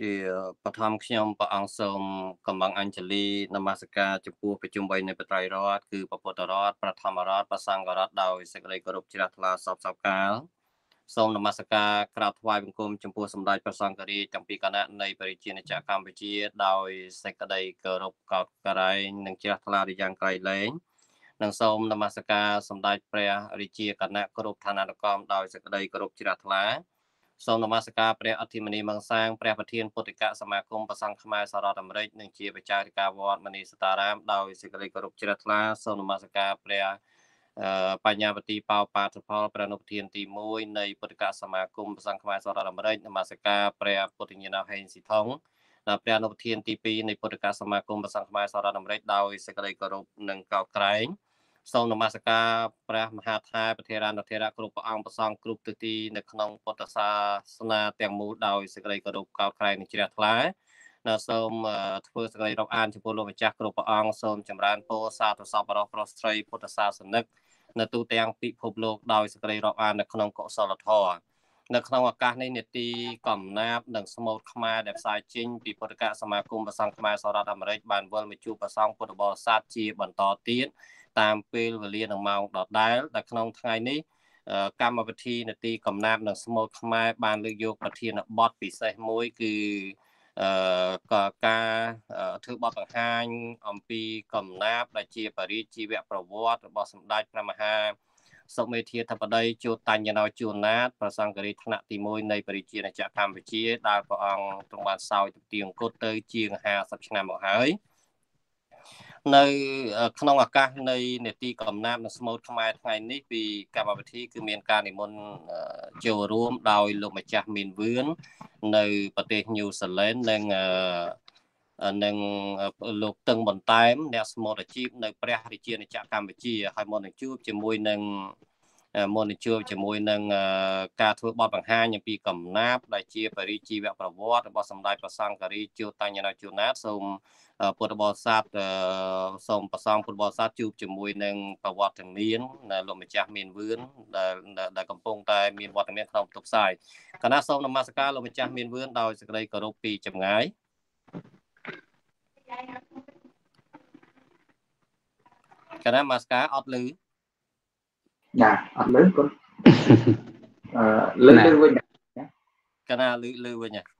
ជាបឋមខ្ញុំព្រះអង្គសូមកំងអញ្ជលីនមស្ការចំពោះប្រជុំ3នៃបត្រៃរដ្ឋគឺពពុទ្ធរដ្ឋប្រធម្មរដ្ឋប្រសង្ឃរដ្ឋដោយសេចក្តីគោរពជ្រះថ្លាសពសពកាលសូមនមស្ការក្រាបថ្វាយបង្គំចំពោះសម្ដេចព្រះសង្ឃរាជទាំងពីរគណៈនៃបរិជាណាចក្រកម្ពុជា ដោយសេចក្តីគោរពកោតក្រែងនិងជ្រះថ្លាយ៉ាងក្រៃលែងនិងសូមនមស្ការសម្ដេចព្រះរាជាគណៈគ្រប់ឋានានុក្រមដោយសេចក្តីគោរពជ្រះថ្លា សូមនមស្ការព្រះអធិមនីមង្សាងព្រះប្រធានពុទ្ធិកសមាគមប្រសង្ឃខ្មែរសហរដ្ឋអាមេរិកនិងជាបច្ចារិកាវត្តមនីសតារាមដោយសេចក្តីគោរពជ្រះថ្លាសូមនមស្ការព្រះបញ្ញាវទីបោបាតផលព្រះនុប្រធានទី1នៃពុទ្ធិកសមាគមប្រសង្ឃខ្មែរសហរដ្ឋអាមេរិកនមស្ការព្រះពុទ្ធញ្ញាណហេងស៊ីថុងនិងព្រះនុប្រធានទី2នៃពុទ្ធិកសមាគមប្រសង្ឃខ្មែរសហរដ្ឋអាមេរិកដោយសេចក្តីគោរពនិងកោតក្រែង សូមនមស្ការព្រះមហាថែប្រធារានុធិរៈគ្រប់ព្រះអង្គប្រសងគ្រប់ទិទីនៅក្នុងពុទ្ធសាសនាទាំងមូលដោយសេចក្តីគោរពកោតក្រែងនិងជ្រះថ្លានៅសូមធ្វើសេចក្តីរាប់អានចំពោះលោកម្ចាស់គ្រប់ព្រះអង្គសូមចម្រើនពរសាទរសពបរោះប្រុសស្រីពុទ្ធសាសនិកនៅទូទាំងពិភពលោកដោយសេចក្តីរាប់អាននៅក្នុងកុសលធម៌នៅក្នុងឱកាសនេះនេតិកំណាបនិងស្មូតខ្មែរដែលផ្សាយចេញពីពុទ្ធកសមាគមប្រសង់ខ្មែរសហរដ្ឋអាមេរិកបានវិលមកជួបប្រសង់ពុទ្ធបរិស័ទជាបន្តទៀត តាមពេលវេលានិងម៉ោងដដែលដែលក្នុងថ្ងៃនេះកម្មវិធីនទីកំណាបនិងស្មូតខ្មែរបានលើកយកប្រធានបទពិសេសមួយគឺអឺការធ្វើបទបង្ហាញអំពីកំណាបដែលជាបរិជីវប្រវត្តិរបស់សម្ដេចព្រះមហាសុមេធាធិបតីជួតញ្ញណោជួនណាតប្រសង្ឃរាជថ្នាក់ទី1នៃបរិជាណាចក្រកម្ពុជាដែលព្រះអង្គទ្រង់បានសោយទុទាងគុតទៅជាង50ឆ្នាំមកហើយ នៅក្នុងឱកាសនៃនេតិកំណាបនិងស្មូតខ្មែរថ្ងៃនេះពីកម្មវិធីគឺមានការនិមន្តចូលរួមដោយលោកម្ចាស់មានវឿននៅប្រទេសញូហ្សេឡង់និងនិងលោកតឹងបន្តែមអ្នកស្មូតអាជីពនៅព្រះរាជាណាចក្រកម្ពុជាហើយមុននឹងជួបជាមួយនឹងមុននឹងជួបជាមួយនឹងការធ្វើបទបង្ហាញអំពីកំណាបដែលជាបរិជីវប្រវត្តិរបស់សម្ដេចព្រះសង្ឃរាជជួតញ្ញនជណាតសូម ពុទ្ធបរិស័ទសូមប្រសងពុទ្ធបរិស័ទជួបជាមួយនឹងប្រវត្តិមានលោកម្ចាស់មានវឿនដែលដែលកំពុងតែមានវត្តមានក្នុងផ្ទុកផ្សាយគណៈសូមនមស្ការលោកម្ចាស់មានវឿនដោយសេចក្តីគោរពពីចម្ងាយគណៈមាស្ការអត់លឺណាអត់លឺគុណអឺលឺលឺវិញគណៈលឺលឺវិញហ៎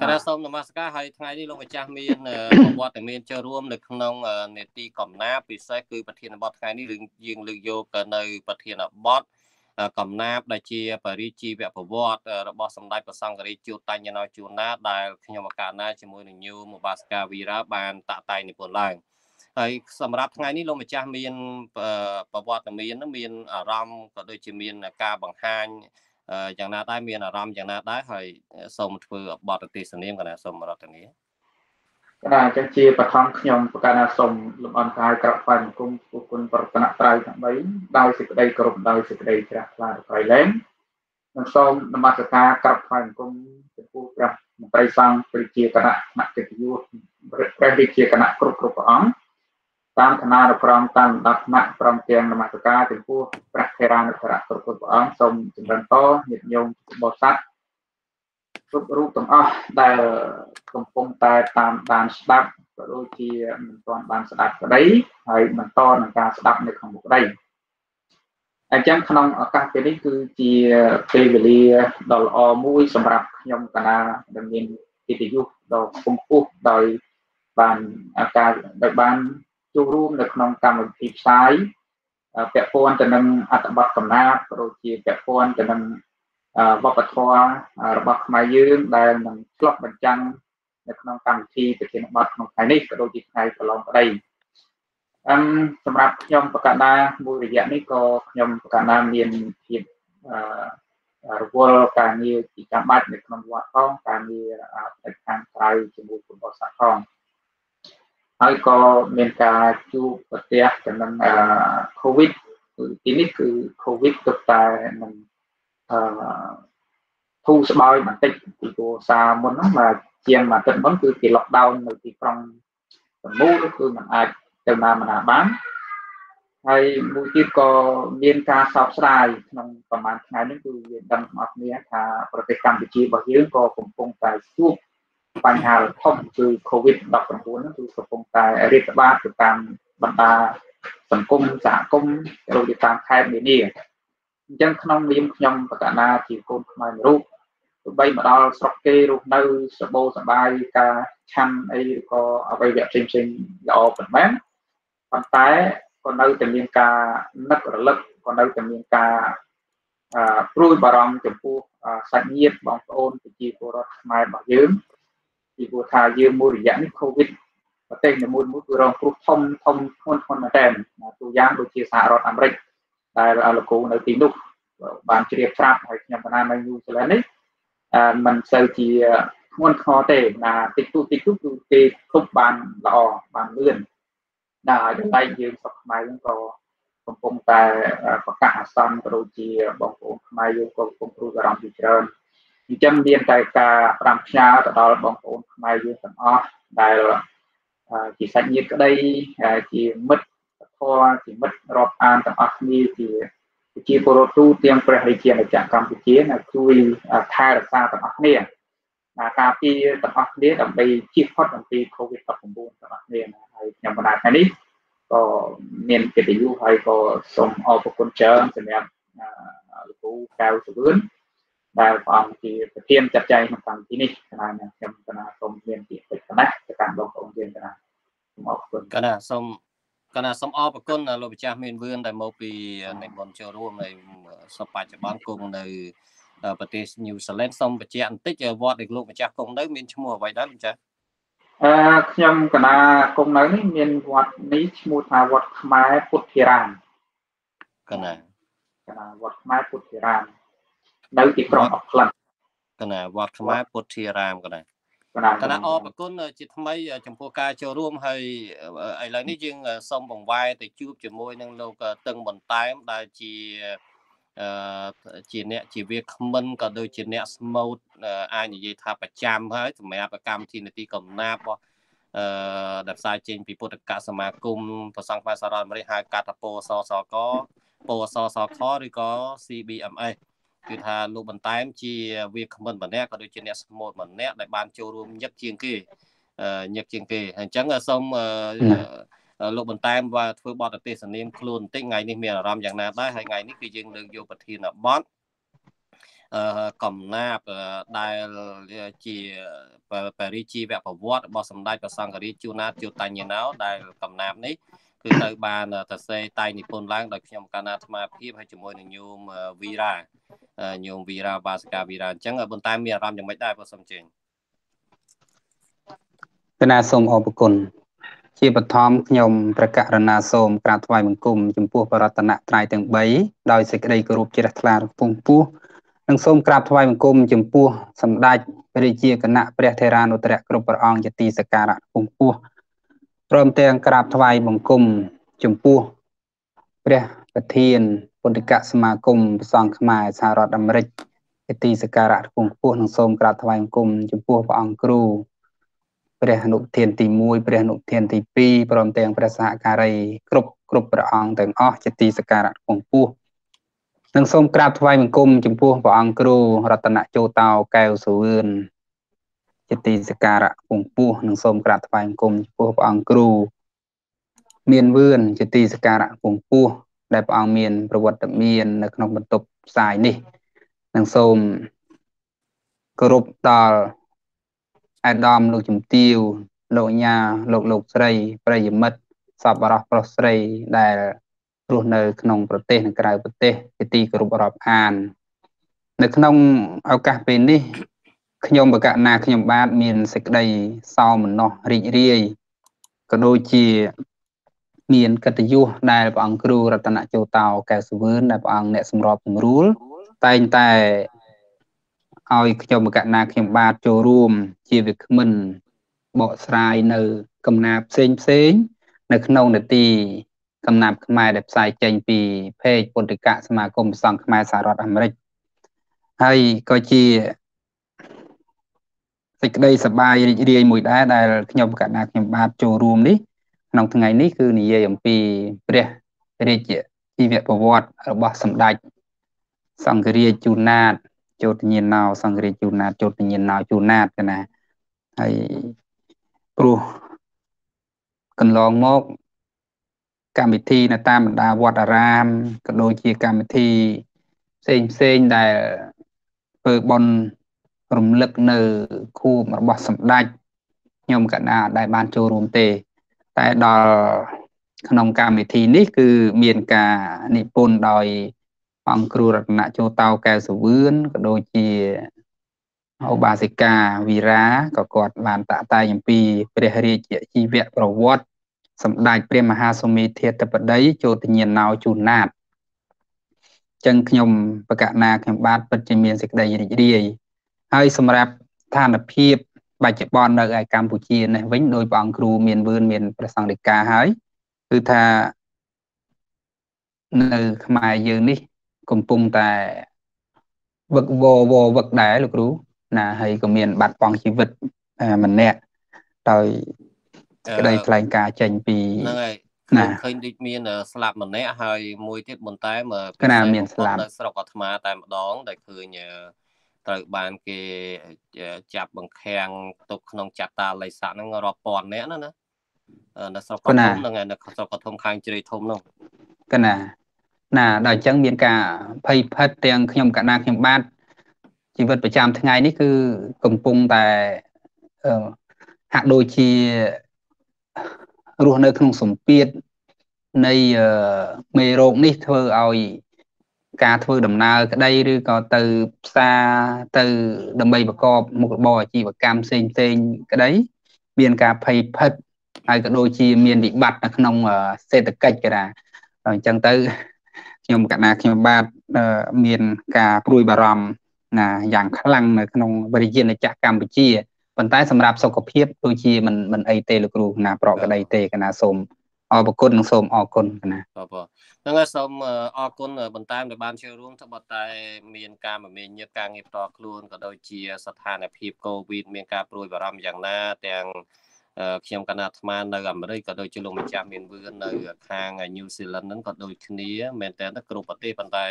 គណៈសូមនមស្ការហើយថ្ងៃនេះលោកម្ចាស់មានប្រវត្តិមានចូលរួមនៅក្នុងនេតិកំណាពិសេសគឺប្រធានបទថ្ងៃនេះយើងលើកយកនៅប្រធានបទកំណាបដែលជាបរិជីវប្រវត្តិរបស់សម្ដេចព្រះសង្ឃរាជជួតញ្ញណោជួនណាដែលខ្ញុំអកាណាជាមួយនឹងញូមបាសកាវីរ៉ាបានតាក់តែងនិពន្ធឡើងហើយសម្រាប់ថ្ងៃនេះលោកម្ចាស់មានប្រវត្តិមានមានអារម្មណ៍ក៏ដូចជាមានការបង្ហាញ យ៉ាងណាដែរមានអារម្មណ៍យ៉ាងណាដែរហើយសូមធ្វើបទទេសនាមកណាសូមរដ្ឋនីកណាចឹងជាបឋមខ្ញុំប្រកាសថាសូមលំអរកាយក្រាបថ្វាយបង្គំពុគុណប្រតនត្រ័យទាំង3ដោយសេចក្តីគោរពដោយសេចក្តីជ្រះថ្លាក្រៃលែងនិងសូមនមស្ការក្រាបថ្វាយបង្គំចំពោះព្រះមន្ត្រីសង្ឃព្រះជាគណៈថ្នាក់កិត្តិយសព្រះរាជាគណៈគ្រប់គ្រប់ព្រះអង្គ តាមឋានានុក្រមតាមលំដាប់ថ្នាក់ព្រមទាំងនមស្ការចំពោះព្រះថេរានុធរៈគ្រប់គ្រប់ព្រះអង្គសូមចម្រើនតញាតិញោមបរិស័ទគ្រប់រូបទាំងអស់ដែលកំពុងតែតាមដានស្ដាប់ក៏ដូចជាមិនទាន់បានស្ដាប់ក្តីហើយបន្តនឹងការស្ដាប់នៅក្នុងមុខក្តីអញ្ចឹងក្នុងឱកាសពេលនេះគឺជាពេលវេលាដ៏ល្អមួយសម្រាប់ខ្ញុំកណាដែលមានកិត្តិយសដ៏ខ្ពង់ខ្ពស់ដោយបានអាការដោយបាន ចូលរួមនៅក្នុងកម្មវិធីផ្សាយពាក់ព័ន្ធទៅនឹងអត្ថបទកំណាព្យក៏ដូចជាពាក់ព័ន្ធទៅនឹងវប្បធម៌របស់ខ្មែរយើងដែលនឹងឆ្លុះបញ្ចាំងនៅក្នុងកម្មវិធីប្រធានបទក្នុងថ្ងៃនេះក៏ដូចជាថ្ងៃកន្លងក្តីអឹមសម្រាប់ខ្ញុំប្រកាសដែរមួយរយៈនេះក៏ខ្ញុំប្រកាសដែរមានភាពអឺរវល់ការងារជាចាំបាច់នៅក្នុងវត្តផងការងារផ្នែកខាងក្រៅជាមួយពុទ្ធសាសនាផង ហើយក៏មានការជួបប្រទះទៅនឹង COVID ទីនេះគឺ COVID ទើបតែនឹងអឺធូរស្បើយបន្តិចពីព្រោះសារមុនហ្នឹងមកជាងមួយអាទិត្យមុនគឺគេ lockdown នៅទីក្រុងសម្បូរគឺมันអាចទៅណាមិនណាបានហើយមួយទៀតក៏មានការសោកស្ដាយក្នុងប្រហែលថ្ងៃនេះគឺយើងដឹងទាំងអស់គ្នាថាប្រទេសកម្ពុជារបស់យើងក៏កំពុងតែជួប បញ្ហាធំគឺ COVID-19 ហ្នឹងគឺកំពុងតែរាតត្បាតទៅតាមបណ្ដាសង្គមសហគមន៍រកទៅតាមខេត្តនានាអញ្ចឹងក្នុងនាមខ្ញុំបកណាជាកូនខ្មែរមួយរូបទោះបីមកដល់ស្រុកគេរស់នៅសបោសបាយការឆាន់អីក៏អ្វីផ្សេងផ្សេងល្អប៉ុន្មានប៉ុន្តែក៏នៅតែមានការនឹករលឹកក៏នៅតែមានការព្រួយបារម្ភចំពោះសាច់ញាតិបងប្អូនប្រជាពលរដ្ឋខ្មែររបស់យើង ពីព្រោះថាយើងមួយរយៈនេះ COVID ប្រទេសនីមួយៗគឺរងគ្រោះធំធំធ្ងន់ធ្ងរមែនទែនទូយ៉ាងដូចជាសហរដ្ឋអាមេរិកដែលលោកគ្រូនៅទីនោះបានជ្រាបស្រាប់ហើយខ្ញុំបណ្ណានៅញូហ្សេឡង់នេះมันសូវជាធ្ងន់ធ្ងរទេណាតិចតួចតិចតួចគឺគេទប់បានល្អបានលឿនណាហើយតម្លៃយើងស្រុកខ្មែរហ្នឹងក៏កំពុងតែប្រកាសអាសន្នក៏ដូចជាបងប្អូនខ្មែរយើងក៏កំពុងព្រួយបារម្ភជាច្រើន អញ្ចឹងមានតែការប្រាំផ្ញើទៅដល់បងប្អូនខ្មែរយើងទាំងអស់ដែលជាសាច់ញាតិក្តីជាមិត្តធម៌ជាមិត្តរាប់អានទាំងអស់គ្នាជាជាពលរដ្ឋទូទាំងព្រះរាជាណាចក្រកម្ពុជាណាជួយថែរក្សាទាំងអស់គ្នាណាការពារទាំងអស់គ្នាដើម្បីជៀសផុតអំពី COVID-19 ទាំងអស់គ្នាហើយខ្ញុំបណ្ដាថ្ងៃនេះក៏មានកិត្តិយសហើយក៏សូមអរគុណច្រើនសម្រាប់លោកគ្រូកៅសវឿន ដែលព្រះអង្គជាប្រធានចាត់ចែងក្នុងកម្មវិធីនេះកណាខ្ញុំកណាសូមមានពាក្យពេចន៍ប៉ុណ្ណេះទៅកាន់បងប្អូនយើងកណាសូមអរគុណកណាសូមកណាសូមអរគុណលោកម្ចាស់មានវឿនដែលមកពីនិមន្តចូលរួមនៅសពបច្ចុប្បន្នគង់នៅប្រទេសញូហ្សេឡង់សូមបញ្ជាក់បន្តិចវត្តដែលលោកម្ចាស់គង់នៅមានឈ្មោះអ្វីដែរលោកម្ចាស់អឺខ្ញុំកណាគង់នៅនេះមានវត្តនេះឈ្មោះថាវត្តខ្មែរពុទ្ធិរាមកណាកណាវត្តខ្មែរពុទ្ធិរាម នៅទីក្រុងអក្លិនកណាវត្តខ្មែរពុទ្ធិរាមកណាកណាអរគុណជាថ្មីចំពោះការចូលរួមហើយឥឡូវនេះយើងសូមបង្វែរទៅជួបជាមួយនឹងលោកតឹងបន្តែមដែលជាអឺជាអ្នកជាវាគ្មិនក៏ដូចជាអ្នកស្មូតអាចនិយាយថាប្រចាំហើយសម្រាប់កម្មវិធីនីតិកំណាបរបស់អឺដែលផ្សាយចេញពីពុទ្ធកសមាគមប្រសង់ផ្នែកសាររដ្ឋអាមេរិកហៅកាត់តពោសសកពោសសខឬក៏ CBMS គឺថាលោកបន្តែមជាវាគ្មិនម្នាក់ក៏ដូចជាអ្នកស្មូតម្នាក់ដែលបានចូលរួមញឹកជាងគេញឹកជាងគេអញ្ចឹងសូមលោកបន្តែមว่าធ្វើបទទេសនាមខ្លួនបន្តិចថ្ងៃនេះមានអារម្មណ៍យ៉ាងណាដែរហើយថ្ងៃនេះគឺយើងលើកយកប្រធានបទអឺកំណាបដែលជាបរិជីវប្រវត្តិរបស់សម្ដេចព្រះសង្ឃរាជជួនណាតជុតញ្ញណោដែលកំណាបនេះ គឺទៅបានសរសេរតែងនិពន្ធឡើងដោយខ្ញុំកណ្ណាអាត្មាភាពហើយជាមួយនឹងញោមវីរ៉ាញោមវីរ៉ាបាសកាវីរ៉ាអញ្ចឹងប៉ុន្តែមានអារម្មណ៍យ៉ាងម៉េចដែរបើសុំជើញកណាសូមអរគុណជាបឋមខ្ញុំប្រកាសរណាសូមក្រាបថ្វាយបង្គំចំពោះបរតនត្រ័យទាំង3ដោយសេចក្តីគោរពជ្រះថ្លាពងពោះនិងសូមក្រាបថ្វាយបង្គំចំពោះសម្ដេចព្រះរាជាគណៈព្រះថេរានុត្រៈគ្រប់ព្រះអង្គជាទីសក្ការៈពងពោះព្រមទាំងក្រាបថ្វាយបង្គំចំពោះព្រះប្រធានពុទ្ធិកសមាគមព្រះសង្ឃខ្មែរសហរដ្ឋអាមេរិកជាទីសក្ការៈខ្ពង់ខ្ពស់និងសូមក្រាបថ្វាយបង្គំចំពោះព្រះអង្គគ្រូព្រះអនុធានទី1ព្រះអនុធានទី2ព្រមទាំងព្រះសហការីគ្រប់គ្រប់ព្រះអង្គទាំងអស់ជាទីសក្ការៈខ្ពង់ខ្ពស់និងសូមក្រាបថ្វាយបង្គំចំពោះព្រះអង្គគ្រូរតនជោតោកែវសវឿន ជាទីសក្ការៈពងពោះនិងសូមក្រាបថ្វាយបង្គំចំពោះព្រះអង្គគ្រូមានវឿនជាទីសក្ការៈពងពោះដែលព្រះអង្គមានប្រវត្តិមាននៅក្នុងបន្ទប់ផ្សាយនេះនិងសូមគោរពដល់អាដាមលោកជំទាវលោកញ៉ាលោកលោកស្រី ប្រិយមិត្តសពបរោះប្រុសស្រីដែលរស់នៅក្នុងប្រទេសនិងក្រៅប្រទេសជាទីគោរពរាប់អាន នៅក្នុងឱកាសពេលនេះ ខ្ញុំបកណាខ្ញុំបាទមានសេចក្តីសោមនស្សរីករាយក៏ដូចជាមានកិត្តិយសដែលព្រះអង្គគ្រូរតនជោតោកែសវឿនដែលព្រះអង្គអ្នកសម្របសម្រួលតែងតែឲ្យខ្ញុំបកណាខ្ញុំបាទចូលរួមជាវិក្មិនបកស្រាយនៅកំណាព្យផ្សេងផ្សេងនៅក្នុងនទីកំណាព្យខ្មែរដែលផ្សាយចេញពីเพจពុទ្ធិកសមាគមសង្ឃខ្មែរសហរដ្ឋអាមេរិកហើយក៏ជា សេចក្តីសប្បាយរីករាយមួយដែរដែលខ្ញុំកណ្ណាខ្ញុំបាទចូលរួមនេះក្នុងថ្ងៃនេះគឺនិយាយអំពីព្រះរាជជីវប្រវត្តិរបស់សម្ដេចសង្ឃរាជជូណាតជោទញ្ញាណោសង្ឃរាជជូណាតជោទញ្ញាណោជូណាតកណាហើយព្រោះកន្លងមកកម្មវិធីនៅតាមបណ្ដាវត្តអារាមក៏ដូចជាកម្មវិធីផ្សេងផ្សេងដែលធ្វើបុណ្យ រំលឹកនៅខួបរបស់សម្ដេចខ្ញុំកណាដែលបានចូលរួមទេ តែដល់ក្នុងកម្មវិធីនេះគឺមានការនិពន្ធដោយអង្គគ្រូរតនជោតោកែវសវឿនក៏ដូចជាឧបាសិកាវីរាក៏គាត់បានតាក់តែងអំពីព្រះរាជាជីវៈប្រវត្តិសម្ដេចព្រះមហាសុមេធាធិបតីជោទញ្ញាណោជូនាតចឹងខ្ញុំបកណាខ្ញុំបាទពិតជាមានសេចក្តីរីករាយ ហើយសម្រាប់ស្ថានភាពបច្ចុប្បន្ននៅឯកម្ពុជានេះវិញដោយព្រះអង្គគ្រូមានវឿនមានព្រះសង្ឃដីកាហើយគឺថានៅខ្មែរយើងនេះ កំពុងតែវឹកវវវឹកដែរលោកគ្រូណាហើយក៏មាន បាត់បង់ជីវិតម្នាក់ដោយក្តីថ្លែងការចេញពីហ្នឹងហើយណាឃើញដូចមានស្លាប់ម្នាក់ហើយមួយទៀតប៉ុន្តែមើលគណៈមានស្លាប់នៅស្រុកអាត្មាតែម្ដងដែលឃើញ ត្រូវបានគេចាប់បង្ខាំងទុកក្នុងចាត់តាល័យស័កហ្នឹងរាប់ពាន់នាក់ណាណានៅស្រុកកធំហ្នឹងនៅស្រុកកធំខាងជ្រៃធំហ្នឹងកណាណាដល់អញ្ចឹងមានការភ័យភិតទាំងខ្ញុំកណាខ្ញុំបាទជីវិតប្រចាំថ្ងៃនេះគឺកំពុងតែហាក់ដូចជារស់នៅក្នុងសម្ពាធនៃមេរោគនេះធ្វើឲ្យ ការធ្វើដំណើរក្តីឬក៏ទៅផ្សារទៅដើម្បីប្រកបមុខរបរអាជីវកម្មផ្សេងផ្សេងក្តីមានការភ័យភិតហើយក៏ដូចជាមានវិបត្តិនៅក្នុងសេដ្ឋកិច្ចក៏ដែរអញ្ចឹងទៅខ្ញុំកណាខ្ញុំបាទមានការព្រួយបារម្ភណាយ៉ាងខ្លាំងនៅក្នុងវិរិយានចក្រកម្ពុជាប៉ុន្តែសម្រាប់សុខភាពដូចជាមិនមិនអីទេលោកគ្រូណាប្រកក្តីទេកណាសូមអរគុណនិងសូមអរគុណកណាបាទ ហ្នឹងហើយសូមអរគុណបន្តែមដែលបានចូលរួមត្បិតតែ មានការមមាញឹកការងារផ្ទាល់ខ្លួនក៏ដូចជាស្ថានភាពកូវីដមានការព្រួយបារម្ភយ៉ាងណា ទាំងខ្ញុំកណាអាត្មានៅអាមេរិកក៏ដូចជាលោកម្ចាស់មានវឿននៅខាងញូហ្សេឡង់ហ្នឹងក៏ដូចគ្នាមែនតើគ្រប់ប្រទេសប៉ុន្តែ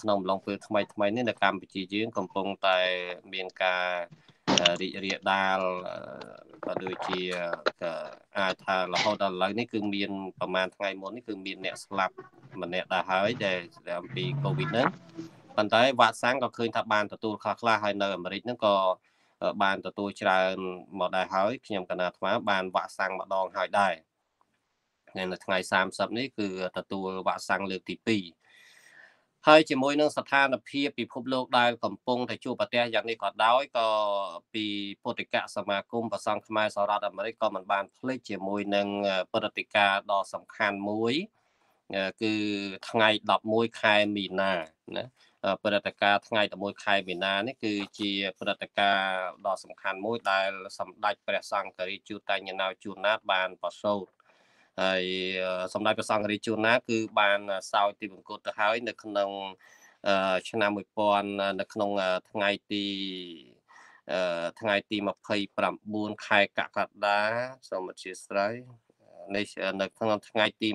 ក្នុងអំឡុងពេលថ្មីថ្មីនេះនៅកម្ពុជាយើងកំពុងតែមានការ រីករាលដាលក៏ដូចជាអាចថារហូតដល់ឥឡូវនេះគឺមានប្រហែលថ្ងៃមុននេះគឺមានអ្នកស្លាប់ម្នាក់ដែរហើយដែលអំពីកូវីដហ្នឹងប៉ុន្តែវ៉ាក់សាំងក៏ឃើញថាបានទទួលខ្លះខ្លះហើយនៅអាមេរិកហ្នឹងក៏បានទទួលច្រើនមកដែរហើយខ្ញុំកណាថ្មបានវ៉ាក់សាំងម្ដងហើយដែរនៅថ្ងៃ30នេះគឺទទួលវ៉ាក់សាំងលើកទី2 ហើយជាមួយនឹងស្ថានភាពពិភពលោកដែលកំពុងតែជួបប្រទះយ៉ាងនេះក៏ដោយក៏ពីពុទ្ធិកសមាគមប្រសង់ខ្មែរសហរដ្ឋអាមេរិកក៏មិនបានភ្លេចជាមួយនឹងព្រឹត្តិការណ៍ដ៏សំខាន់មួយគឺថ្ងៃ11ខែមីនាណាព្រឹត្តិការណ៍ថ្ងៃ11ខែមីនានេះគឺជាព្រឹត្តិការណ៍ដ៏សំខាន់មួយដែលសម្ដេចព្រះសង្ឃរាជជូតញ្ញណៅជួនណាតបានប្រសូត ហើយសម្ដេចព្រះសង្ឃរាជជួនណាតគឺបានសោយទីបង្គត់ទៅហើយនៅក្នុងឆ្នាំ1000នៅក្នុងថ្ងៃទីថ្ងៃទី29ខែកក្កដាសូមអធិស្ឋាននេះនៅក្នុងថ្ងៃទី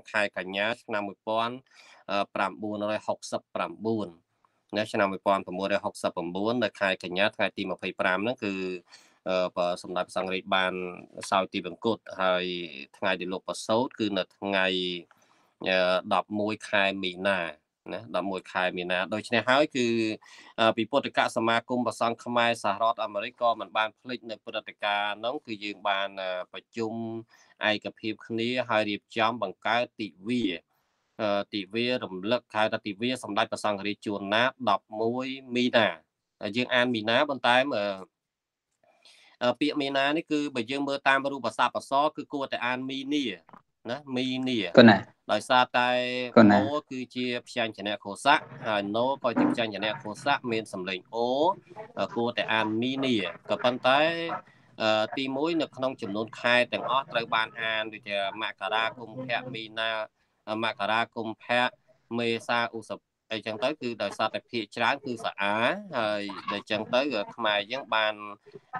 25ខែកញ្ញា ឆ្នាំ1000 969ណាឆ្នាំ1969នៅខែកញ្ញាថ្ងៃទី25ហ្នឹងគឺ សម្ដេចព្រះសង្ឃរាជបានសោយទីបង្គត់ហើយថ្ងៃដែលលោកប្រសូតគឺនៅថ្ងៃ11ខែមីនាណា11ខែមីនាដូច្នេះហើយគឺពីពុទ្ធកសមាគមប្រសង់ខ្មែរសហរដ្ឋអាមេរិកក៏មិនបានភ្លេចនៅព្រឹត្តិការណ៍នោះគឺយើងបានប្រជុំឯកភាពគ្នាហើយរៀបចំបង្កើតទិវាទិវារំលឹកហៅថាទិវាសម្ដេចព្រះសង្ឃរាជជួនណា11មីនាយើងអានមីនាបន្តែ ពាក្យមីនានេះគឺបើយើងមើលតាមរូបស័ព្ទអក្សរគឺគួរតែអានមីនីណាមីនីគណាដោយសារតែណូគឺជាព្យញ្ជនៈខោស័កហើយណូក៏ជាព្យញ្ជនៈខោស័កមានសម្លេងអូគួរតែអានមីនីក៏ប៉ុន្តែទី1នៅក្នុងចំនួនខែទាំងអស់ត្រូវបានអានដូចជាមករាកុម្ភៈមីនាមករាកុម្ភៈមេសាឧស អីចឹងទៅគឺដោយសារតែភាកច្រើនគឺសាអាហើយដែលចឹងទៅខ្មែរយើងបាន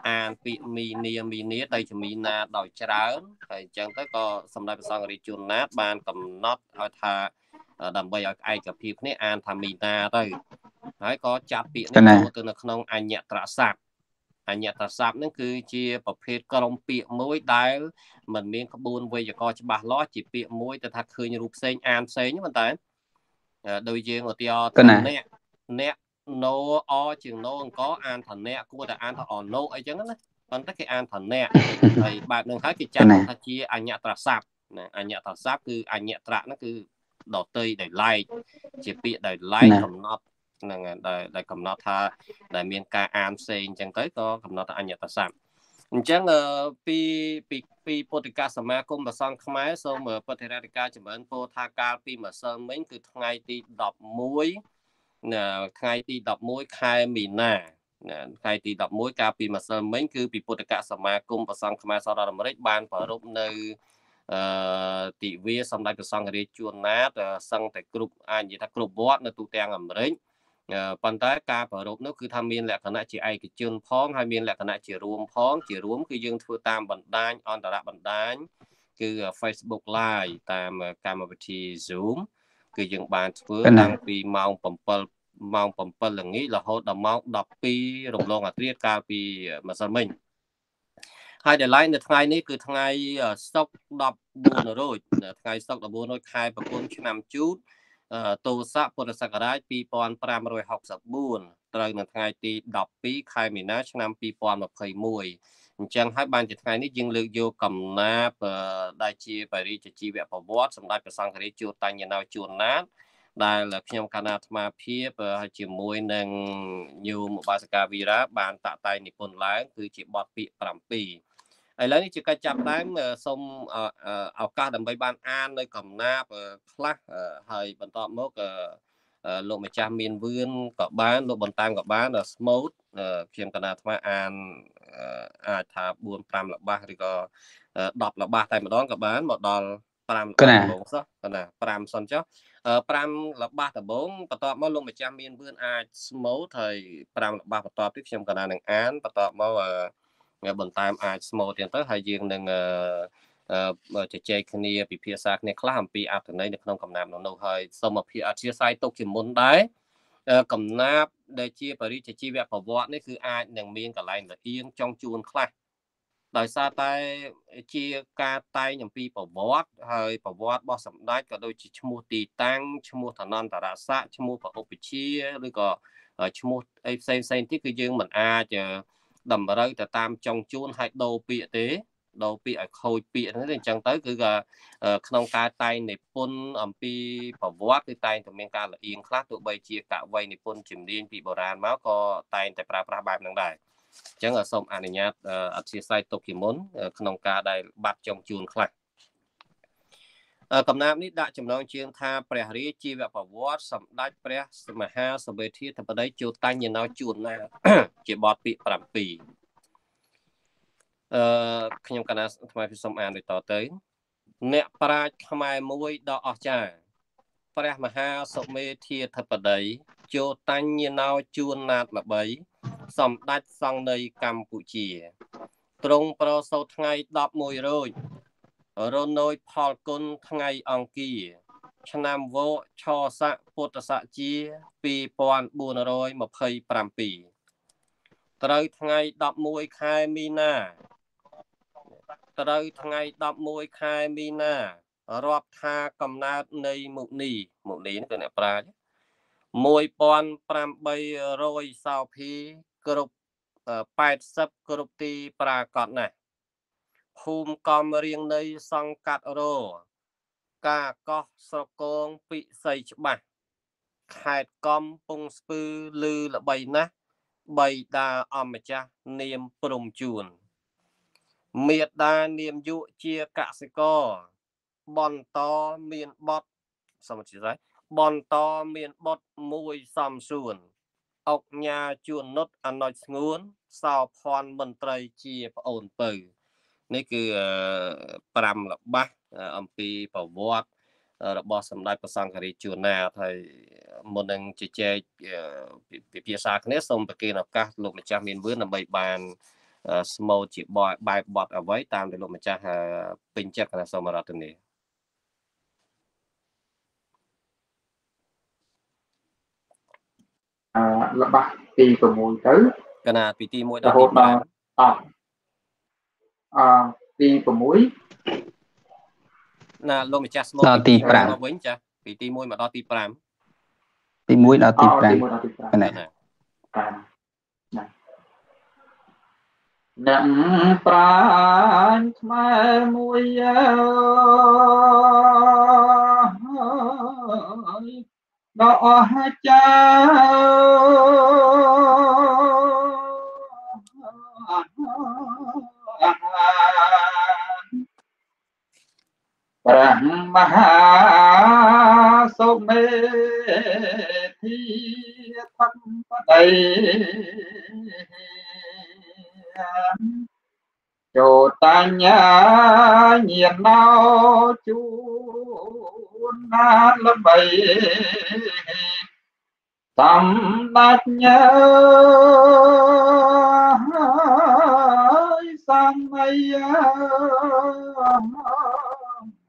អានពាក្យមីនីមីនីទៅជាមីណាដោយច្រើនហើយចឹងទៅក៏សម្ដេចព្រះសង្ឃរាជជួនណាតបានកំណត់ឲ្យថាដើម្បីឲ្យឯកភាពនេះអានថាមីណាទៅហើយក៏ចាត់ពាក្យនេះចូលទៅនៅក្នុងអញ្ញត្រស័ព្ទអញ្ញតស័ព្ទហ្នឹងគឺជាប្រភេទក្រុមពាក្យមួយដែលมันមានក្បួនវេយ្យាករណ៍ច្បាស់លាស់ជាពាក្យមួយទៅថាឃើញរូបផ្សេងអានផ្សេងប៉ុន្តែ ដោយយើងឧទាហរណ៍អ្នកអ្នកណូអជាងណូអង្គអានថាអ្នកគួរតែអានថាអណូអីចឹងណាប៉ុន្តែគេអានថាអ្នកហើយបែបហ្នឹងហើយគេចាត់ថាជាអញ្ញត្រស័ព្ទណាអញ្ញត្រស័ព្ទគឺអញ្ញត្រៈហ្នឹងគឺដតេដោយឡែកជាពាក្យដោយឡែកកំណត់ហ្នឹងដែលដែលកំណត់ថាដែលមានការអានផ្សេងអញ្ចឹងទៅក៏កំណត់ថាអញ្ញតស័ព្ទ អញ្ចឹងពីពីពីពុទ្ធិកសមាគមប្រសង្ឃខ្មែរសូមពុទ្ធិរាជការចម្រើនពោថាកាលពីម្សិលមិញគឺថ្ងៃទី11ថ្ងៃទី11ខែមីនាថ្ងៃទី11កាលពីម្សិលមិញគឺពីពុទ្ធិកសមាគមប្រសង្ឃខ្មែរសហរដ្ឋអាមេរិកបានប្រារព្ធនៅអឺទិវាសម្ដេចព្រះសង្ឃរាជជួនណាតសឹងតែគ្រប់អាចនិយាយថាគ្រប់វត្តនៅទូទាំងអាមេរិក ប៉ុន្តែការប្រារព្ធនោះគឺថាមានលក្ខណៈជាឯកជនផងហើយមានលក្ខណៈជារួមផងជារួមគឺយើងធ្វើតាមបណ្ដាញអន្តរបណ្ដាញគឺ Facebook Live តាមកម្មវិធី Zoom គឺយើងបានធ្វើតាំងពីម៉ោង7ម៉ោង7ល្ងាចរហូតដល់ម៉ោង12រំលងអាត្រាកាលពីម្សិលមិញហើយ deadline នៅថ្ងៃនេះគឺថ្ងៃសុក្រ14រោចថ្ងៃសុក្រ14រោចខែប្រគុណឆ្នាំជូត ទស័កពុទ្ធសករាជ2564ត្រូវនៅថ្ងៃទី12ខែមីនាឆ្នាំ2021អញ្ចឹងហើយបានជាថ្ងៃនេះយើងលើកយកកំណាព្យដែលជាបរិយាជីវប្រវត្តិសម្ដេចព្រះសង្ឃរាជជួតតញ្ញណៅជួនណាតដែលខ្ញុំកណាអាត្មាភាពហើយជាមួយនឹងញោមឧបាសិកាវីរ៉ាបានតាក់តែងនិពន្ធឡើងគឺជាបទពាក្យ7 ឥឡូវនេះជាការចាប់ដើមសូមឱកាសដើម្បីបានអាននៅកំណាព្យខ្លះហើយបន្ទាប់មកលោកម្ចាស់មានវឿនក៏បានលោកបន្តាមក៏បានស្មូតខ្ញុំកណាអាត្មាអានអាចថា4 5ល្បះឬក៏10ល្បះតែម្ដងក៏បានមកដល់5ល្បះដំបូងសោះកណា5សិនចុះ5ល្បះដំបូងបន្ទាប់មកលោកម្ចាស់មានវឿនអាចស្មូតហើយ5ល្បះបន្ទាប់ទៀតខ្ញុំកណានឹងអានបន្ទាប់មក បន្តែមអាចស្មូតទៀតទៅហើយយើងនឹងជជែកគ្នាពិភាក្សាគ្នាខ្លះអំពីអត្ថន័យនៅក្នុងកំណាព្យនោះហើយសូមអភិអធិស្ឋានទុកជាមុនដែរកំណាព្យដែលជាបរិជ្ជជីវប្រវត្តិនេះគឺអាចនឹងមានកលែងលៀងចង់ជួនខ្លះដោយសារតែជាការតែងអំពីប្រវត្តិហើយប្រវត្តិរបស់សម្ដេចក៏ដូចជាឈ្មោះទីតាំងឈ្មោះឋានន្តរស័ក្តិឈ្មោះប្រឧបជាឬក៏ឈ្មោះអីផ្សេងផ្សេងទៀតគឺយើងមិនអាច តម្រូវទៅតាមចុងជួនហើយដូរពាក្យទេដូរពាក្យឲ្យខូចពាក្យហ្នឹងអញ្ចឹងទៅគឺថាក្នុងការតែងនិពន្ធអំពីប្រវត្តិគឺតែងតែមានការលៀងខ្លះទោះបីជាកវីនិពន្ធជំនាញពីបុរាណមកក៏តែងតែប្រើប្រាស់បែបហ្នឹងដែរអញ្ចឹងសូមអនុញ្ញាតអធិស្ឋានទុកជាមុនក្នុងការដែលបាត់ចុងជួនខ្លះ កំណាព្យនេះដាក់ចំណងជើងថាព្រះរាជាវប្រវត្តិសម្ដេចព្រះមហាសវេធាធិបតីជោតញ្ញណោជួនណា ជាបទពាក្យ7អឺខ្ញុំកណាថ្មពីសុំអានដូចតទៅ អ្នកប្រាជ្ញខ្មែរមួយដ៏អស្ចារ្យព្រះមហាសុមេធាធិបតីជោតញ្ញណោជួនណាតល្បីសម្ដេចសង្ឃនៃកម្ពុជាទ្រង់ប្រសូតថ្ងៃ11រោច រនោយផលគុណថ្ងៃអង្គារឆ្នាំវោឆស័កពុទ្ធសកជា2427ត្រូវថ្ងៃ11ខែមីនាត្រូវថ្ងៃ11ខែមីនារាប់ថាកំណើតនៃមុនីមុនីនេះគឺអ្នកប្រាជ្ញ1800សោភីគ្រប់80គ្រប់ទីប្រាកដណាស់ ភូមិកំរៀងនៃសង្កាត់រការកោះស្រកងពិសីច្បាស់ខេត្តកំពង់ស្ពឺលឺល្បីណាស់បៃតាអម្ចាស់នាមព្រំជួនមេដានាមយុជាកសិករបន្តមានបត់សមជាស្រ័យបន្តមានបត់មួយសំសួនអុកញ៉ាជួននុតអនុចស្ងួនសោភ័ណ្ឌមន្ត្រីជាប្អូនពៅ នេះគឺ5ល្បះអំពីប្រវត្តិរបស់សម្ដេចព្រះសង្ឃរាជជួនណាហើយមុននឹងជជែកពិភាក្សាគ្នាសូមប្រគេនឱកាសលោកម្ចាស់មានវឿនដើម្បីបានស្មូតជាបែបបត់អ្វីតាមដែលលោកម្ចាស់ពេញចិត្តគណៈសូមរតនីអឺល្បះទី6ទៅកណាពីទី1ដល់ទី5អ អទី6ណាលោកម្ចាស់ស្មោដល់ទី5មកវិញចាពីទី1មកដល់ទី5ទី1ដល់ទី5ទី1ដល់ទី5ណាណាអ្នកប្រាញ់ខ្មែរមួយដល់អស់ចា ព្រះមហាសុមេធីធម្មបតីចូលតញ្ញាញាណោជួ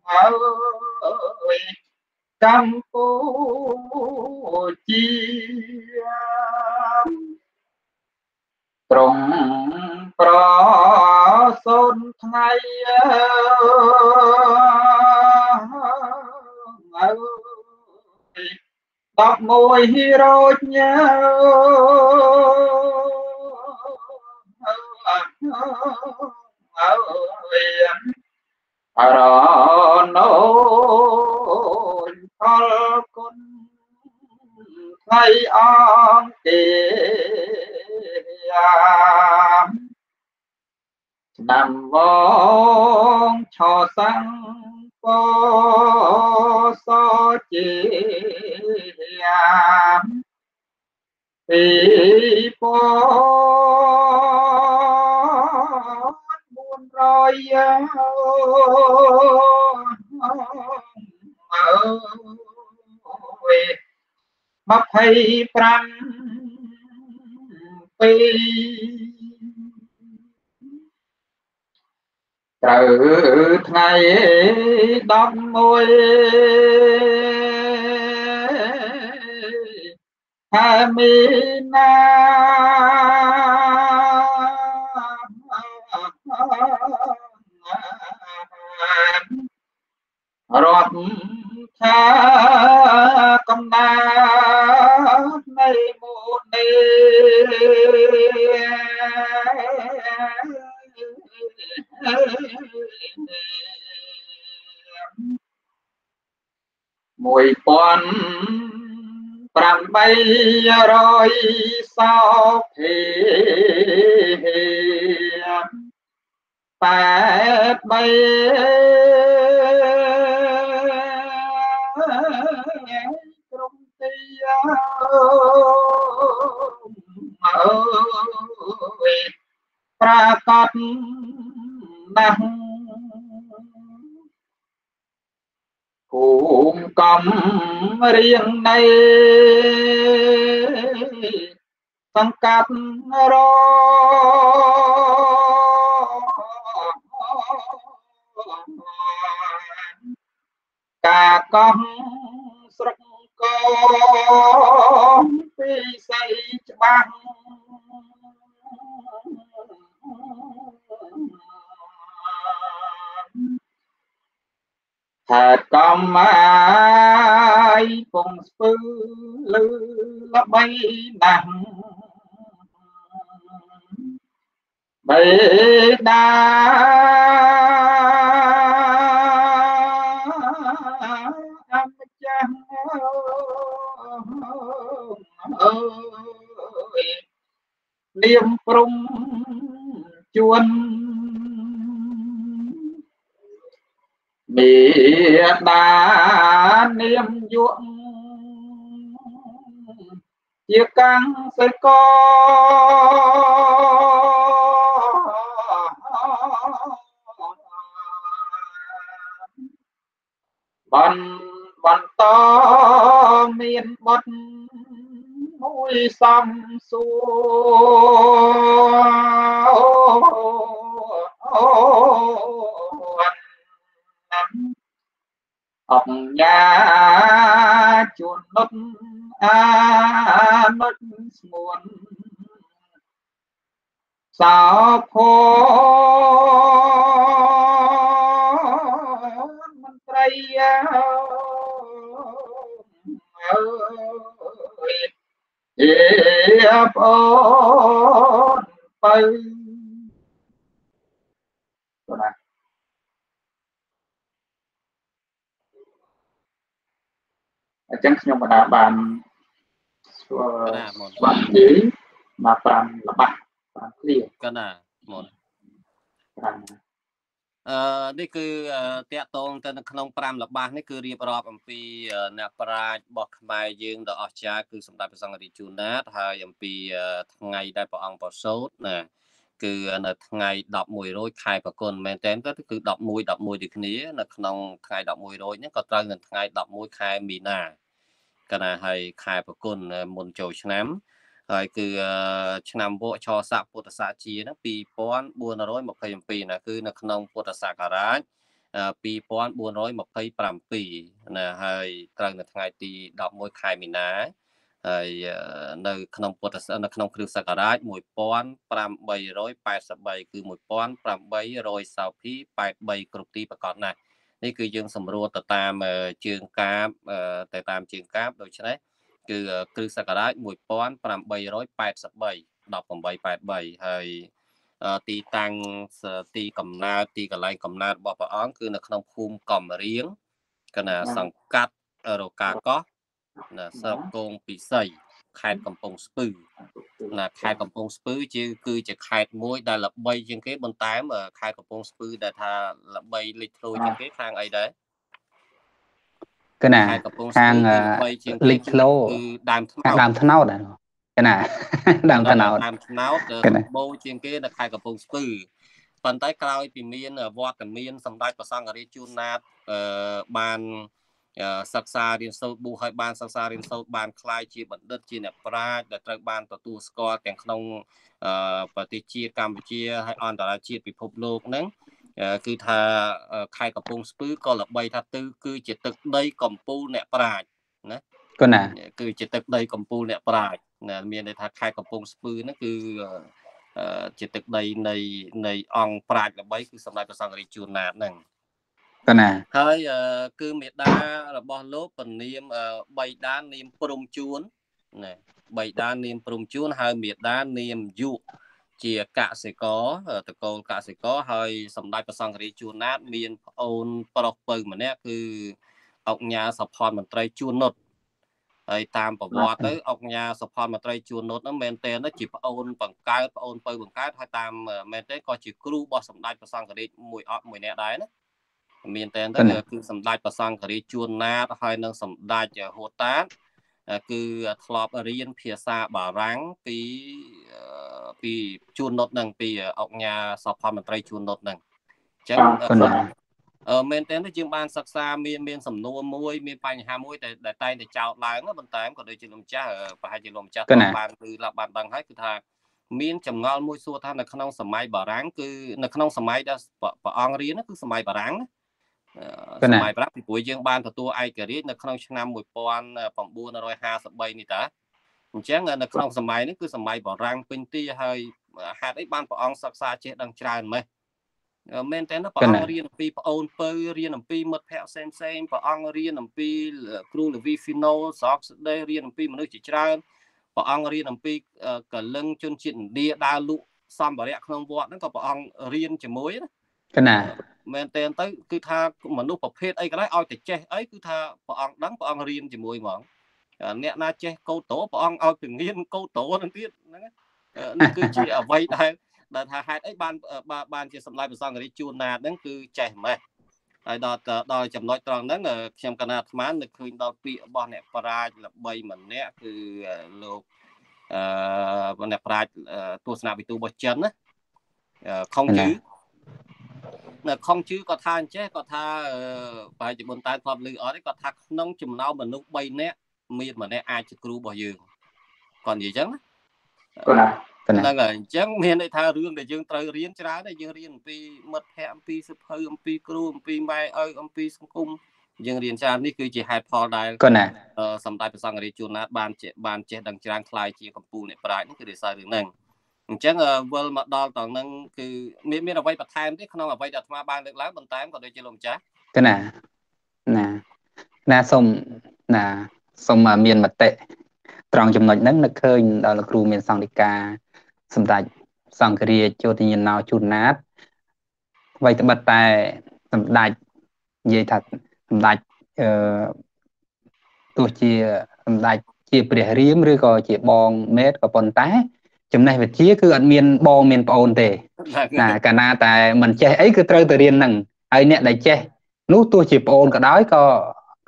យអើយកម្ពុជាត្រង់ប្រសូនថ្ងៃអើ11រោចញើអើ រណូនផលគុណថ្ងៃអង្គទេឆ្នាំវងឆោសាំងពសជាពីព 400អើយ25ปีត្រូវថ្ងៃ11ខែមីនា រដ្ឋថាកំណាតនៃមូននេះមួយពាន់800សោភិ8 អើយប្រាកដណាស់ភូមិកំរៀងនៃសង្កាត់រការកោះស្រុ កកងពីស័យច្បាស់ហេតុកំអាយពងស្ពឺលឺល្បីណាស់បេដាអម្ចាស់អើ យនាមព្រំជួនមេដានាមយុជាកាំងសិកបានបន្តមានបត់ មួយសំសួរអង្ញាជួននុតអានុតស្មួនសោភ័មន្ត្រីអើយ អេបងបើណាអញ្ចឹងខ្ញុំបណ្ដាបានស្គាល់ស្វាគីមក5ល្បះ5ឃ្លាកណាមុន5 អឺនេះគឺតកតងទៅនៅក្នុង5ល្បះនេះគឺរៀបរាប់អំពីអ្នកប្រាជ្ញរបស់ខ្មែរយើងដ៏អស្ចារ្យគឺសម្ដេចព្រះសង្ឃរាជជួនណាតហើយអំពីថ្ងៃដែលព្រះអង្គប្រសូតណាគឺនៅថ្ងៃ11រោចខែប្រគុណមែនតើគឺ11 11ដូចគ្នានៅក្នុងថ្ងៃ11រោចហ្នឹងក៏ត្រូវនៅថ្ងៃ11ខែមីនាកណាហើយខែប្រគុណមុនចូលឆ្នាំ ហើយគឺឆ្នាំវកឆស័កពុទ្ធសាសជាហ្នឹង2427ណាគឺនៅក្នុងពុទ្ធសករាជ2427ណាហើយត្រូវនៅថ្ងៃទី11ខែមីនាហើយនៅក្នុងពុទ្ធនៅក្នុងគ្រិស្តសករាជ1883គឺ1800សៅភី83គ្រប់ទីប្រកបណាស់នេះគឺយើងសម្រួលទៅតាមជើងកាបទៅតាមជើងកាបដូច្នេះ គឺគ្រិស្តសករាជ1883 1883ហើយទីតាំងទីកំណើតទីកន្លែងកំណើតរបស់ព្រះអង្គគឺនៅក្នុងភូមិកំរៀងកណាសង្កាត់រកាកោះណាស្រុកគងពិសីខេត្តកំពង់ស្ពឺណាខេត្តកំពង់ស្ពឺជាគឺជាខេត្តមួយដែលល្បីជាងគេបន្តែមខេត្តកំពង់ស្ពឺដែលថាល្បីលេចធ្លោជាងគេខាងអីដែរ គឺណាខាងលេចធ្លោគឺដើមថ្នោតដើមថ្នោតដែរគឺណាដើមថ្នោតដើមថ្នោតបូជាងគេនៅខេត្តកំពង់ស្ពឺប៉ុន្តែក្រោយពីមានវត្តមានសម្ដេចព្រះសង្ឃរាជជួនណាតបានសិក្សារៀនសូត្រប៊ូឲ្យបានសិក្សារៀនសូត្របានคล้ายជាបណ្ឌិតជាអ្នកប្រាជ្ញដែលត្រូវបានទទួលស្គាល់ទាំងក្នុងប្រទេសជាតិកម្ពុជាហើយអន្តរជាតិពិភពលោកហ្នឹង គឺថាខេត្តកំពង់ស្ពឺក៏ល្បីថាទៅគឺជាទឹកដីកំពូលអ្នកប្រាជ្ញណាគណាគឺជាទឹកដីកំពូលអ្នកប្រាជ្ញណាមានន័យថាខេត្តកំពង់ស្ពឺហ្នឹងគឺជាទឹកដីនៃនៃអង្គប្រាជ្ញល្បីគឺសម្ដេចព្រះសង្ឃរាជជួនណាតហ្នឹងកណាហើយគឺមេដារបស់លោកពនាមបីដាននាមព្រំជួនណាបីដាននាមព្រំជួនហើយមេដានាមយុ ជាកសិករតកូលកសិករហើយសម្ដេចព្រះសង្ឃរាជជួនណាត មានប្អូនប្រុសពៅម្នាក់គឺអុកញ៉ាសផនមន្ត្រីជួននុតហើយតាមប្រវត្តិទៅអុកញ៉ាសផនមន្ត្រីជួននុតហ្នឹងមែនតើជាប្អូនបង្កើតប្អូនពៅបង្កើតហើយតាមមែនតើក៏ជាគ្រូរបស់សម្ដេចព្រះសង្ឃរាជមួយអត់មួយនាក់ដែរណាមានតែទៅគឺសម្ដេចប្រសង្ឃរាជជួនណាតហើយនឹងសម្ដេចហួតតាត គឺធ្លាប់រៀនភាសាបារាំងពីពីជួននុតនឹងពីអង្គញាសភមន្ត្រីជួននុតនឹងអញ្ចឹងអឺមែនតើយើងបានសិក្សាមានមានសំណួរមួយមានបញ្ហាមួយតែតែតែងតែចោទឡើងបន្តែមក៏ដូចជាលោកម្ចាស់ប្រហែលជាលោកម្ចាស់បានគឺឡាប់បានដឹងហើយគឺថាមានចម្ងល់មួយសួរថានៅក្នុងសម័យបារាំងគឺនៅក្នុងសម័យដែលព្រះអង្គរៀនគឺសម័យបារាំងណា សម័យប្រាក់ពីព្រោះយើងបានទទួលឯករាជ្យនៅក្នុងឆ្នាំ1953នេះតាអញ្ចឹងនៅក្នុងសម័យនេះគឺសម័យបារាំងពេញទីហើយហេតុអីបានព្រះអង្គសិក្សាចេះដឹងច្រើនម៉េះមែនតើព្រះអង្គរៀនអំពីប្អូនពៅរៀនអំពីមិត្តភ័ក្តិផ្សេងផ្សេងព្រះអង្គរៀនអំពីគ្រូលវីហ្វីណូសកស្ដេរៀនអំពីមនុស្សជាច្រើនព្រះអង្គរៀនអំពីកលឹងជនជាតិឥណ្ឌាដើរលក់សម្ភារៈក្នុងវត្តហ្នឹងក៏ព្រះអង្គរៀនជាមួយណា កណាមែនតើទៅគឺថាមនុស្សប្រភេទអីក៏ដោយឲ្យតែចេះអីគឺថាព្រះអង្គដឹងព្រះអង្គរៀនជាមួយហ្មងអ្នកណាចេះកោតោព្រះអង្គឲ្យពងៀនកោតោនឹងទៀតហ្នឹងនេះគឺជាអ្វីដែលដែលថាហេតុអីបានបានជាសម្លាយប្រសងរាជជួនណាតហ្នឹងគឺចេះម៉េះហើយដល់ដល់ចំណុចត្រង់ហ្នឹងខ្ញុំកណាអាត្មានឹកឃើញដល់ពាក្យរបស់អ្នកប្រាជ្ញល្បីម្នាក់គឺលោកអឺអ្នកប្រាជ្ញទស្សនវិទូរបស់ចិនណាខុងជឺនៅ ខុងជឺគាត់ថាអញ្ចេះគាត់ថាប្រហែលជាមុនតើធ្លាប់ឮអត់ទេគាត់ថាក្នុងចំណោមមនុស្ស3នាក់មានម្នាក់អាចជាគ្រូរបស់យើងគាត់និយាយអញ្ចឹងណាហ្នឹងហើយអញ្ចឹងមានន័យថារឿងដែលយើងត្រូវរៀនច្រើនតែយើងរៀនអំពីមិត្តភ័ក្តិអំពីសិភៅអំពីគ្រូអំពីម៉ែឪអំពីសង្គមយើងរៀនច្រើននេះគឺជាហេតុផលដែលគាត់ណាសម្ដេចព្រះសង្ឃរាជជួនណាតបានបានចេះដឹងច្រើនខ្លាយជាកម្ពុជាអ្នកប្រាជ្ញនេះគឺដោយសាររឿងហ្នឹង អញ្ចឹងវិលមកដល់ត្រង់ហ្នឹងគឺមានមានអ្វីបន្ថែមទេក្នុងអ្វីដែលអាត្មាបានលើកឡើងបន្ថែមក៏ដូចជាលោកម្ចាស់កណាណាណាសូមណាសូមមានមតិត្រង់ចំណុចហ្នឹងនឹកឃើញដល់លោកគ្រូមានសង្ឃិកាសម្ដេចសង្ឃរាជយោធិញណោជួនណាតអ្វីត្បិតតែសម្ដេចនិយាយថាសម្ដេចអឺទោះជាសម្ដេចជាព្រះរាមឬក៏ជាបងមេតក៏ប៉ុន្តែ ចំណេះវិទ្យាគឺអត់មានបងមានប្អូនទេណាកាលណាតែមិនចេះអីគឺត្រូវទៅរៀននឹងហើយអ្នកដែលចេះនោះទោះជាប្អូនក៏ដោយក៏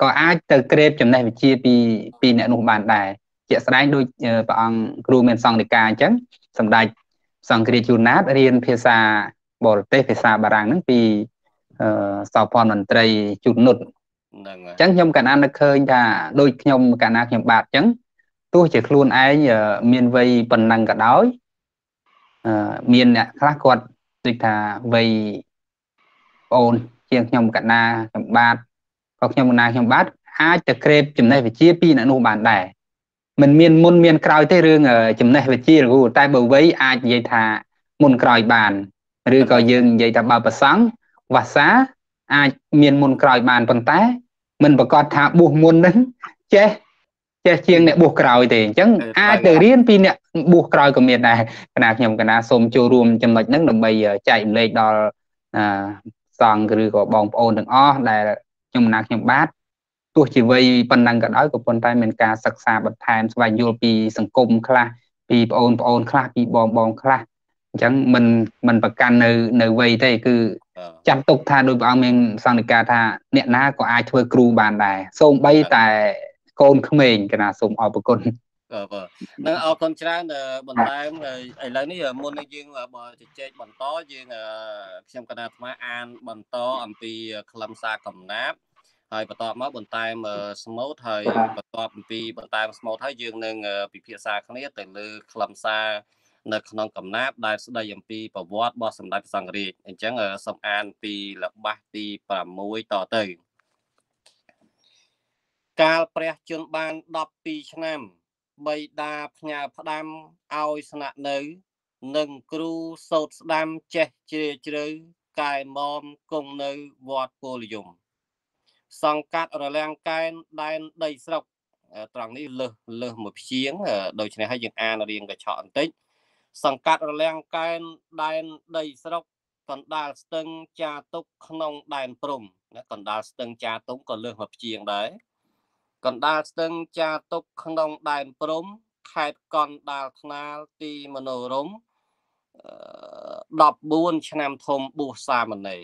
ក៏អាចទៅក្រេបចំណេះវិជ្ជាពីពីអ្នកនោះបានដែរជាក់ស្ដែងដូចព្រះអង្គគ្រូមានសង្ឃនិកាអញ្ចឹងសម្ដេចសង្ឃរាជជួនណាតរៀនភាសាបរទេសភាសាបារាំងហ្នឹងពីអឺសោភ័ណ្ឌមន្ត្រីជុនុតហ្នឹងអញ្ចឹងខ្ញុំកណ្ដាលនឹកឃើញថាដូចខ្ញុំកណ្ដាលខ្ញុំបាទអញ្ចឹង ទោះជាខ្លួនឯងមានវ័យប៉ុណ្ណឹងក៏ដោយអឺមានអ្នកខ្លះគាត់ដូចថាវ័យប្អូនជាងខ្ញុំកណ្ដាខ្ញុំបាទក៏ខ្ញុំកណ្ដាខ្ញុំបាទអាចទៅក្រេបចំណេះវិជ្ជាពីអ្នកនោះបានដែរមិនមានមុនមានក្រោយទេរឿងចំណេះវិជ្ជាគ្រូតែបើវ័យអាចនិយាយថាមុនក្រោយបានឬក៏យើងនិយាយថាបើប្រសង់វាសាអាចមានមុនក្រោយបានប៉ុន្តែមិនប្រកាសថាបួសមុននឹងចេះ ចេះជាងអ្នកបួសក្រោយទេអញ្ចឹងអាចទៅរៀនពីអ្នកបួសក្រោយក៏មានដែរគណៈខ្ញុំគណៈសូមចូលរួមចំណុចហ្នឹងដើម្បីចែករំលែកដល់សង្ឃឬក៏បងប្អូនទាំងអស់ដែលខ្ញុំណាខ្ញុំបាទទោះជាវ័យប៉ុណ្ណឹងក៏ដោយក៏ប៉ុន្តែមានការសិក្សាបន្ថែមស្វែងយល់ពីសង្គមខ្លះពីបងប្អូនប្អូនខ្លះពីបងបងខ្លះអញ្ចឹងមិនមិនប្រកាន់នៅនៅវ័យទេគឺចាត់ទុកថាដោយព្រះអង្គមានសង្ឃនិកាថាអ្នកណាក៏អាចធ្វើគ្រូបានដែរសូម្បីតែ កូនក្មេងកណាសូមអរគុណបាទនឹងអរគុណច្រើនបន្ថែមឥឡូវនេះមុននឹងយើងបើជជែកបន្តយើងខ្ញុំកណាអាត្មាអានបន្តអំពីខ្លឹមសារកំណាព្យហើយបន្ទាប់មកបន្តែមស្មូតហើយបន្ទាប់អំពីបន្តែមស្មូតហើយយើងនឹងពិភាក្សាគ្នាទៅលើខ្លឹមសារនៅក្នុងកំណាព្យដែលស្ដីអំពីប្រវត្តិរបស់សម្ដេចព្រះសង្ឃរាជអញ្ចឹងសូមអានពីលបាសទី6តទៅ កាលព្រះជន្មបាន12ឆ្នាំបៃតាផ្ញើផ្ដាំឲ្យស្នាក់នៅនឹងគ្រូសោតស្ដាំចេះជ្រាជ្រៅកែមមគង់នៅវត្តពលយមសង្កាត់រលាំងកែនដែនដីស្រុកត្រង់នេះលើសលើសមួយព្យាងដូច្នេះហើយយើងអានរៀងកញ្ឆក់បន្តិចសង្កាត់រលាំងកែនដែនដីស្រុកកណ្ដាលស្ទឹងចាទុកក្នុងដែនព្រំណាកណ្ដាលស្ទឹងចាទុកក៏លើសមួយព្យាងដែរ កណ្ដាលស្ទឹងចាទុកក្នុងដែនព្រំខេត្តកណ្ដាលថ្នាលទីមនោរម14ឆ្នាំធំបួសសាមណេរ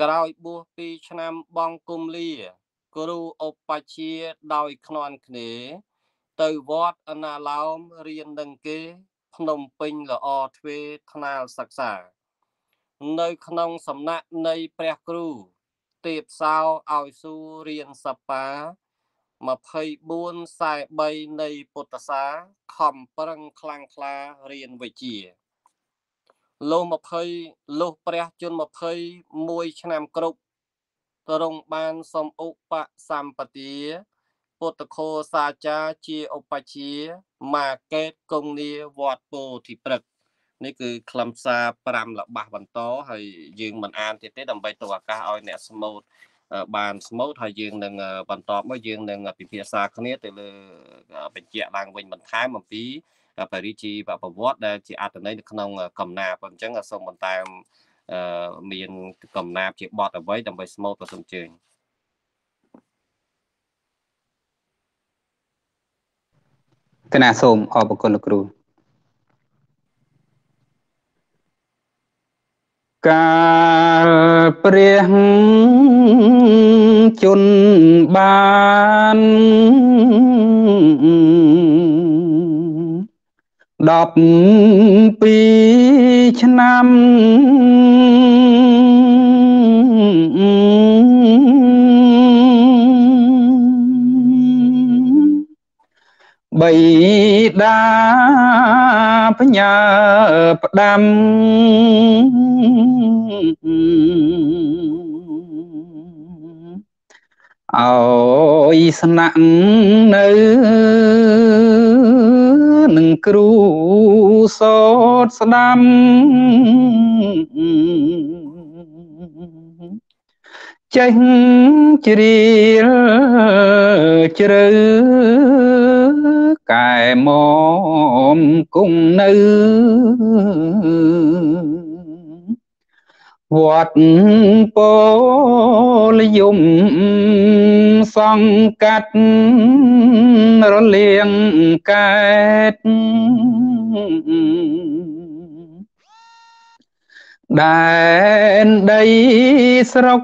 ក្រោយបួស2ឆ្នាំបងគុំលាគ្រូឧបជាដោយខ្នន់គ្នា ទៅវត្តអណាឡោមរៀននឹងគេ ភ្នំពេញល្អទ្វេថ្នាលសិក្សា នៅក្នុងសំណាក់នៃព្រះគ្រូទេពសោឲ្យស៊ូរៀនសបា24 43នៃពុទ្ធសាខំប្រឹងខ្លាំងក្លារៀនវិជ្ជាលោ20លោព្រះជន្ម21ឆ្នាំគ្រប់ទ្រង់បានសំឧបសម្បទាពុទ្ធខោសាចាជាឧបជាមាកេតគង់នីវត្តពោធិព្រឹកនេះគឺខ្លឹមសារ5លបាសបន្តហើយយើងមិនអានទៀតទេដើម្បីទុកឱកាសឲ្យអ្នកស្មូត បានស្មូតហើយយើងនឹងបន្តមកយើងនឹងពិភាក្សាគ្នាទៅលើបញ្ជាក់ឡើងវិញបន្ថែមអំពីបរិជីវប្រវត្តិដែលជាអត្តន័យនៅក្នុងកំណាព្យអញ្ចឹងសូមបន្ថែមមានកំណាព្យជាបទអ្វីដើម្បីស្មូតក៏សូមជើញគណៈសូមអរគុណលោកគ្រូ កាលព្រះជន់បាន12ឆ្នាំ បីដាផ្ញើផ្ដាំអើយស្នាក់នៅនឹងគ្រូសោតស្ដាំចេះជ្រៀលជ្រៅ កែមគង់នៅវត្តពលយមសង្កាត់រលៀងកែតដែនដីស្រុក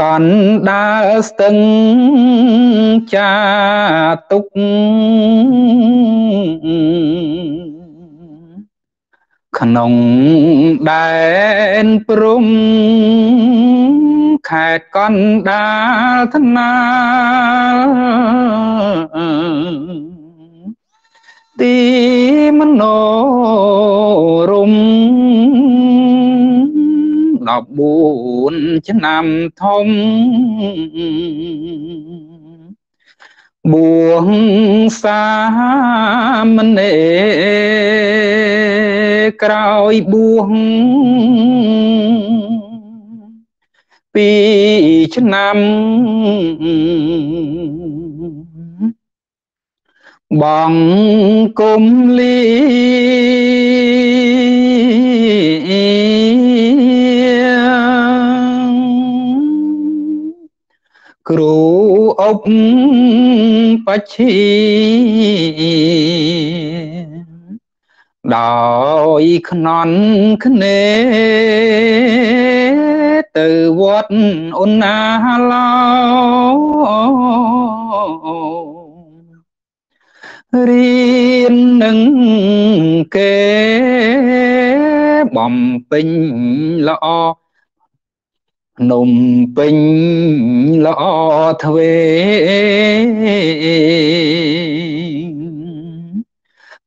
កណ្ដាលស្ទឹងចាទុកក្នុងដែនព្រំខេត្តកណ្ដាលថ្នាទីមโนរម 14ឆ្នាំធំបួងសាមណេរក្រោយបួងពីឆ្នាំបងគុំលី គ្រូអុបបច្ឆីដោយខ្នន់គ្នាទៅវត្តអូនណាឡោរៀននឹងគេបំពេញល្អ នំពេញល្អទ្វេ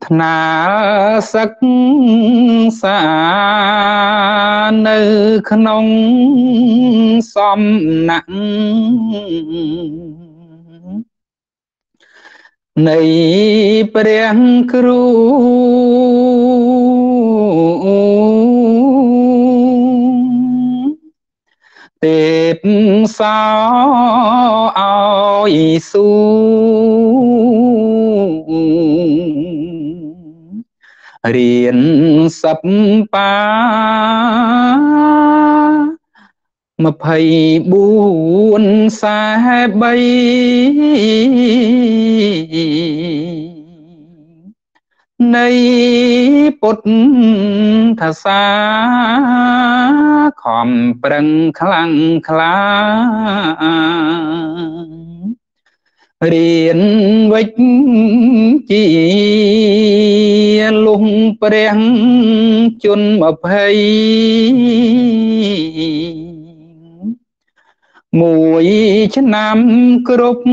ថ្នាសឹកសានៅក្នុងសំណាក់នៃព្រះគ្រូ ទេពសោឲ្យស៊ូរៀនសັບបា24សា3 នៃពុទ្ធសាខំប្រឹងខ្លាំងខ្លារៀនវិជ្ជាលុងព្រះជន់20មួយឆ្នាំគ្រប់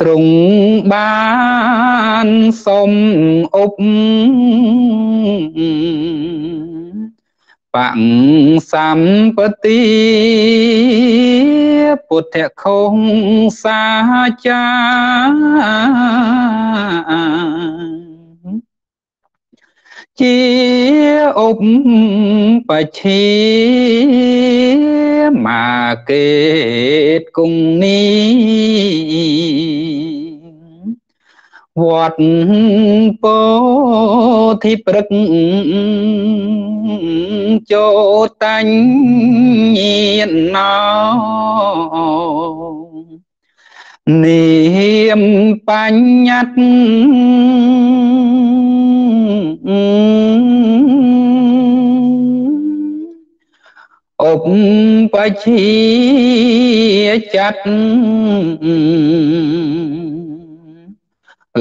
ទ្រង់បានសុំអុបបង្សម្បទាពុទ្ធខុងសាចា ជាអុបបច្ឆេមាកេតគង់នេះវត្តពោធិព្រឹកចូលតាញ់ញៀនណោនាមបញ្ញត្តិ ឧបបជាចាត់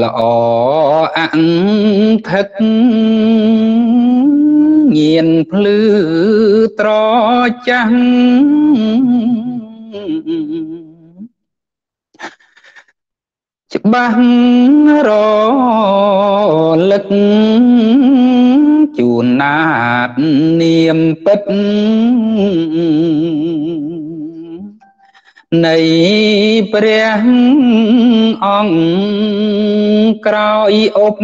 ល្អអង្ថឹកញៀនភ្លឺត្រចាស់ ច្បាស់រលឹកជួនណាតនាមពិតនៃព្រះអង្គក្រោយឧប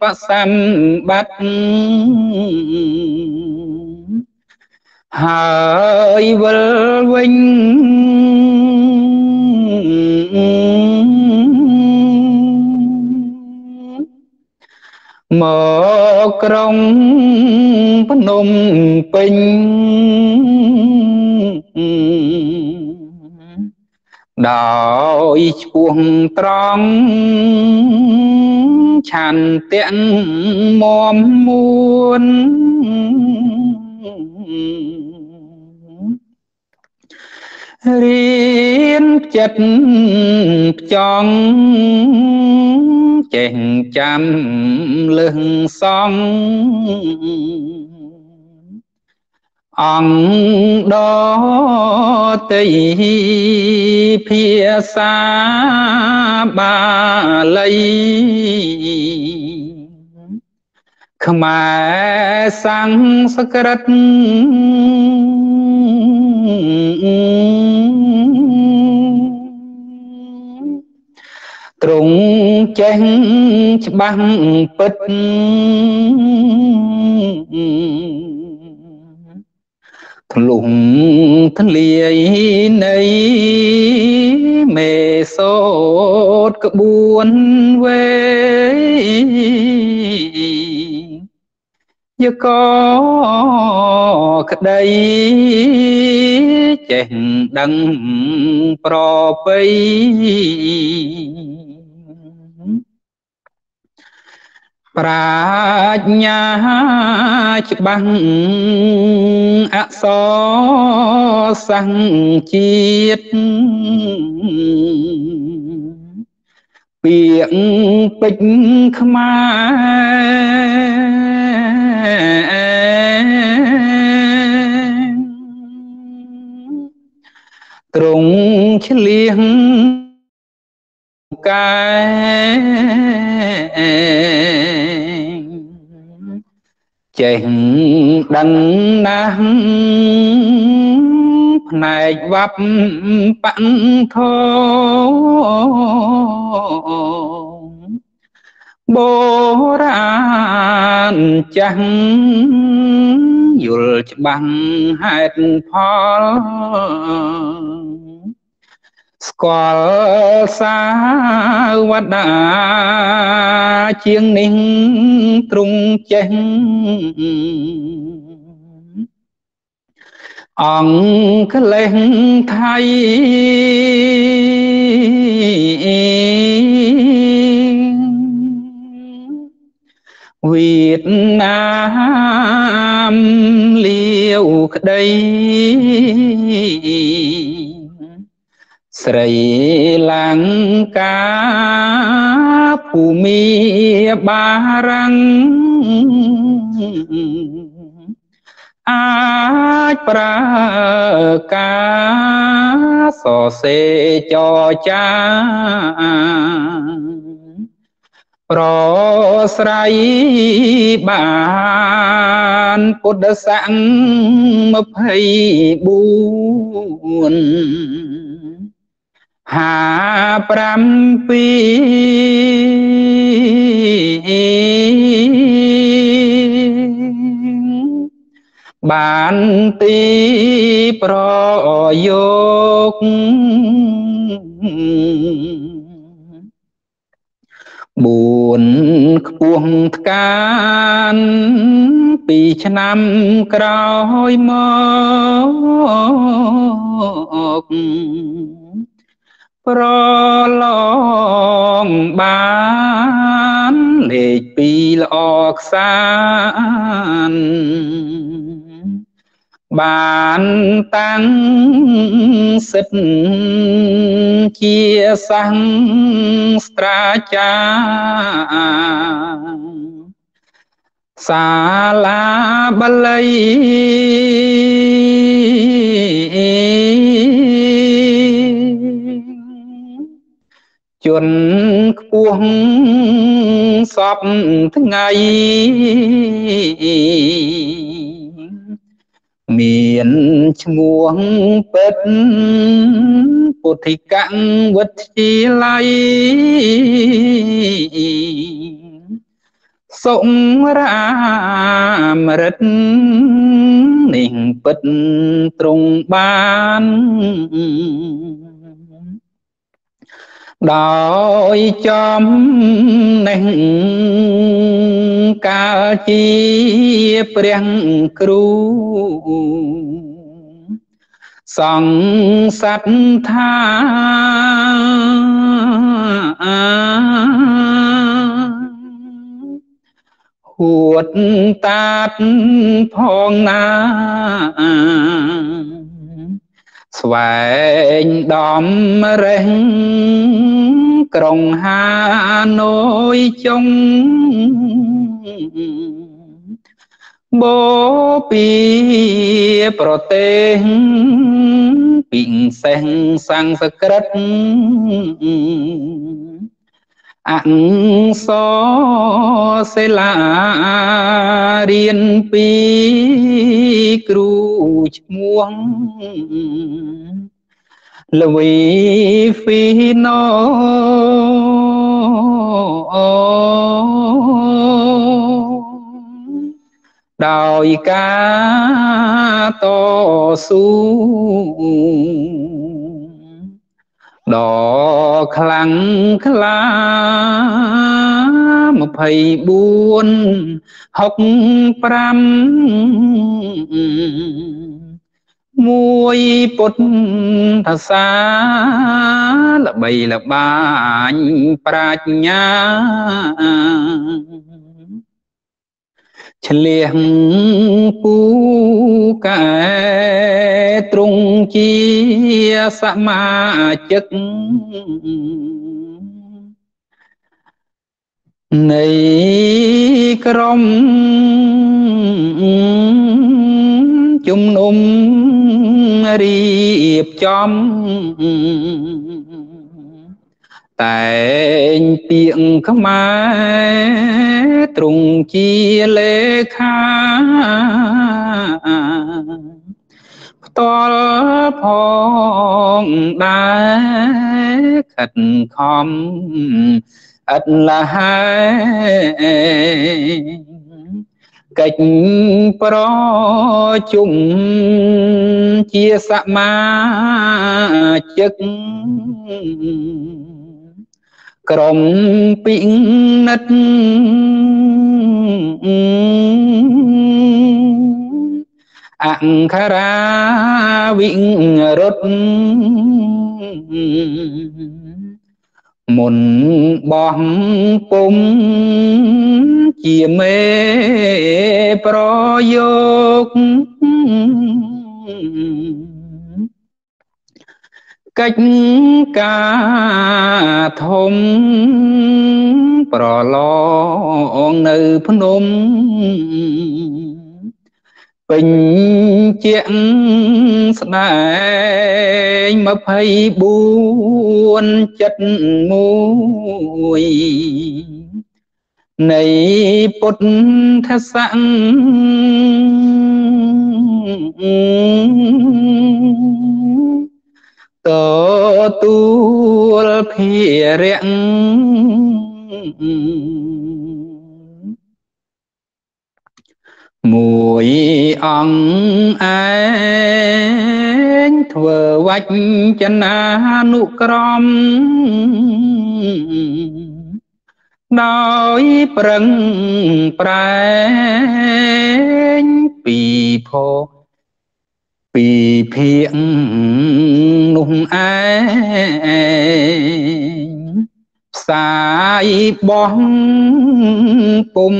បសម្បត្តិហើយវិលវិញ មកក្រុងភ្នំពេញដោយឈ្មោះត្រង់ឆន្ទៈមមួនរៀនចិត្តផ្ចង់ ចេះចាំលឹះសងអង្គដតីភាសាបាលីខ្មែរសំស្ក្រឹត ទ្រង់ចេះច្បាស់ពិតធ្លុងធ្លាយនៃមេសូតក្បួនវេយកក្តីចេះដឹងប្រពៃ ប្រាជ្ញាច្បាស់អក្សរសង្ជាតិពាក្យពេចខ្មែរត្រង់ឆ្លៀង កែចេះដឹងណាស់ផ្នែកវັບបញ្ធបូរាណចាស់យល់ច្បាស់ហេតុផល ស្គាល់សាវតាជាងនេះទ្រង់ចេះអង្គលេសថៃវៀតណាមលាវក្តី ស្រីលង្កាភូមិបារាំងអាចប្រើការសរសេរចចាប្រស្រ័យបានពុទ្ធសង្ឃ24 ហា7បានទីប្រយោគបួនខ្ពស់ថ្កានពីឆ្នាំក្រោយមក ប្រឡងបានលេខពីល្អខ្សានបានតាំងសិទ្ធជាសង្ស្ត្រាចាសាលាបាលី ជន់ខ្ពស់សពថ្ងៃមានឈ្មោះពិតពុទ្ធិកវិទ្យាល័យសុរាមរិទ្ធនេះពិតត្រង់បាន ដោយចំណេះកាលជាព្រះគ្រូសង្ស័តថាហួតតាតផងណា ស្វែងដំរេះក្រុងហាណូយចុងបូពីប្រទេសពីងសេះសង្ស្ក្រឹត អង្សសិលារៀនពីគ្រូឈ្មោះលវីហ្វីណូដោយការតស៊ូ ដ៏ខ្លាំងក្លា24 65មួយពុទ្ធសាល្បីល្បាញប្រាជ្ញា ឆ្លៀងពូកែទ្រង់ជាសមាជិកនៃក្រុមជំនុំរៀបចំ តែងទៀងខ្មែរទ្រង់ជាលេខាផ្ទាល់ផងដែរខិតខំឥតលហើយកិច្ចប្រជុំជាសមាជិក ក្រុមពិនិត្យអង្គរាវិរុទ្ធមុនបោះពុំជាមេប្រយោគ កិច្ចការធំប្រឡងនៅភ្នំពេញជាស្ដែង24ចិត្តមួយនៃពុទ្ធស័ក្តិ ទទួលភារៈមួយអង្គឯងធ្វើវចនានុក្រមដោយប្រឹងប្រែងពីផោ ពីភាកនោះឯងផ្សាយបោះពុំ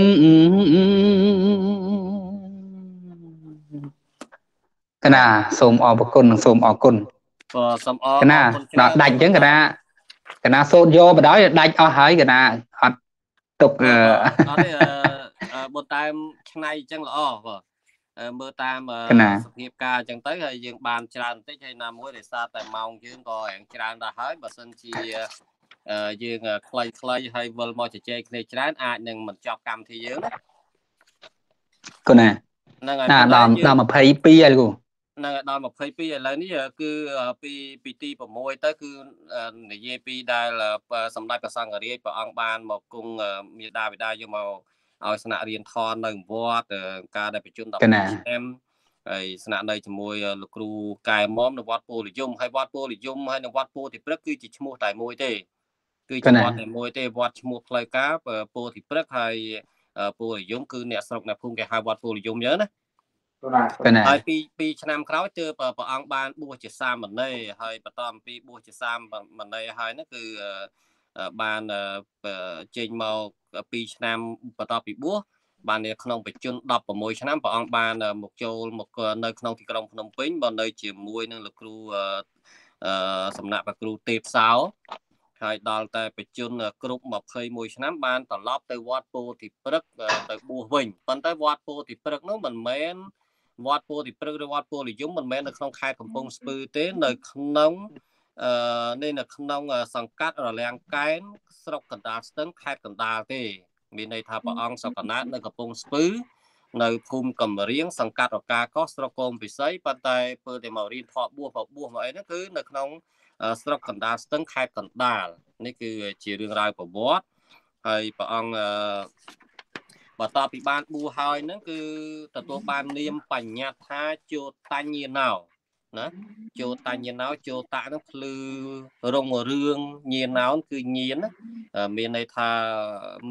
កណាសូមអរគុណនិងសូមអរគុណបាទសូមអរកណាដល់ដាច់អញ្ចឹងកណាកណាសូត្រយកបដ ாய் ដាច់អស់ហើយកណាអត់ទុកអត់ទេបើតាមឆ្នៃអញ្ចឹងល្អបាទ មើលតាមសភាពការអញ្ចឹងទៅហើយយើងបានច្រើនបន្តិចហើយណាមួយដោយសារតែម៉ោងយើងក៏រៀងច្រើនដែរហើយបើសិនជាយើងខ្លីខ្លីហើយវិលមកជជែកគ្នាច្រើនអាចនឹងមិនចប់កម្មវិធីយើងណាគូណាហ្នឹងហើយដល់ដល់22ហើយគូនឹងដល់22ឥឡូវនេះគឺពីពីទី6ទៅគឺនិយាយពីដែលសម្ដេចព្រះសង្ឃរាជព្រះអង្គបានមកគង់មេដាបិតាយកមក ឲ្យស្នាក់រៀនថននៅវត្តការដែលប្រជុំ10ឆ្នាំហើយស្នាក់នៅជាមួយលោកគ្រូកែមុំនៅវត្តពលយមហើយវត្តពលយមហើយនៅវត្តពោធិព្រឹកគឺជាឈ្មោះតែមួយទេគឺជាវត្តតែមួយទេវត្តឈ្មោះផ្លូវការពោធិព្រឹកហើយពលយមគឺអ្នកស្រុកអ្នកភូមិគេហៅវត្តពលយមយើណាហើយពីពីឆ្នាំក្រោយទើបព្រះអង្គបានបួសជាសាមណេរហើយបន្តអំពីបួសជាសាមណេរហើយនោះគឺ បានចេញមក2ឆ្នាំបន្តពីបួសបាននៅក្នុងបច្ចុប្បន្ន16ឆ្នាំព្រះអង្គបានមកចូលមកនៅក្នុងទីក្រុងភ្នំពេញបើនៅជាមួយនឹងលោកគ្រូសំណាក់ព្រះគ្រូទេពសោហើយដល់តែបច្ចុប្បន្នគ្រប់21ឆ្នាំបានត្រឡប់ទៅវត្តពោធិព្រឹកទៅបួសវិញប៉ុន្តែវត្តពោធិព្រឹកនោះមិនមែនវត្តពោធិព្រឹកឬវត្តពោធិយមមិនមែននៅក្នុងខេត្តកំពង់ស្ពឺទេនៅក្នុង អឺនេះនៅក្នុងសង្កាត់រលាំងកែនស្រុកកណ្ដាលស្ទឹងខេត្តកណ្ដាលទេមានន័យថាព្រះអង្គសុកណាតនៅកំពង់ស្ពឺនៅភូមិកំរៀងសង្កាត់រកាកោះស្រុកកូមពិសីប៉ុន្តែធ្វើតែមករៀនផបួសផបួសមកអីហ្នឹងគឺនៅក្នុងស្រុកកណ្ដាលស្ទឹងខេត្តកណ្ដាលនេះគឺជារឿងរ៉ាវប្រវត្តិហើយព្រះអង្គបន្ទាប់ពីបានបួសហើយហ្នឹងគឺទទួលបាននាមបញ្ញត្តិថាជោតញ្ញណោ ណាជោតញ្ញណោជោតៈហ្នឹងភ្លឺរងរឿងញៀនណោគឺញៀនណាមានន័យថា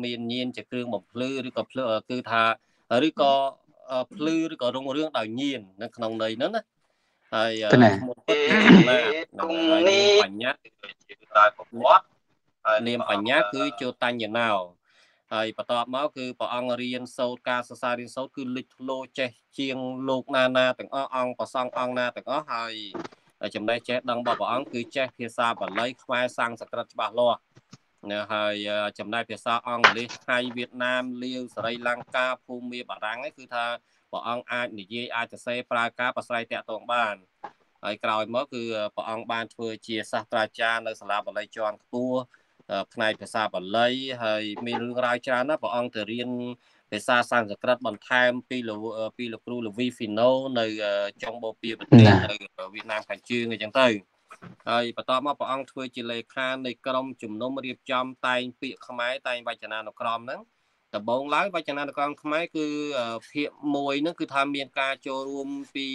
មានញៀនជាគ្រឿងបំភ្លឺឬក៏ភ្លឺគឺថាឬក៏ភ្លឺឬក៏រងរឿងដោយញៀននៅក្នុងន័យហ្នឹងណាហើយឈ្មោះពិតណាបញ្ញាជាដោយប្រវត្តិនាមបញ្ញាគឺជោតញ្ញណោ ហើយបន្ទាប់មកគឺព្រះអង្គរៀនសូត្រការសរសើររៀនសូត្រគឺលេចធ្លោចេះជាងលោកណាណាទាំងអស់អង្គប្រសងអង្គណាទាំងអស់ហើយចំណេះចេះដឹងរបស់ព្រះអង្គគឺចេះភាសាបាលីខ្មែរសំស្ក្រឹតច្បាស់លាស់ណាហើយចំណែកភាសាអង់គ្លេសថៃវៀតណាមលាវសេរីលង្កាភូមាបារាំងហ្នឹងគឺថាព្រះអង្គអាចនិយាយអាចសរសេរប្រើការប្រស្រ័យតាក់ទងបានហើយក្រោយមកគឺព្រះអង្គបានធ្វើជាសាស្ត្រាចារ្យនៅសាលាបាលីជាន់ខ្ពស់ ផ្នែកភាសាបាលីហើយមានរឿងរ៉ាវច្រើនណាស់ព្រះអង្គទៅរៀនភាសាសំស្ក្រឹតបន្ថែមពីលោកពីលោកគ្រូលវីហ្វីណូនៅចុងបូព៌ាប្រទេសនៅវៀតណាមខាងជើងអញ្ចឹងទៅហើយបន្ទាប់មកព្រះអង្គធ្វើជាលេខានៃក្រុមជំនុំរៀបចំតែងពាក្យខ្មែរតែងវចនានុក្រមហ្នឹងដំបូងឡើយវចនានុក្រមខ្មែរគឺភាគ1ហ្នឹងគឺថាមានការចូលរួមពី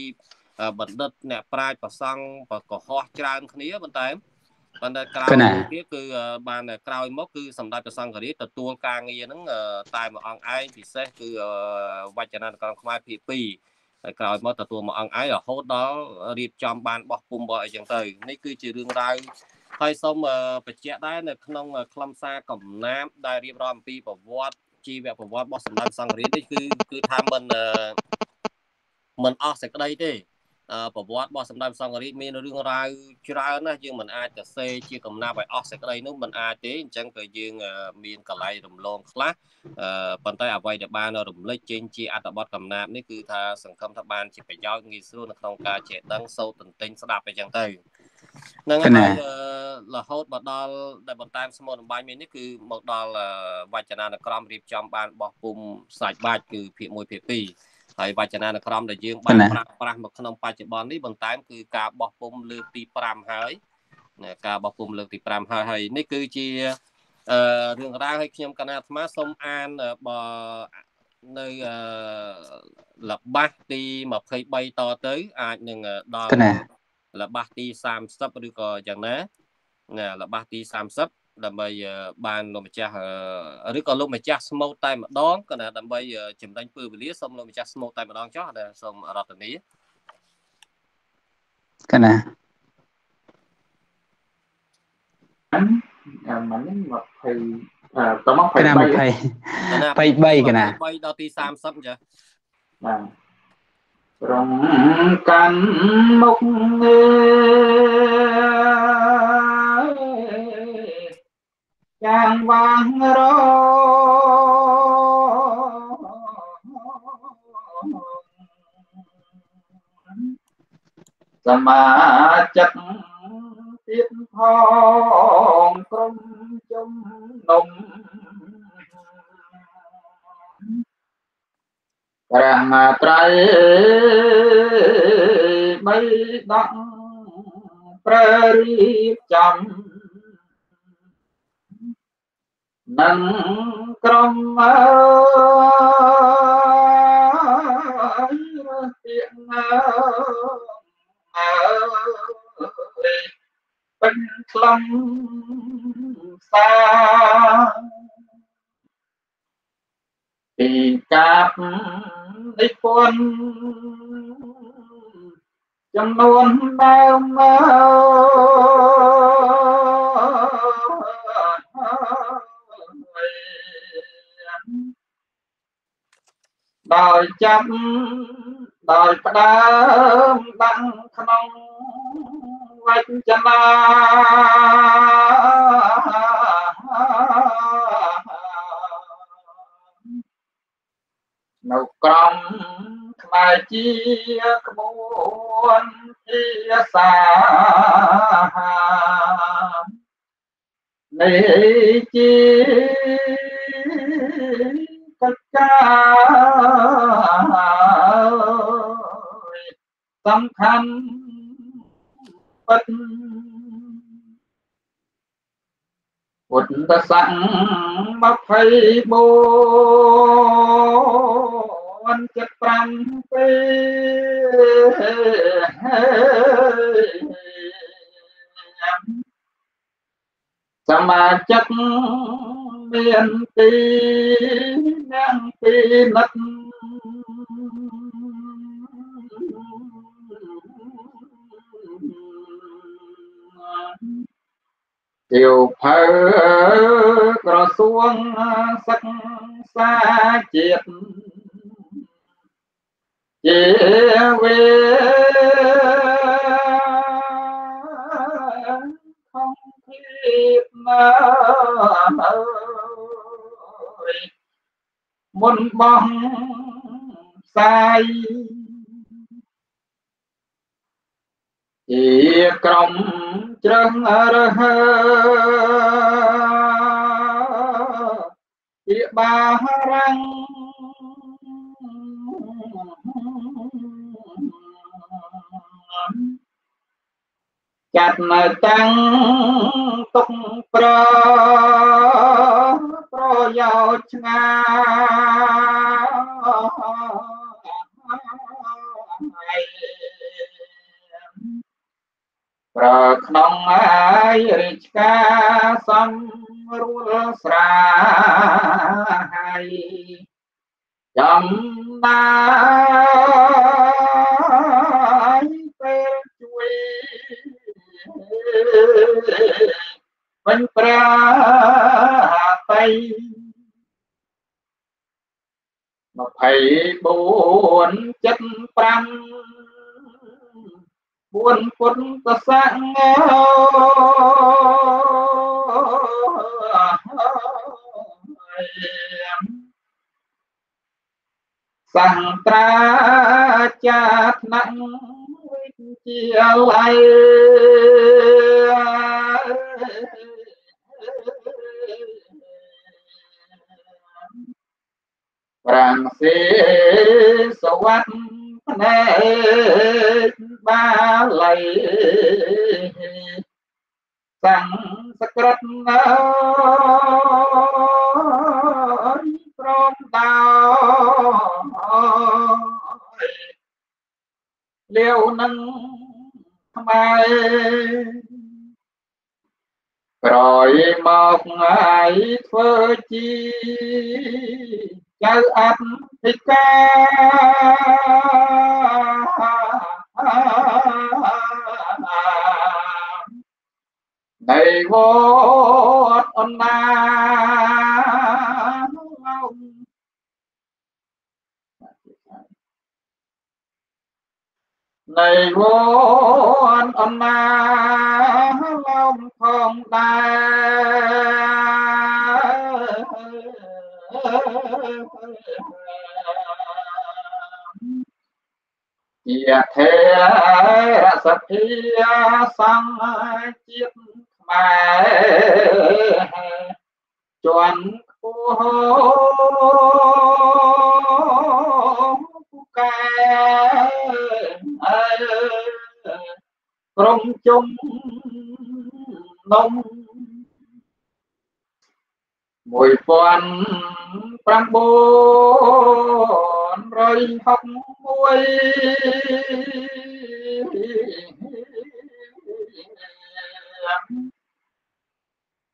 បណ្ឌិតអ្នកប្រាជ្ញប្រសង់កុហកច្រើនគ្នាប៉ុន្តែ ប៉ុន្តែក្រោយទៀតគឺបានក្រោយមកគឺសម្ដេចព្រះសង្ឃរាជទទួលការងារហ្នឹងតែមួយអង្គឯងពិសេសគឺវចនានុក្រមខ្មែរភាគ2ហើយក្រោយមកទទួលមួយអង្គឯងរហូតដល់រៀបចំបានបោះពុំបោះអីចឹងទៅនេះគឺជារឿងរ៉ាវហើយសូមបញ្ជាក់ដែរនៅក្នុងខ្លឹមសារកំណាព្យដែលរៀបរាប់អំពីប្រវត្តិជីវប្រវត្តិរបស់សម្ដេចសង្ឃរាជនេះគឺគឺថាមិនមិនអស់សេចក្តីទេ ប្រវត្តិរបស់សម្ដេចសង្ឃរាជមានរឿងរ៉ាវច្រើនណាស់យើងមិនអាចទៅសេជាកំណាប់ឲ្យអស់សេចក្តីនោះមិនអាចទេអញ្ចឹងក៏យើងមានកលៃរំលងខ្លះប៉ុន្តែអ្វីដែលបានរំលេចចេញជាអត្ថបទកំណាព្យនេះគឺថាសង្ឃឹមថាបានជាប្រយោជន៍ងាយស្រួលនៅក្នុងការចេះដឹងសូត្រទន្ទិញស្ដាប់អីចឹងទៅនឹងហើយរហូតមកដល់ដែលបន្តែមស្មូនអំបញ្ញមាននេះគឺមកដល់វចនានុក្រមរៀបចំបានបោះពុំសាច់បាច់គឺភាគ1ភាគ2 ហើយវចនានុក្រមដែលយើងបានប្រើប្រាស់មកក្នុងបច្ចុប្បន្ននេះបន្តែមគឺការបោះពុំលើកទី5ហើយការបោះពុំលើកទី5ហើយហើយនេះគឺជាអឺរឿងរ៉ាវឲ្យខ្ញុំកណាអាត្មាសូមអានបើនៅលបាសទី23តទៅអាចនឹងដល់លបាសទី30ឬក៏យ៉ាងណាណាលបាសទី30 ដើម្បីបានលោកម្ចាស់ឬក៏លោកម្ចាស់ស្មូតតែម្ដងក៏ណាដើម្បីចំណេញពេលវេលាសូមលោកម្ចាស់ស្មូតតែម្ដងចុះសូមរតនីកណាអាមិន20តមក23កណា20 23កណា3ដល់ទី30ចាបាទរងកាន់មុខ យ៉ាងវាងរសមាជិកទៀតផងក្រុមជំនុំព្រះមាត្រៃបីដងព្រះរៀបចំ នឹងក្រុមអើយរទៀងអើយពេញខ្លំសាពីកាប់និពន្ធចំនួនដើម ដោយចាប់ដោយផ្ដើមដាក់ក្នុងវចនានៅក្រមខ្មែរជាក្បួនភាសានេះជា កិច្ចការសំខាន់ពិតពុទ្ធសង្ឃ24 ចិត្ត5ពេលសមាជិកមានទីនឹងទីនិតជាវភៅក្រសួងសិក្សាជាតិជាវាខំ ភាពណាមុនបោះផ្សាយជាក្រុមជ្រឹងរហើជាបារាំង ចាត់នៅតាំងទុកប្រប្រយោជន៍ឆ្ងាយប្រក្នុងអាយរិច្ការសំរួលស្រាយចំណា វិញប្រាបៃ24 75ពួនពុទ្ធសង្ឃសង្ត្រាចាថ្នាក់វិ ជ្ជាល័យប្រាំងសេសវត្តភ្នែកបាល័យសង្សក្រឹតណាព្រមដោយលា វនឹងខ្មែរក្រោយមកថ្ងៃធ្វើជីចៅអធិការ នៃវត្តអណ្ណានៃវត្តអណ្ណាឡំផងដែរជាធេរសភាសង្ឃជាតិខ្មែរជាន់ខ្ពស់ កែអើក្រុមជុំនំ1961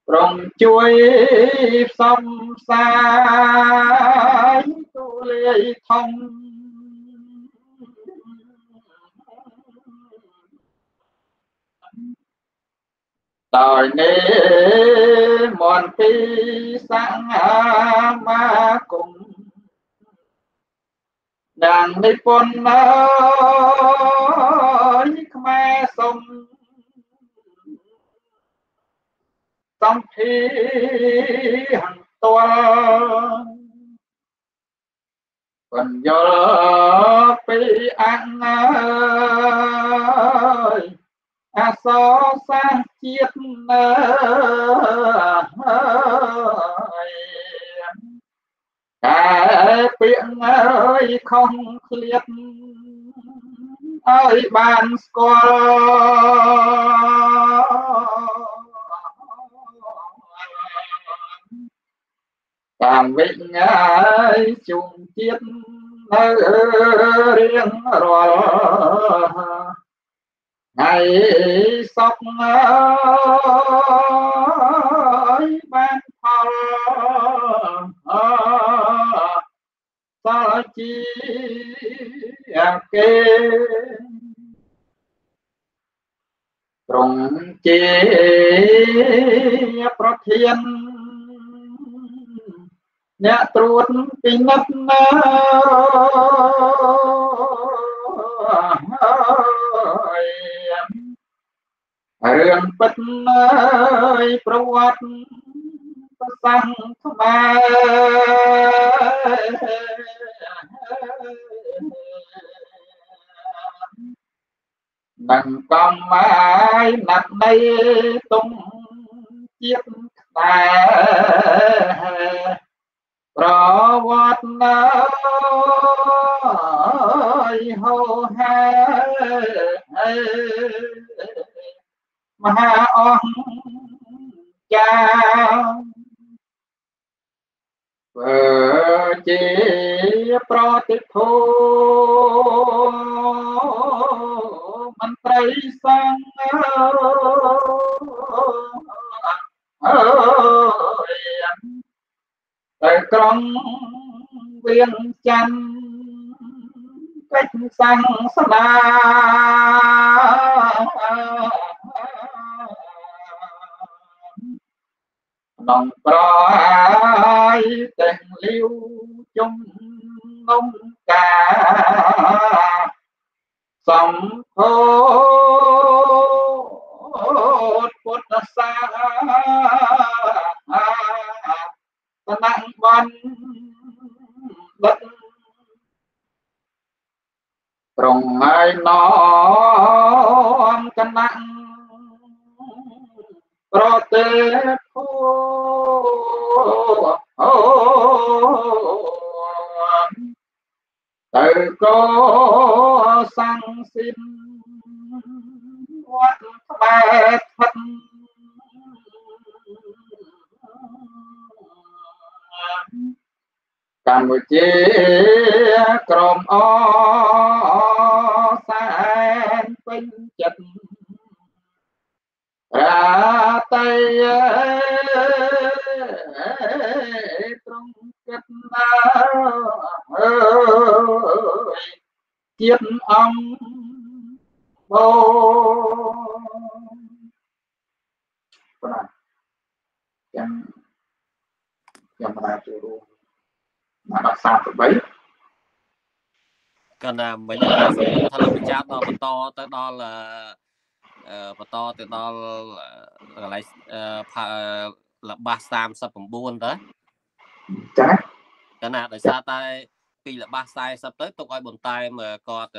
ព្រមជួយផ្សំផ្សាយទូលាយធំ ដោយនេមន្តពីសង្ឃមាគុំយ៉ាងនិពន្ធអើយខ្មែ អងាយអសរសាស្ត្រជាតិនៅតែពាក្យអើយខំឃ្លាតឲ្យបានស្គាល់តាមវិញ្ញាយជុំជាតិនៅរៀងរាល់ ថ្ងៃសុខអើយបានផលអសាជាគេត្រង់ជាប្រធានអ្នកត្រួតពិនិត្យណា រឿងពិតអើយប្រវត្តិប្រសាំងខ្មែរនឹងកំអាយណាត់នៃទុំជាតិតែប្រវត្តិណាយហោហា មហាអង្ចាបើជាប្រតិភូមន្ត្រីសង្ឃអើយទៅក្រុងវៀងច័ន្ទកិច្ចសង្ឃស្នា ក្នុងប្រអាយទាំងលាវជុំនំកាសំភោពុទ្ធសាសនាបានបិទត្រង់ហើយណមកណ្ណា ប្រទេសគូអូទៅក៏សង្សិនវត្តក្បែរស្ថិតកម្ពុជាក្រមអសែនពេញចិត្ត រាតៃត្រង់ចិត្តណាអើយជាតិអំបូបាទចាំចាំបានចូលរួមមកដល់33កណ្ដាមិញថាថាលោកបញ្ជាក់ដល់បន្តទៅដល់ បន្តទៅដល់កន្លែងលបាស39តើចាកណ្ដាដោយសារតែពីលបាស40ទៅទុកឲ្យបន្តែមគាត់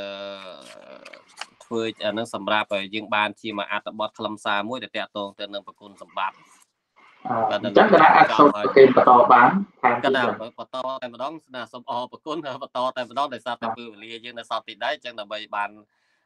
ធ្វើអានឹងសម្រាប់យើងបានជាមួយអត្តបទខ្លឹមសារមួយដែលតាក់ទងទៅនឹងប្រគុណសម្បត្តិអញ្ចឹងគណៈអក្សរគេបន្តបានថែមទៀតបន្តតែម្ដងស្នើសុំអរប្រគុណបន្តតែម្ដងដោយសារតែពេលវេលាយើងនៅសល់តិចដែរអញ្ចឹងដើម្បីបាន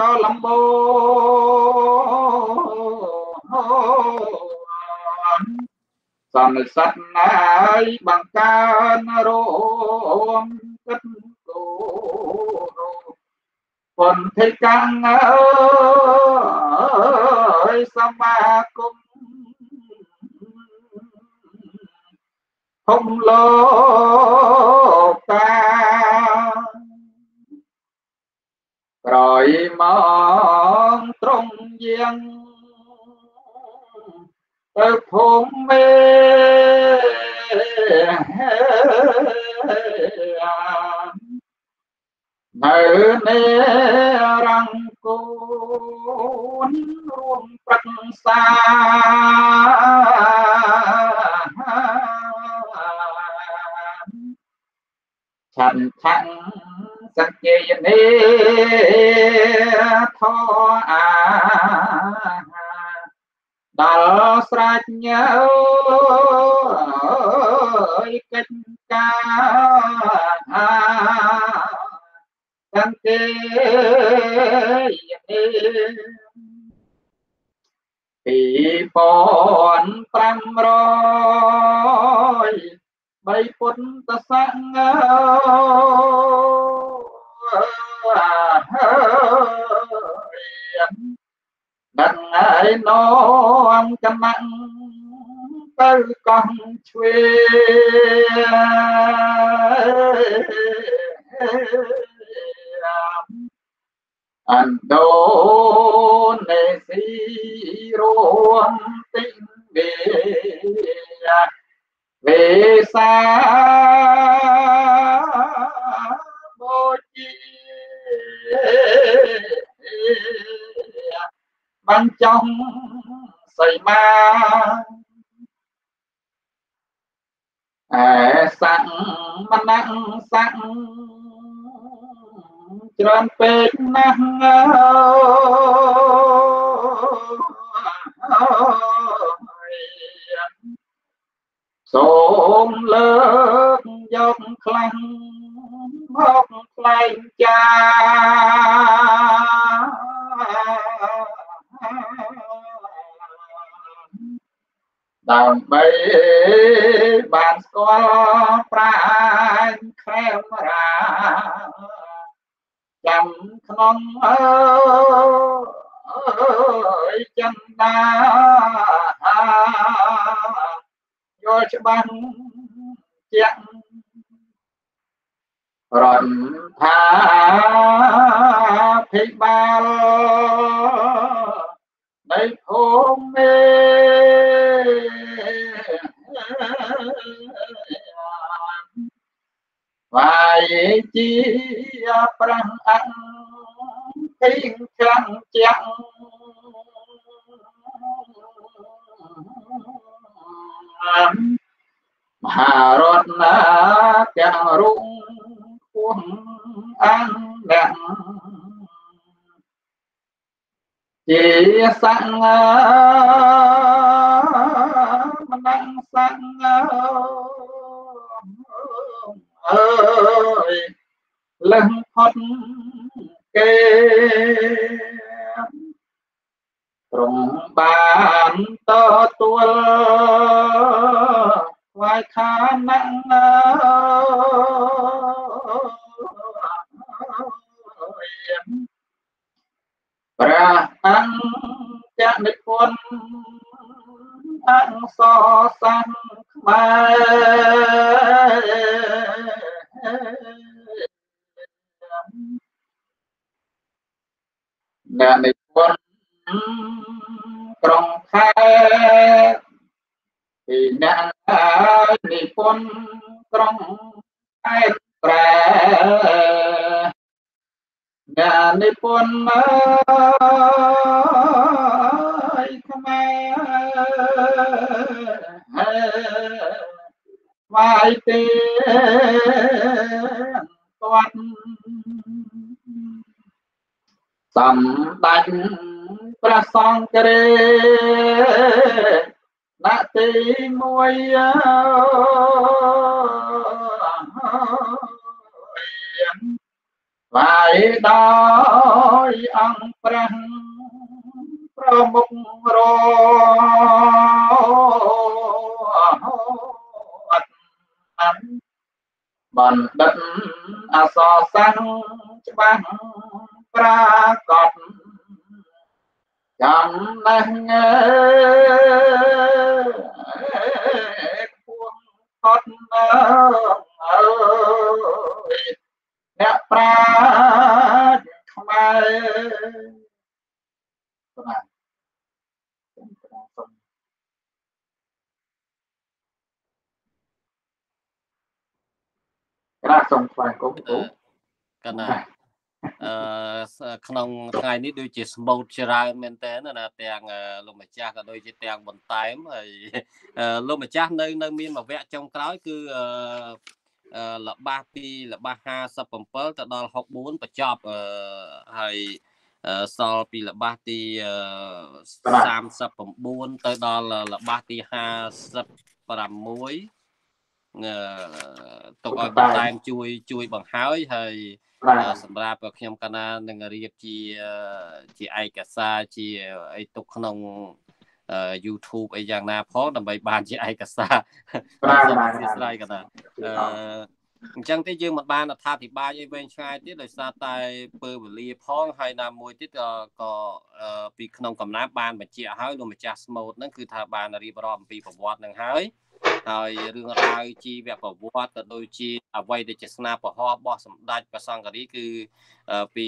កោលំបូសន្និស័តណាយបង្កើនរោមគិតគោពន្ធិកាំងអើយសមាគមធំលោកតា ក្រោយមកត្រង់យ៉ាងទៅភូមិមេនៅនេរង្គូនរួមប្រឹក្សាឆន្ទៈ សច្ចេយនេធអាដល់ស្រេចញើយកិច្ចការទាំងទេពីប៉ុន500បីពុទ្ធសង្ឃ ដឹងហើយនាំចំណាំងទៅកោះឆ្វេអណ្ដូនេស៊ីរួមទិញវាវេសាបូ ជាបញ្ចង់សីមាអែស័កមណងស័កច្រើនពេកណាស់អើយសូមលើកយកខ្លាំង មកថ្លែងចាដើម្បីបានស្គាល់ប្រាជ្ញខេមរាចាំក្នុងអើយចិន្តាយល់ច្បាស់ជាក់ រនថាភិបាលនៃភូមិមេវាយជាប្រាំងអង្ទីងចាំជាក់មហារតនាទាំងរុងពោះ អង្គអ្នកជាសង្ឃមនសង្ឃអើយលឹងផុតគេទ្រង់បានតទួលថ្វាយខាណាំង ព្រះអង្គចនិពន្ធអង្គសសានខ្មែរអ្នកនិពន្ធក្រុងខេត្តពីអ្នកនិពន្ធក្រុងឯកប្រែ អ្នកនិពន្ធមកខ្មែរវាយទេគាត់សម្ដេចព្រះសង្ឃរេណាក់ទី1 ឡាយដោយអង្គព្រះប្រមុខរអត់អំបណ្ឌិតអសរសាំងច្បាស់ប្រាកដចាំណេះងើពួងអត់អើយ អ្នកប្រាជ្ញខ្មែរបាទសូមក្រាបសូមថ្លែងគុំគ្រូកណាអឺក្នុងថ្ងៃនេះដូចជាស្មូតច្រើនមែនតើណាទាំងលោកម្ចាស់ក៏ដូចជាទាំងបន្តែមហើយលោកម្ចាស់នៅនៅមានមួយវគ្គចុងក្រោយគឺអឺ លបាសពីលបាស57ទៅដល់64បញ្ចប់អឺហើយសល់ពីលបាសទី39ទៅដល់លបាសទី56ទុកឲ្យបន្តែមជួយជួយបង្ហើយហើយសម្រាប់ខ្ញុំកណានឹងរៀបជាជាឯកសារជាអីទុកក្នុង YouTube អីយ៉ាងណាផងដើម្បីបានជាឯកសារបាទបាទស្រាយកណាអឺអញ្ចឹងទេយើងមិនបានអត្ថាធិប្បាយអីវែងឆ្ងាយទៀតដោយសារតែពើវេលាផងហើយណាមួយទៀតក៏ពីក្នុងកំណាប់បានបញ្ជាក់ហើយលោកម្ចាស់ស្មូតហ្នឹងគឺថាបានរៀបរាប់អំពីប្រវត្តិហ្នឹងហើយហើយរឿងរ៉ាវជីវប្រវត្តិក៏ដូចជាអ្វីដែលជាស្នាប្រហោះរបស់សម្ដេចព្រះសង្ឃរីគឺពី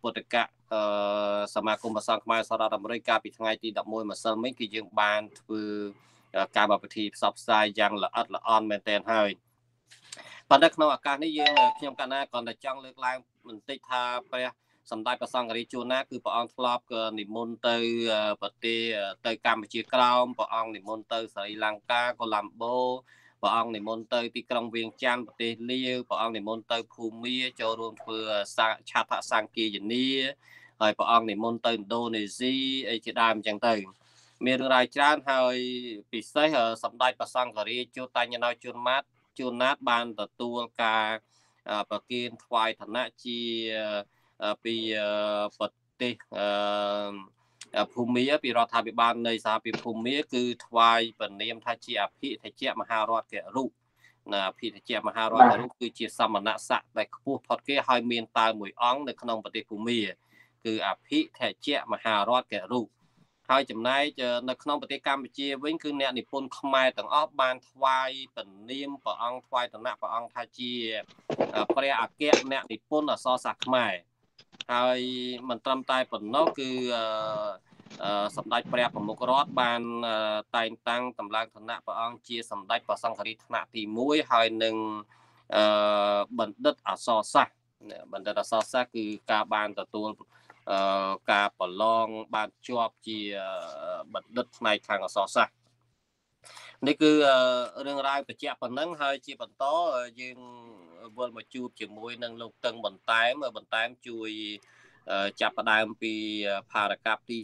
ពុទ្ធកៈ សមាគមព្រះសង្ឃខ្មែរសហរដ្ឋអាមេរិកកាលពីថ្ងៃទី11ម្សិលមិញគឺយើងបានធ្វើការពិធីផ្សព្វផ្សាយយ៉ាងល្អិតល្អន់មែនទែនហើយប៉ុន្តែក្នុងឱកាសនេះយើងខ្ញុំកណាគ្រាន់តែចង់លើកឡើងបន្តិចថាព្រះសម្ដេចព្រះសង្ឃរាជជួនណាគឺព្រះអង្គធ្លាប់ក៏និមន្តទៅប្រទេសទៅកម្ពុជាក្រោមព្រះអង្គនិមន្តទៅស្រីលង្កាកូឡាំបូព្រះអង្គនិមន្តទៅទីក្រុងវៀងច័ន្ទប្រទេសលាវព្រះអង្គនិមន្តទៅភូមាចូលរួមធ្វើឆាតសង្គាយនី ហើយព្រះអង្គនិមន្តទៅឥណ្ឌូនេស៊ីអីជាដើមអញ្ចឹងទៅ មានរឿងរ៉ាវច្រើនហើយពិសេសសម្ដេចព្រះសង្ឃរាជជួតញ្ញណោជួនម៉ាត់ជួនណាតបានទទួលការប្រគិនថ្វាយឋានៈជាពីប្រទេសភូមាពីរដ្ឋាភិបាលនៃសហភាពភូមា គឺថ្វាយពនាមថាជាអភិធច្ចមហារដ្ឋករុណាអភិធច្ចមហារដ្ឋករុគឺជាសមណៈស័ក្តិដែលខ្ពស់ផុតគេហើយមានតើមួយអង្គនៅក្នុងប្រទេសភូមា គឺអភិធច្ចមហារដ្ឋករុហើយចំណែកនៅក្នុងប្រទេសកម្ពុជាវិញគឺអ្នកនិពន្ធខ្មែរទាំងអស់បានថ្វាយពនាមព្រះអង្គថ្វាយតំណព្រះអង្គថាជាព្រះអគ្គអ្នកនិពន្ធអក្សរសាស្ត្រខ្មែរហើយមិនត្រឹមតែប៉ុណ្ណោះគឺសម្ដេចព្រះប្រមុខរដ្ឋបានតែងតាំងតម្លើងឋានៈព្រះអង្គជាសម្ដេចព្រះសង្ឃរាជថ្នាក់ទី1ហើយនឹងបណ្ឌិតអក្សរសាស្ត្របណ្ឌិតអក្សរសាស្ត្រគឺការបានទទួល ការប្រឡងបានជាប់ជាបណ្ឌិតផ្នែកខាងអក្សរសាស្ត្រនេះគឺរឿងរ៉ាវបញ្ជាក់ប៉ុណ្ណឹងហើយជាបន្តយើងវិលមកជួបជាមួយនឹងលោកតឹងបន្តែមបន្តែមជួយចាប់ផ្ដើមពីភារកិច្ចទី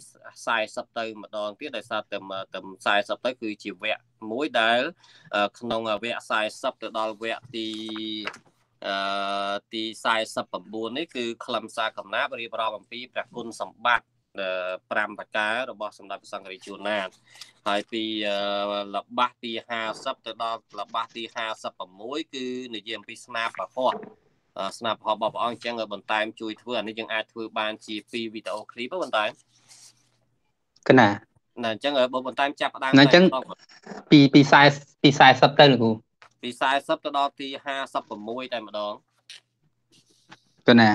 40ទៅម្ដងទៀតដោយសារតែតែ40ទៅគឺជាវគ្គមួយដែល ក្នុងវគ្គ40ទៅដល់វគ្គទី អឺទី49នេះគឺខ្លឹមសារកំណាព្យរៀបរាប់អំពីព្រះគុណសម្បត្តិ5ប្រការរបស់សម្ដេចព្រះសង្ឃរាជជួនណាតហើយពីលបាសទី50ទៅដល់លបាសទី56គឺនិយាយអំពីស្នាប្រហោះស្នាប្រហោះរបស់ព្រះអង្គអញ្ចឹងបន្តែមជួយធ្វើអានេះយើងអាចធ្វើបានជា2វីដេអូឃ្លីបបន្តែមកណាណាអញ្ចឹងបើបន្តែមចាប់ដើមអញ្ចឹងពីពី40ពី40ទៅលោកគ្រូ ពី40ទៅដល់ទី56តែម្ដងកណា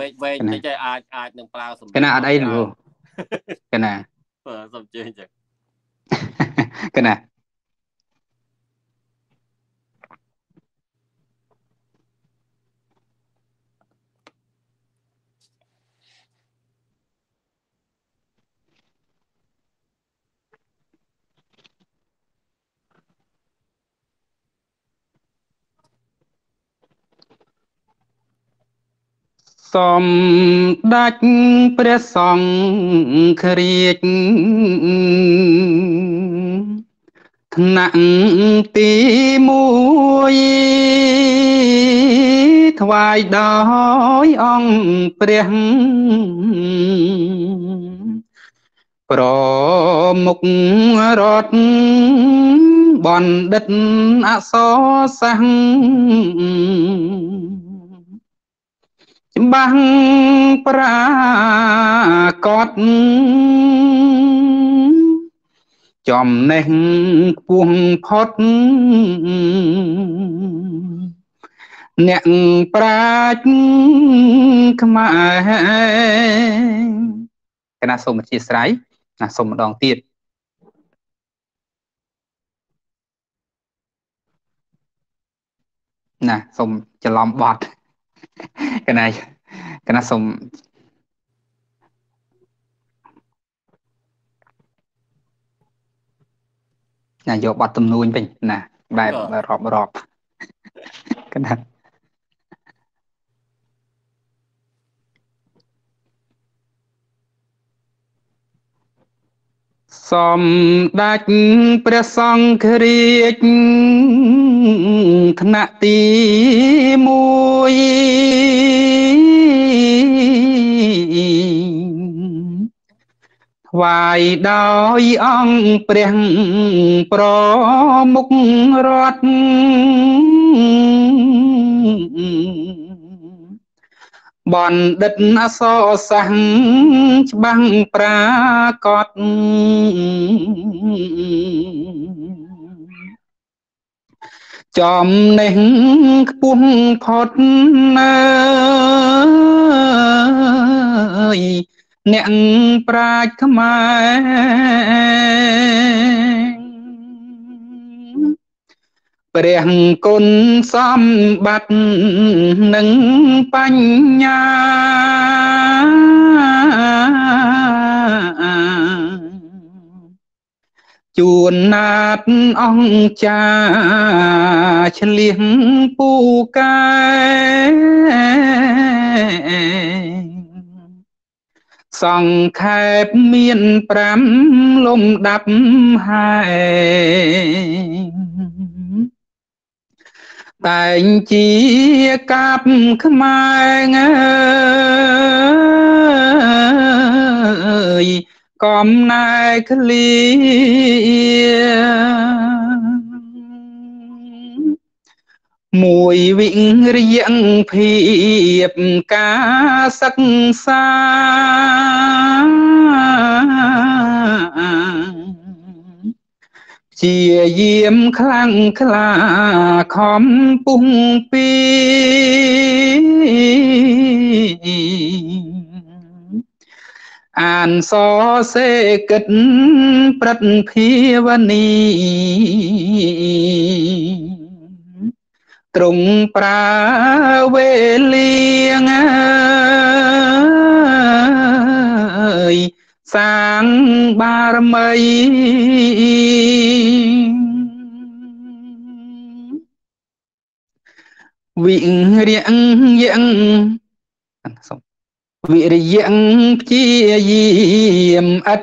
វែងវែងតិចឲ្យអាចអាចនឹងប្រើសម្កណាអត់អីលោកកណាបាទសុំជឿអញ្ចឹងកណា សំដាច់ព្រះសង្ឃរាជថ្នាក់ទី1ថ្វាយដោយអង្គព្រះប្រមុខរដ្ឋបណ្ឌិតអសរសាស្ត្រច្បាស់ប្រាកដចំណេះខ្ពស់ផុតអ្នកប្រាជ្ញខ្មែរកណាសូមអធិស្ឋានណាសូមម្ដងទៀតណាសូមច្រឡំបត់កណា កណាសូមណាយកបတ်ទំនួញវិញណាបែបរាប់រាប់កណាសំដាច់ព្រះសង្ឃរាជថ្នាក់ទី1 ថ្វាយដោយអង្គព្រះប្រមុខរដ្ឋបណ្ឌិតអសរសាស្ត្រច្បាស់ប្រាកដ ចំណេះខ្ពស់ផុតអើយអ្នកប្រាជ្ញខ្មែរព្រះគុណសម្បត្តិនិងបញ្ញា ជួនណាតអង្គចាឆ្លៀងពូកែសង្ខេបមាន5លំដាប់ហើយតែងជាកាប់ខ្មែរអើយ កំណែឃ្លាមួយវិរិយភាពការសិក្សាជាយាមខ្លាំងខ្លាខំពុះពី អានសសេកិតព្រឹត្តភាវនីទ្រង់ប្រើវេលាងអើយសាងបារមីវិរិយយងសូម វិរិយងព្យាយាមឥត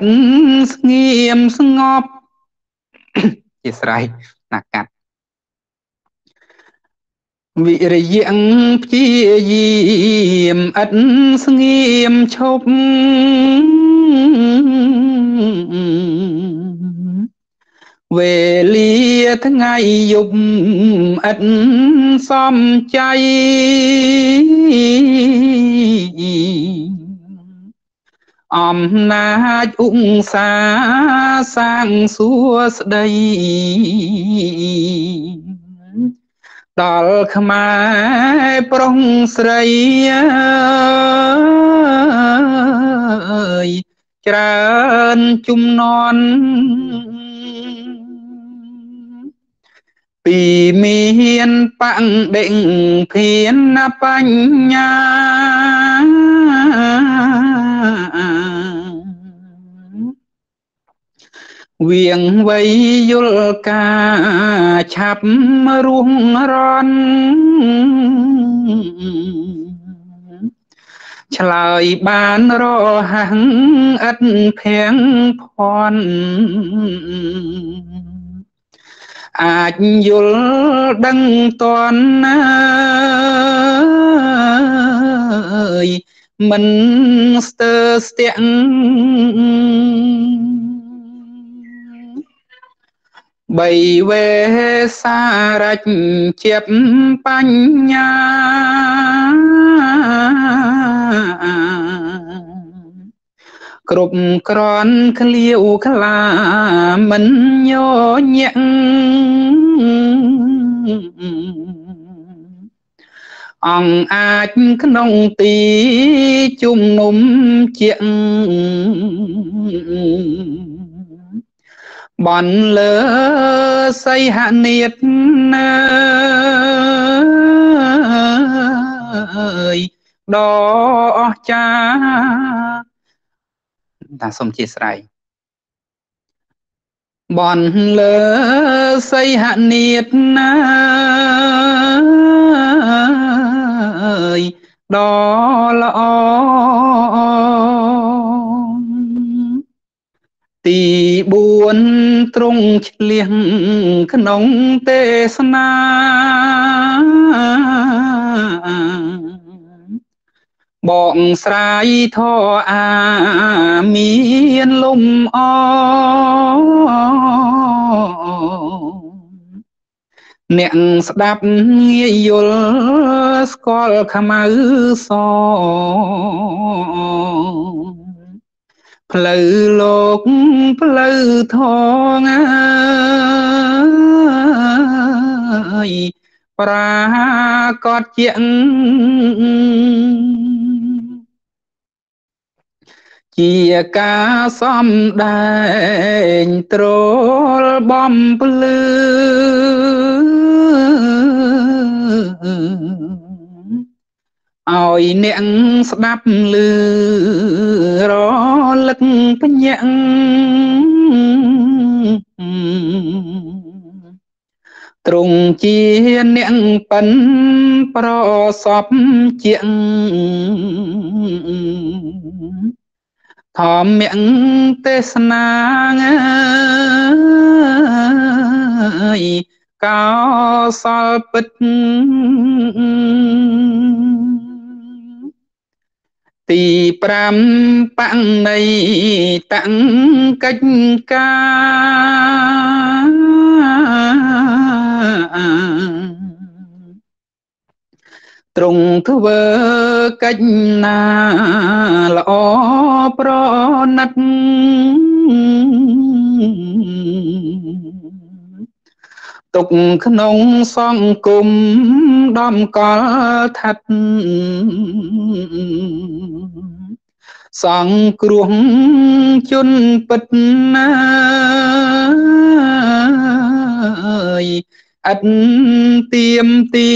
ស្ងៀមស្ងប់ជាស្រ័យណាកាត់វិរិយងព្យាយាមឥតស្ងៀមឈប់ វេលាថ្ងៃយប់ឥតសំចៃអំណាចឧង្សាសាងសួស្ដីដល់ខ្មែរប្រុងស្រីអើយច្រើនជំនន់ ពីមានបង្ដេញភានបញ្ញាវៀងវៃយល់ការឆាប់រួងរន់ឆ្លើយបានរហ័ងឥតភៀងភ័ណ្ឌ អាចយល់ដឹងតន់ណាយមិនស្ទើស្ទាក់បីវេសារជ្ជាប់បញ្ញា គ្រប់ក្រនឃ្លាវខ្លាមិនញញាក់អង្គអាចក្នុងទីជំនុំជាបនលើសីហនិតណាអើយដ៏អស្ចារ្យ តាសូមជាស្រ័យបនលើសីហនិតណាអើយដ៏ល្អទី4ទ្រង់ឆ្លៀងក្នុងទេសនា បងស្រាយធរអាមានលំអអ្នកស្ដាប់ងាយយល់ស្គាល់ខ្មៅសផ្លូវលោកផ្លូវធងអើយប្រាកដជា ជាការសំដែងត្រលបំភ្លឺឲ្យអ្នកស្ដាប់ឮរលឹកបញ្ញាំទ្រង់ជាអ្នកប៉ិនប្រសពជាង ធម្មៈទេសនាកោសលពិតទី5បណៃតង្កិច្ចការ ទ្រង់ធ្វើកិច្ចណាល្អប្រណិតទុកក្នុងសង្គមដំកល់ថាត់សង្គ្រោះជនពិតណាយ ឥតទៀមទា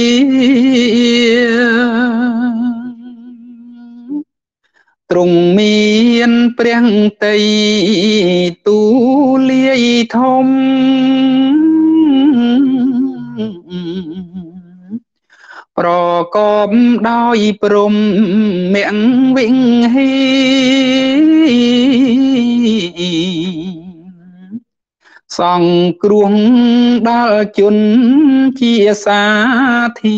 ទ្រង់មានព្រះតីទូលាយធំប្រកបដោយព្រមមគ្គវិង្ហី សង្គ្រោះដល់ជនជាសាធិ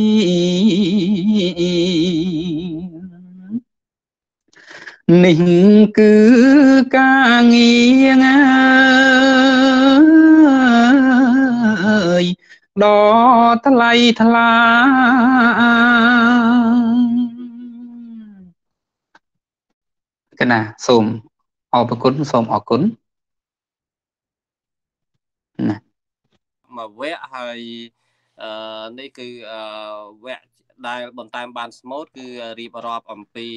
នេះគឺការងារអើយដ៏ថ្លៃថ្លាកណាសូមអរគុណសូមអរគុណណា មួយវគ្គហើយអឺនេះគឺអឺវគ្គដែលបន្តែមបានស្មូតគឺរៀបរាប់អំពី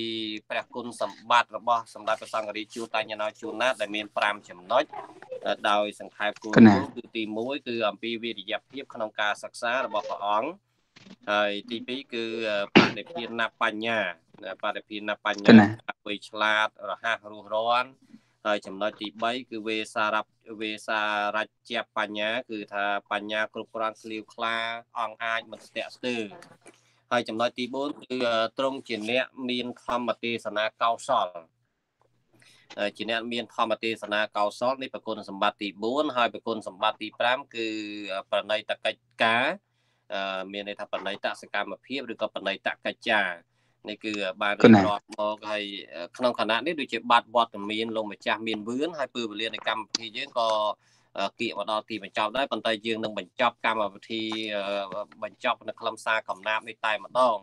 ព្រះគុណសម្បត្តិរបស់សម្ដេចព្រះសង្ឃរាជជួតញ្ញណោជួនណាដែលមាន5ចំណុចដោយសង្ខេបគោលគឺទី1គឺអំពីវិរិយភាពក្នុងការសិក្សារបស់ព្រះអង្គហើយទី2គឺបដិភានបញ្ញាបដិភានបញ្ញាអ្វីឆ្លាតរហ័សរស់រាន់ ហើយចំណុចទី3គឺវេសារៈវេសារជ្ជបញ្ញា គឺថាបញ្ញាគ្រប់គ្រាន់ឃ្លាវខ្លាអង្គអាចមិនស្ទាក់ស្ទើរហើយចំណុចទី4គឺត្រង់ជាអ្នកមានធម្មទេសនាកោសលជាអ្នកមានធម្មទេសនាកោសលនេះប្រគុណសម្បត្តិទី4ហើយប្រគុណសម្បត្តិទី5គឺប្រណិតកិច្ចការមានន័យថាប្រណិតសកម្មភាពឬក៏ប្រណិតកិច្ចការ នេះគឺបានរៀបរាប់មកហើយក្នុងគណៈនេះដូចជាបាត់វត្តមានលោកម្ចាស់មានវឿនហើយពើវេលានៃកម្មវិធីយើងក៏គៀកមកដល់ទីបញ្ចប់ដែរប៉ុន្តែយើងនឹងបញ្ចប់កម្មវិធីបញ្ចប់នៅខ្លឹមសារកំណាព្យនេះតែម្ដង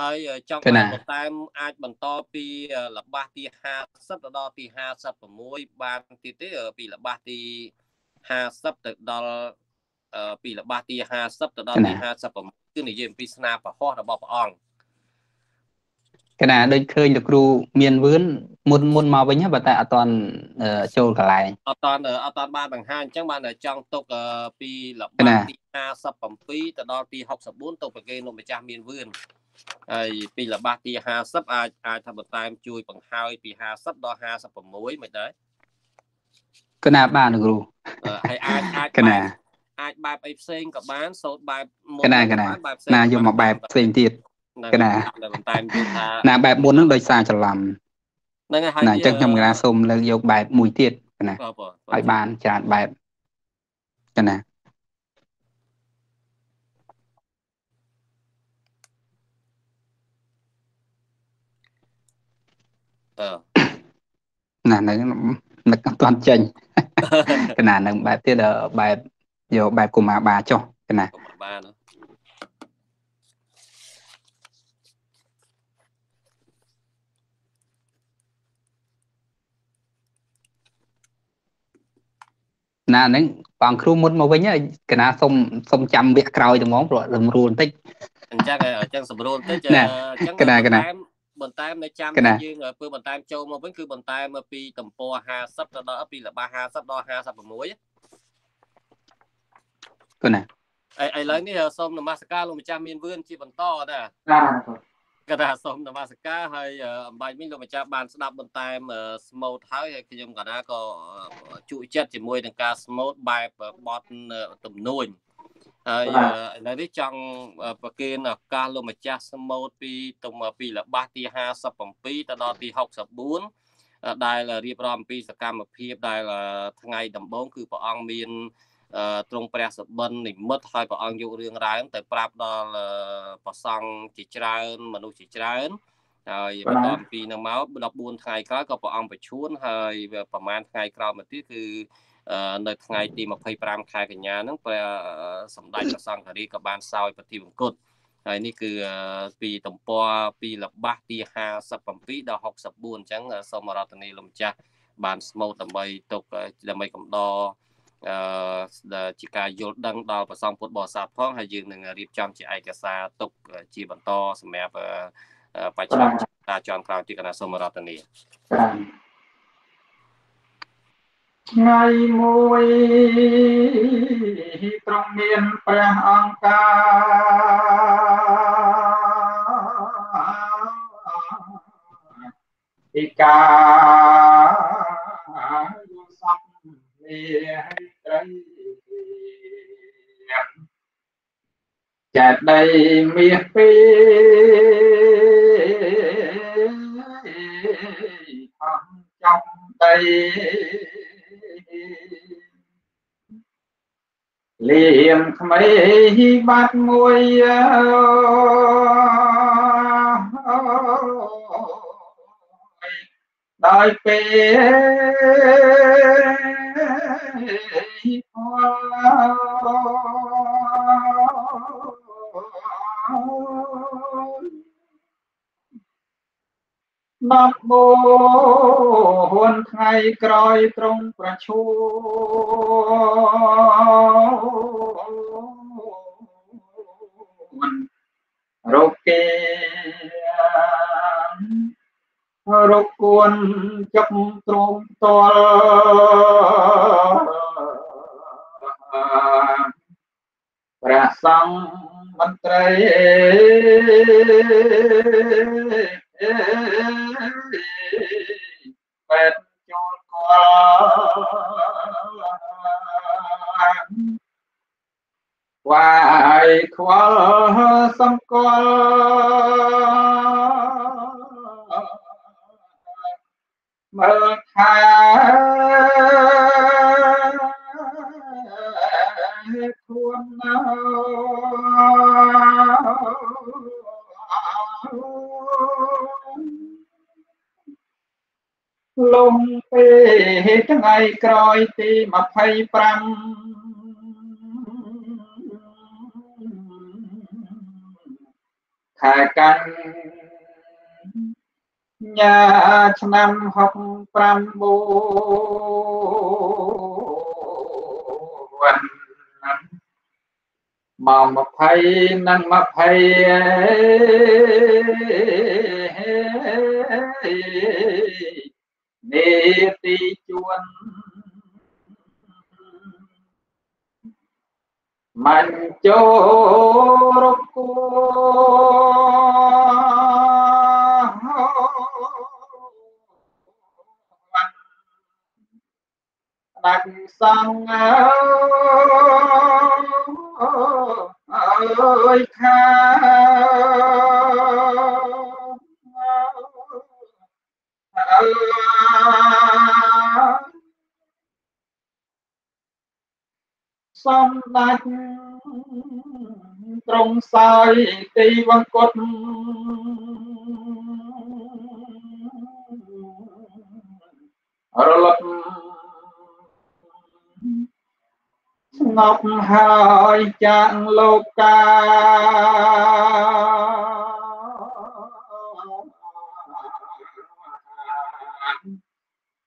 ហើយចង់បានបន្ថែមអាចបន្តពីលបាសទី50ទៅដល់ទី56បានទៀតទេពីលបាសទី50ទៅដល់ពីលបាសទី50ទៅដល់ទី56គឺនិយាយអំពីស្នាប្រហោះរបស់ព្រះអង្គ កណាដូចឃើញលោកគ្រូមានវឿនមុនមុនមកវិញបើតែអត់តាន់ចូលកន្លែងអត់តាន់អត់តាន់បានបង្ហាញអញ្ចឹងបានចង់ទុកពីលបាទី57ទៅដល់ទី64ទុកប្រគេលោកម្ចាស់មានវឿនហើយពីលបាទី50អាចអាចថាបន្ថែមជួយបង្ហើយពី50ដល់56មិនដែរកណាបានលោកគ្រូហើយអាចអាចកណាអាចបែបអីផ្សេងក៏បានសូត្របែបមុនកណាកណាណាយកមកបែបផ្សេងទៀត កណាបន្តែយល់ថាណាបែបមុនហ្នឹងដោយសារច្រឡំហ្នឹងហើយណាអញ្ចឹងខ្ញុំកណាសូមលើកយកបែបមួយទៀតកណាឲ្យបានច្រើនបែបកណាអឺណានៅនឹកអត់ទាន់ចេញកណានឹងបែបទៀតបែបយកបែបកុមារបាចុះកណាកុមារបា ណាហ្នឹងបងគ្រូមុនមកវិញកណាសុំសុំចាំវគ្គក្រោយទៅហ្មងព្រោះរំរួលបន្តិចអញ្ចឹងអញ្ចឹងសម្រួលបន្តិចអញ្ចឹងកណាកណាបន្តែមនៅចាំយើងធ្វើបន្តែមចូលមកវិញគឺបន្តែមពីតំពរ50ទៅដល់ពីលបា50ដល់56កណាឥឡូវនេះសូមនមស្ការលោកម្ចាស់មានវឿនជាបន្តណាបាទ កថាសូមនមស្ការហើយអំបញ្ញវិញលោកម្ចាស់បានស្ដាប់បន្តែមស្មូតហើយហើយខ្ញុំកណាក៏ជក់ចិត្តជាមួយនឹងការស្មូតបែបបត់ទំនួញហើយឥឡូវនេះចង់ប្រគេនឱកាសលោកម្ចាស់ស្មូតពីទំពីលបាសទី57ទៅដល់ទី64ដែលរៀបរាប់អំពីសកម្មភាពដែលថ្ងៃដំបូងគឺព្រះអង្គមាន ទ្រង់ព្រះសបិននិមិត្តឲ្យព្រះអង្គយករឿងរ៉ាវទៅប្រាប់ដល់ប្រសង់ជាច្រើនមនុស្សជាច្រើនហើយបន្ទាប់ពីនឹងមក14ថ្ងៃក្រោយក៏ព្រះអង្គបញ្ឈួនហើយប្រហែលថ្ងៃក្រោយមកទៀតគឺនៅថ្ងៃទី25ខែកញ្ញាហ្នឹងព្រះសម្ដេចព្រះសង្ឃរាជក៏បានសោយប្រតិបង្គតហើយនេះគឺពីទំព័រពីលបាសទី57ដល់64អញ្ចឹងសូមរតនីលោកម្ចាស់បានស្មូតដើម្បីទុកដើម្បីកំដរ អឺជាការយល់ដឹងដល់ប្រសងពុទ្ធបរិស័ទផងហើយយើងនឹងរៀបចំជាឯកសារទុកជាបន្តសម្រាប់បច្ចុប្បន្នការចងក្រោយទីគណៈសូមរតនាថ្ងៃមួយត្រង់មានព្រះអង្គការពីការត្រី ចាដីមាសពីអងចំដីលៀមក្មេបាត់មួយដោយពេល មកបូនថ្ងៃក្រោយត្រង់ប្រឈូនរកគេ រកគួនចាប់ទ្រងតលព្រះសង្ឃមន្ត្រីពេទ្យចូលគល់វាយខ្វល់សំគាល់ មើលថាខ្លួនណាលំពេលថ្ងៃក្រោយទី25ខែកាន់ញ៉ា ឆ្នាំ69ម៉ោង20និង20នេតិជួនមិនចូលរកួ ដាច់សងអើយខាអើសំដាច់ត្រង់សាយទីវង្គតរលត់ស្ងប់ហើយចាក់លោកកា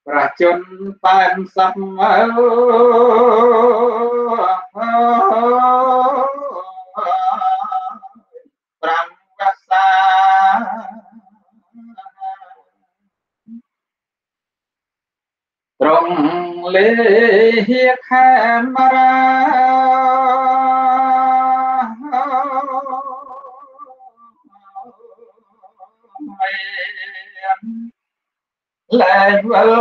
ប្រជជនតែនសັບមើប្រាំវាសាត្រង់ លេហៀខេមរាលែងវិល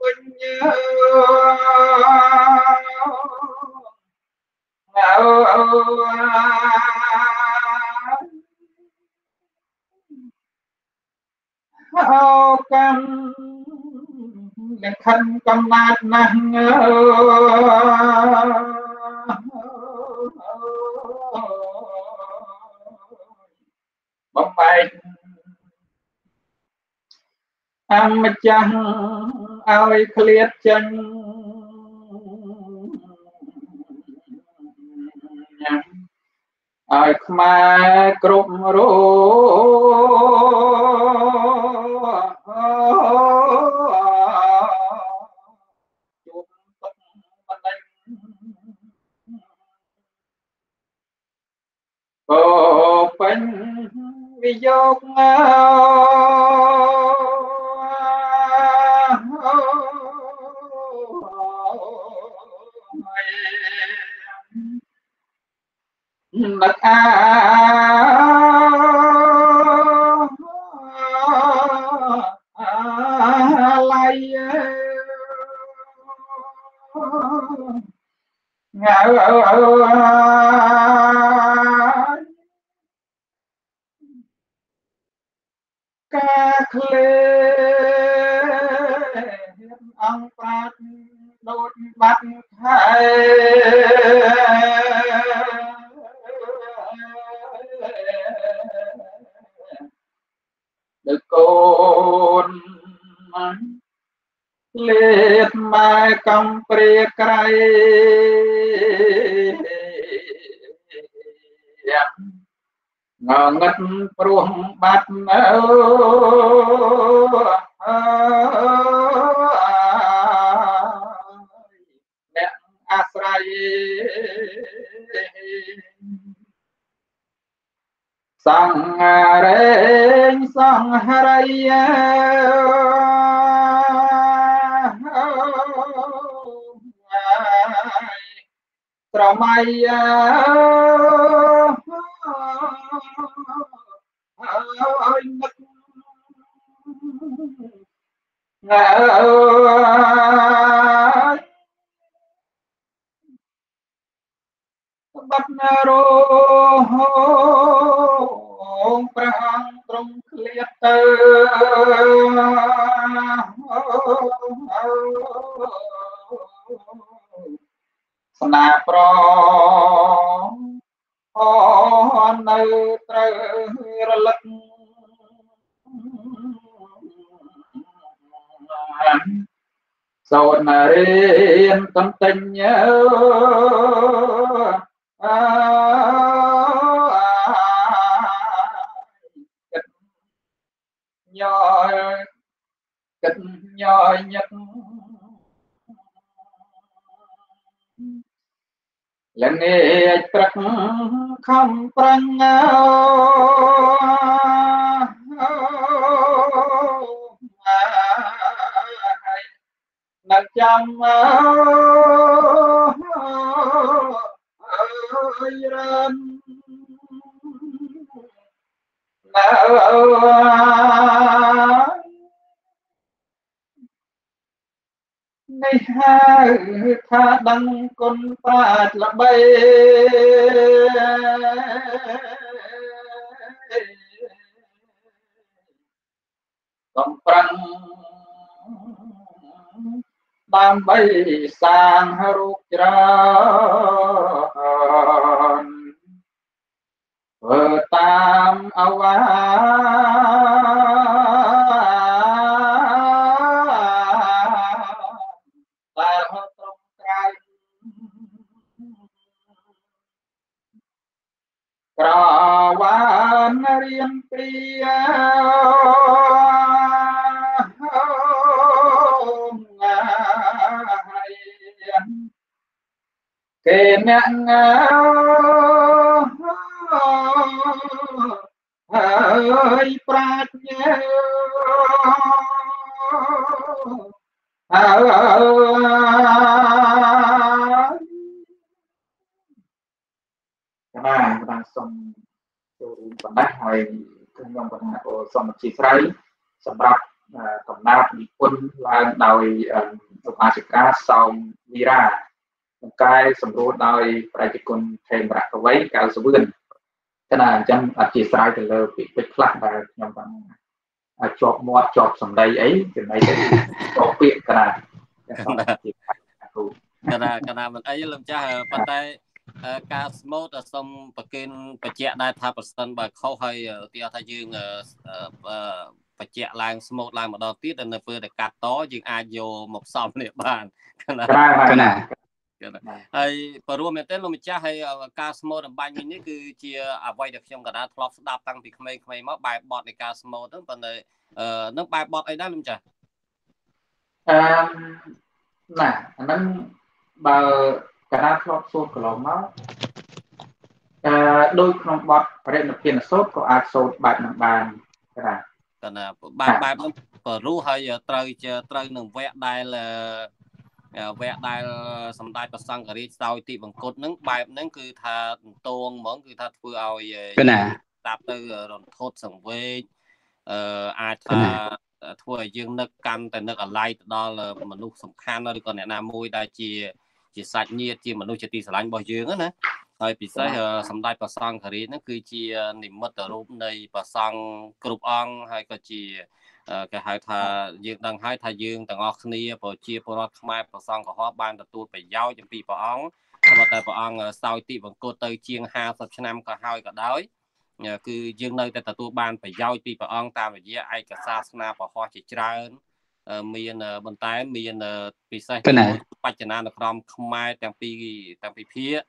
វិញអើ កម្មលក្ខិនកំណាត់ណាស់បំបែកអម្ចាស់ឲ្យឃ្លាតចេញឲ្យខ្មែរគ្រប់រជួបទុកបណ្ដេញ ក៏ពេញវិយកនឹកអាឡៃងៅ ការឃ្លេអង្គប្រាត់ដូចបាត់ខែដូចកូនលេតម៉ែកំព្រាក្រៃ ងងឹតព្រោះបាត់នៅអ្នកអាស្រ័យសង្ហារេងសង្ហារយាស្រមៃឲ្យនឹកងើ បាត់ណារោព្រះអង្គទ្រង់ឃ្លាតទៅស្នាប្រ អូនៅត្រូវរលឹកសូនរៀនកំតិញអគិតញយគិតញយញឹក ល្ងាចព្រឹកខំប្រឹងនៅចាំអើយរាននៅ នេះហៅថាដឹងគុណប្រាជ្ញល្បីកំប្រឹងដើម្បីសាងរូបច្រើនធ្វើតាមអវា ក្រវានរៀនព្រាគេអ្នកងើហើយប្រាជ្ញាអើ ណាបានសូមចូលរួមប៉ុណ្ណេះហើយខ្ញុំក៏ថាសូមអធិស្ឋានសម្រាប់កំណាព្យនិពន្ធឡើងដោយឧបាសិកាសោមវីរាបង្កែសម្រួលដោយប្រជាជនថេមរកវ័យកៅសវឿនគណៈអញ្ចឹងអធិស្ឋានទៅលើពាក្យពេចន៍ខ្លះដែលខ្ញុំបានជាប់មាត់ជាប់សម្ដីអីចំណៃទៅជាប់ពាក្យកណាកណាកណាមិនអីលំចាស់ប៉ុន្តែ ការស្មូតសូមប្រគិនបច្ចៈដែរថាប្រសិនបើខុសហើយទីថាយើងបច្ចៈឡើងស្មូតឡើងម្ដងទៀតនៅពេលដែលកាត់តយើងអាចយកមកផ្សំនេះបានកណាកណាហើយបរួមមែនទែនលោកម្ចាស់ហើយការស្មូតអំបញ្ញវិញនេះគឺជាអ្វីដែលខ្ញុំកណ្ដាលធ្លាប់ស្ដាប់តាំងពីក្មេងៗមកបែបបត់នៃការស្មូតហ្នឹងប៉ុន្តែនឹងបែបបត់អីដែរលោកម្ចាស់អឺណាអាហ្នឹងបើ កណ្ដាលធ្លាប់សួរកន្លងមកអឺដោយក្នុងបទរិណភិនសូត្រក៏អាចសូត្របែបហ្នឹងបានណាកណាបែបបែបហ្នឹងបរុះហើយត្រូវត្រូវនឹងវគ្គដែលវគ្គដែលសម្ដេចព្រះសង្ឃរាជសោយទីបង្គត់ហ្នឹងបែបហ្នឹងគឺថាតងហ្មងគឺថាធ្វើឲ្យណាស្ដាប់ទៅរន្ធត់សង្វេគអឺអាចថាធ្វើឲ្យយើងនឹកកាន់តែនឹកអាឡ័យទៅដល់មនុស្សសំខាន់ឬក៏អ្នកណាមួយដែលជា ជាសាច់ញាតិជាមនុស្សជាទីស្រឡាញ់របស់យើងណាហើយពិសេសសម្ដេចព្រះសង្ឃរាជហ្នឹងគឺជានិមិត្តរូបនៃព្រះសង្ឃគ្រប់អង្គហើយក៏ជាគេហៅថាយើងដឹងហើយថាយើងទាំងអស់គ្នាប្រជាពលរដ្ឋខ្មែរប្រសងកុហកបានទទួលប្រយោជន៍អំពីព្រះអង្គតែតែព្រះអង្គសោយទីបង្គត់ទៅជាង50ឆ្នាំក៏ហើយក៏ដោយគឺយើងនៅតែទទួលបានប្រយោជន៍ពីព្រះអង្គតាមរយៈឯកសារស្នាប្រហោះជាច្រើន មានបន្តែមានពិសេសបច្ចនានុក្រមខ្មែរទាំងពីរទាំងពីរភាគ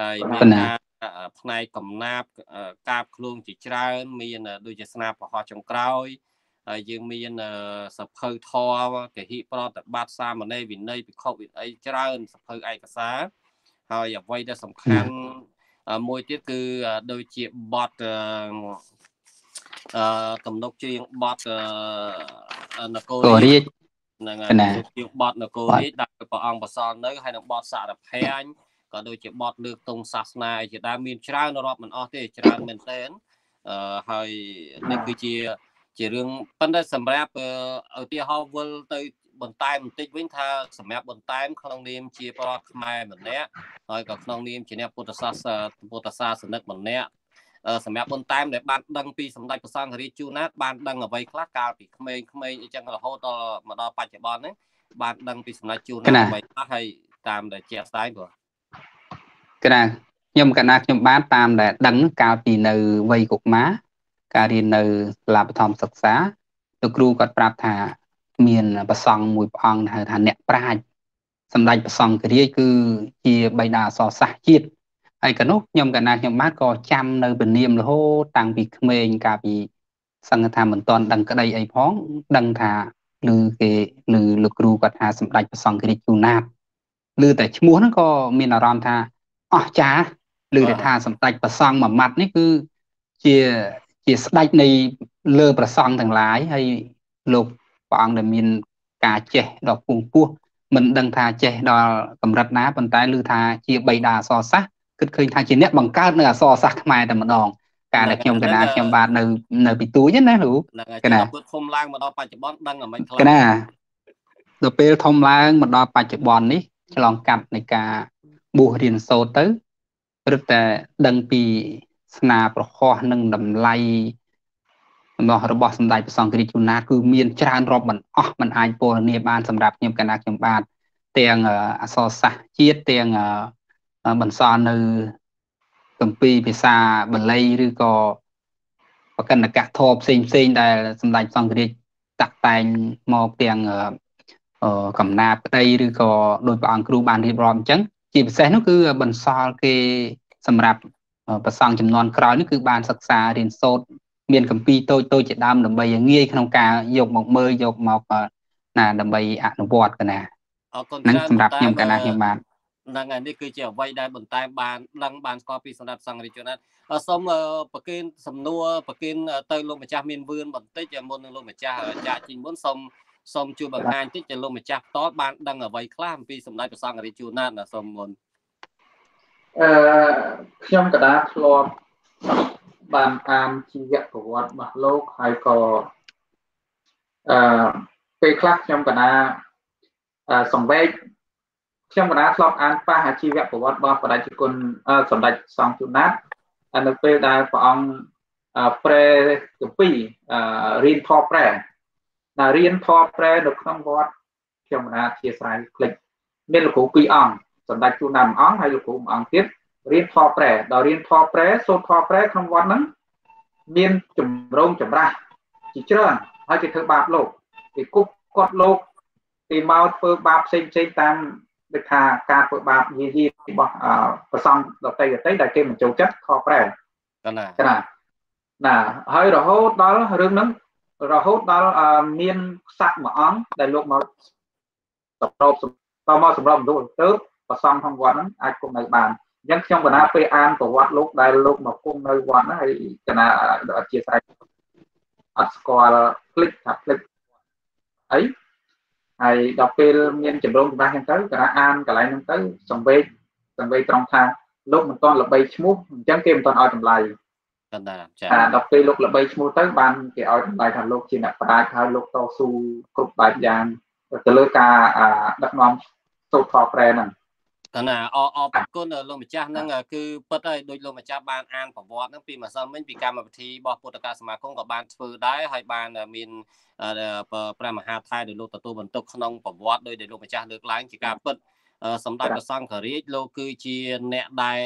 ហើយមានការផ្នែកកំណាបកាបខ្លួនជាច្រើន មានដូចជាស្នាប្រហោះចុងក្រោយហើយយើងមានសភៅធរកហិប្រតិបត្តិសាមណេរវិន័យពិខុវិន័យច្រើនសភៅឯកសារហើយអ្វីដែលសំខាន់មួយទៀតគឺដូចជាបទ អឺទំនុកច្រៀងបទនគររាជហ្នឹងហើយជាងបទនគររាជដែលព្រះអង្គប្រសល់នៅហើយនឹងបទសារភ័ញក៏ដូចជាបទលើកទងសាសនាជាដើមមានច្រើនរាប់មិនអស់ទេច្រើនមែនទែនអឺហើយនេះគឺជាជារឿងប៉ុន្តែសម្រាប់ឧទាហរណ៍វិលទៅបន្តែបន្តិចវិញថាសម្រាប់បន្តែក្នុងនាមជាប្រដ្ឋខ្មែរម្នាក់ហើយក៏ក្នុងនាមជាអ្នកពុទ្ធសាសពុទ្ធសាសនិកម្នាក់ សម្រាប់បន្តែដែលបានដឹងពីសម្ដេចព្រះសង្ឃរាជជួនណាតបានដឹងអ្វីខ្លះកាលពីក្មេងៗអញ្ចឹងរហូតដល់មកដល់បច្ចុប្បន្នហ្នឹងបានដឹងពីសម្ដេចជួនណាតអ្វីខ្លះហើយតាមដែលជាក់ស្ដែងព្រោះកណាខ្ញុំកណាខ្ញុំបានតាមដែលដឹងកាលពីនៅវ័យកុមារការរៀននៅសាលាបឋមសិក្សាលោកគ្រូគាត់ប្រាប់ថាមានប្រសង់មួយព្រះអង្គហៅថាអ្នកប្រាជ្ញសម្ដេចប្រសង់គរាជគឺជាបិតាអសរសាស្ត្រជាតិ ហើយក៏នោះខ្ញុំកណាខ្ញុំបាទក៏ចាំនៅពនាមរហូតតាំងពីក្មេងកាលពីសង្ឃថាមិនទាន់ដឹងក្តីអីផង ដឹងថាឬគេឬលោកគ្រូគាត់ថាសម្ដេចប្រសង់គរាជជូណាតឬតែឈ្មោះហ្នឹងក៏មានអារម្មណ៍ថាអស់ចាឬតែថាសម្ដេចប្រសង់មួយម៉ាត់នេះគឺជាជាស្ដេចនៃលើប្រសង់ទាំងឡាយហើយលោកព្រះអង្គដែលមានការចេះដល់ពងពោះមិនដឹងថាចេះដល់កម្រិតណាប៉ុន្តែឮថាជាបៃតាអសរសាស្ត្រ គិតឃើញថាជាអ្នកបង្កើតនៅអសរសាស្ត្រខ្មែរតែម្ដងការដែលខ្ញុំកណាខ្ញុំបាទនៅនៅពីទួយណាគ្រូកណាគាត់ធំឡើងមកដល់បច្ចុប្បន្នដឹងអ្មេចខ្លះកណាដល់ពេលធំឡើងមកដល់បច្ចុប្បន្ននេះឆ្លងកាត់នៃការបួសរៀនសូត្រទៅរឹតតែដឹងពីស្នាប្រហោះនិងតម្លៃរបស់របស់សម្ដេចព្រះសង្ឃរាជជួនណាតគឺមានច្រើនរាប់មិនអស់មិនអាចពណ៌នាបានសម្រាប់ខ្ញុំកណាខ្ញុំបាទទាំងអសរសាស្ត្រជាតិទាំង បន្សល់នៅកម្ពីភាសាបាលីឬក៏បកណ្ណកៈធម៌ផ្សេងផ្សេងដែលសម្ដេចសង្ឃរាជតាក់តែងមកទាំងកំណាប្តីឬក៏ដោយព្រះអង្គគ្រូបានរៀបរាប់អញ្ចឹងជាពិសេសនោះគឺបន្សល់គេសម្រាប់ប្រសង់ចំនួនក្រោយនេះគឺបានសិក្សារៀនសូត្រមានកម្ពីតូចតូចជាដើមដើម្បីងាយក្នុងការយកមកមើលយកមកណាដើម្បីអនុវត្តកណាអរគុណច្រើនសម្រាប់ខ្ញុំកណាខ្ញុំបាន ហ្នឹងហើយនេះគឺជាអ្វីដែលបន្តែមបានដឹងបានស្គាល់ពីសម្ដេចសង្ឃរាជជនណាសូមប្រគិនសំណួរប្រគិនទៅលោកម្ចាស់មានវឿនបន្តិចមុននឹងលោកម្ចាស់ចាក់ជីមុនសូមសូមជួយបង្ហាញតិចទៅលោកម្ចាស់ផ្ទាល់បានដឹងអ្វីខ្លះអំពីសម្ដេចព្រះសង្ឃរាជជនណាណាសូមមុនអឺខ្ញុំកដាធ្លាប់បានអានជីវប្រវត្តិរបស់លោកហើយក៏អឺពេលខ្លះខ្ញុំកណាសង្វេក ខ្ញុំកណ្ដាធ្លាប់អានប៉ះអាជីវប្រវត្តិរបស់បដិជគុណសម្ដេចសង្ឃជួនណាតនៅពេលដែលព្រះអង្គប្រែកពីរៀនធម៌ប្រែដែលរៀនធម៌ប្រែនៅក្នុងវត្តខ្ញុំកណ្ដាអធិស្ស្រ័យផ្លិចមានលោកគ្រូពីរអង្គសម្ដេចជួនណាតម្អងហើយលោកគ្រូម្អងទៀតរៀនធម៌ប្រែដល់រៀនធម៌ប្រែសូត្រធម៌ប្រែក្នុងវត្តហ្នឹងមានចម្រងចម្រាស់ជាច្រើនហើយគេធ្វើបាបលោកគេគប់គាត់លោកគេមកធ្វើបាបផ្សេងផ្សេងតាម ដូចថាការធ្វើបាបយាយីរបស់ប្រសង់ដតីដតីដែលគេមិនចូលចិត្តខប្រែកណាកណាណាហើយរហូតដល់រឿងហ្នឹងរហូតដល់មានខ្សាក់មួយអង្គដែលលោកមកសម្របតមកសម្របទៅទៅប្រសង់ក្នុងវត្តហ្នឹងអាចគុំនៅបានអញ្ចឹងខ្ញុំកណាពេលអានប្រវត្តិលោកដែលលោកមកគុំនៅវត្តហ្នឹងហើយកណាអធិស្ឋានអត់ស្គាល់คลิกថាคลิกអី ហើយដល់ពេលមានចម្រងច្បាស់ហ្នឹងទៅកណាអានកន្លែងហ្នឹងទៅសង្វេកសង្វេកត្រង់ថាលោកមិនទាន់ល្បីឈ្មោះអញ្ចឹងគេមិនទាន់ឲ្យតម្លៃកណ្ដាលចា៎ដល់ពេលលោកល្បីឈ្មោះទៅបានគេឲ្យតម្លៃថាលោកជាអ្នកប្រាជ្ញហើយលោកតស៊ូគ្រប់បែបយ៉ាងទៅលើការដឹកនាំសូត្រខប្រែហ្នឹង កណាអអប្រគុណលោកម្ចាស់ហ្នឹងគឺពិតហើយដូចលោកម្ចាស់បានអានប្រវត្តិហ្នឹងពីម្សិលមិញពីកម្មវិធីរបស់ពុទ្ធកាសមាគមក៏បានធ្វើដែរហើយបានមានព្រះមហាថៃដែលលោកទទួលបន្ទុកក្នុងប្រវត្តិដោយដែលលោកម្ចាស់លើកឡើងជាការពិតសម្ដេចព្រះសង្ឃរាជលោកគឺជាអ្នកដែល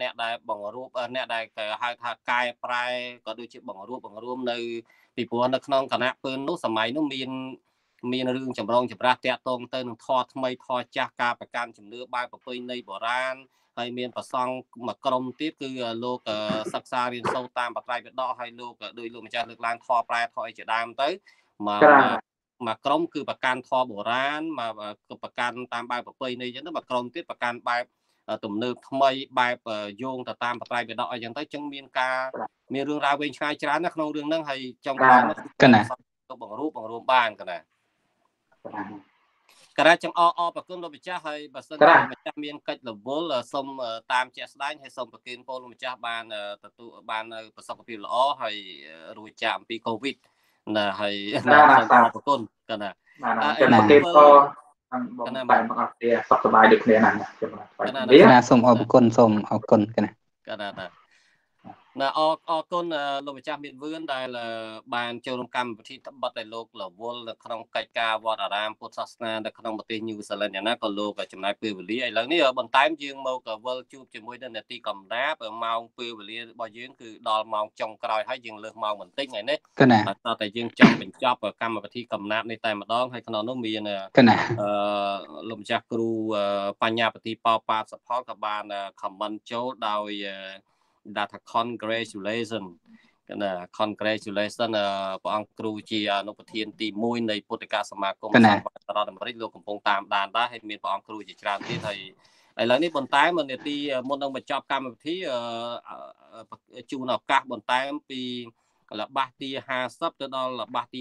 អ្នកដែលបង្រួបអ្នកដែលហៅថាកែប្រែក៏ដូចជាបង្រួបបង្រួមនៅពីព្រោះនៅក្នុងគណៈពើនោះសម័យនោះមាន មានរឿងចម្រងចម្រាស់តាក់ទងទៅនឹងធម៌ថ្មីធម៌ចាស់ការប្រកាន់ជំនឿបែបប្រពៃណីបុរាណហើយមានប្រសង់មួយក្រុមទៀតគឺលោកសិក្សារៀនសូត្រតាមបត្រៃបិដកហើយលោកដោយលោកម្ចាស់លើកឡើងធម៌ប្រែធម៌អីជាដើមទៅមកមួយក្រុមគឺប្រកាន់ធម៌បុរាណមកប្រកាន់តាមបែបប្រពៃណីអញ្ចឹងទៅមួយក្រុមទៀតប្រកាន់បែបទំនើបថ្មីបែបយោងទៅតាមបត្រៃបិដកអីចឹងទៅចឹងមានការមានរឿងរ៉ាវវែងឆ្ងាយច្រើនណាស់ក្នុងរឿងហ្នឹងហើយចង់បានកណាបង្រួបបង្រួមបានកណា ការចង់អអប្រគុណលោកម្ចាស់ហើយបើសិនជាលោកម្ចាស់មានកិច្ចរវល់សូមតាមជាក់ស្ដែងហើយសូមប្រគិនពលលោកម្ចាស់បានទទួលបាននៅប្រសិទ្ធភាពល្អហើយរួចចាកអំពីកូវីដណាហើយណាណាណាសូមសាអរគុណកណាណាណាអ่าចឹងឥឡូវប្រទេសមើលក៏ខាងបងកណាតែបាទមកអត់ទេសុខសប្បាយដូចគ្នាណាចាំណាស្វាកណាយគ្នាណាសូមអរគុណសូមអរគុណកណាកណា ណាណាអរអរគុណអឺលោកម្ចាស់មានវឿនដែលអឺបានចូលរួមកម្មវិធីត្បិតដែលលោកលវលនៅក្នុងកិច្ចការវត្តអារាមពុទ្ធសាសនានៅក្នុងប្រទេសញូហ្សេឡង់យ៉ាងណាក៏លោកចំណាយពេលវេលាឥឡូវនេះអឺបន្ថែមយើងមកវិលជួបជាមួយនៅនាទីកំណាបម៉ោងពេលវេលារបស់យើងគឺដល់ម៉ោងចុងក្រោយហើយយើងលើសម៉ោងបន្តិចថ្ងៃនេះកណាតែតើតែយើងចង់បញ្ចប់កម្មវិធីកំណាបនេះតែម្ដងហើយក្នុងនោះមានកណាអឺលោកម្ចាស់គ្រូអឺបញ្ញាបតិប៉ោប៉ាសផលក៏បាន comment ចូលដោយ អឺ data congratulation កណា congratulation អឺព្រះអង្គគ្រូជាអនុប្រធានទី1នៃពុទ្ធកាសមាគមសហរដ្ឋអាមេរិកលោកកំពុងតាមដានដែរហើយមានព្រះអង្គគ្រូជាច្រើនទៀតហើយឥឡូវនេះបន្តែមនាទីមុននឹងបញ្ចប់កម្មវិធីអឺជូនឱកាសបន្តែមពីលបាសទី50ទៅដល់លបាសទី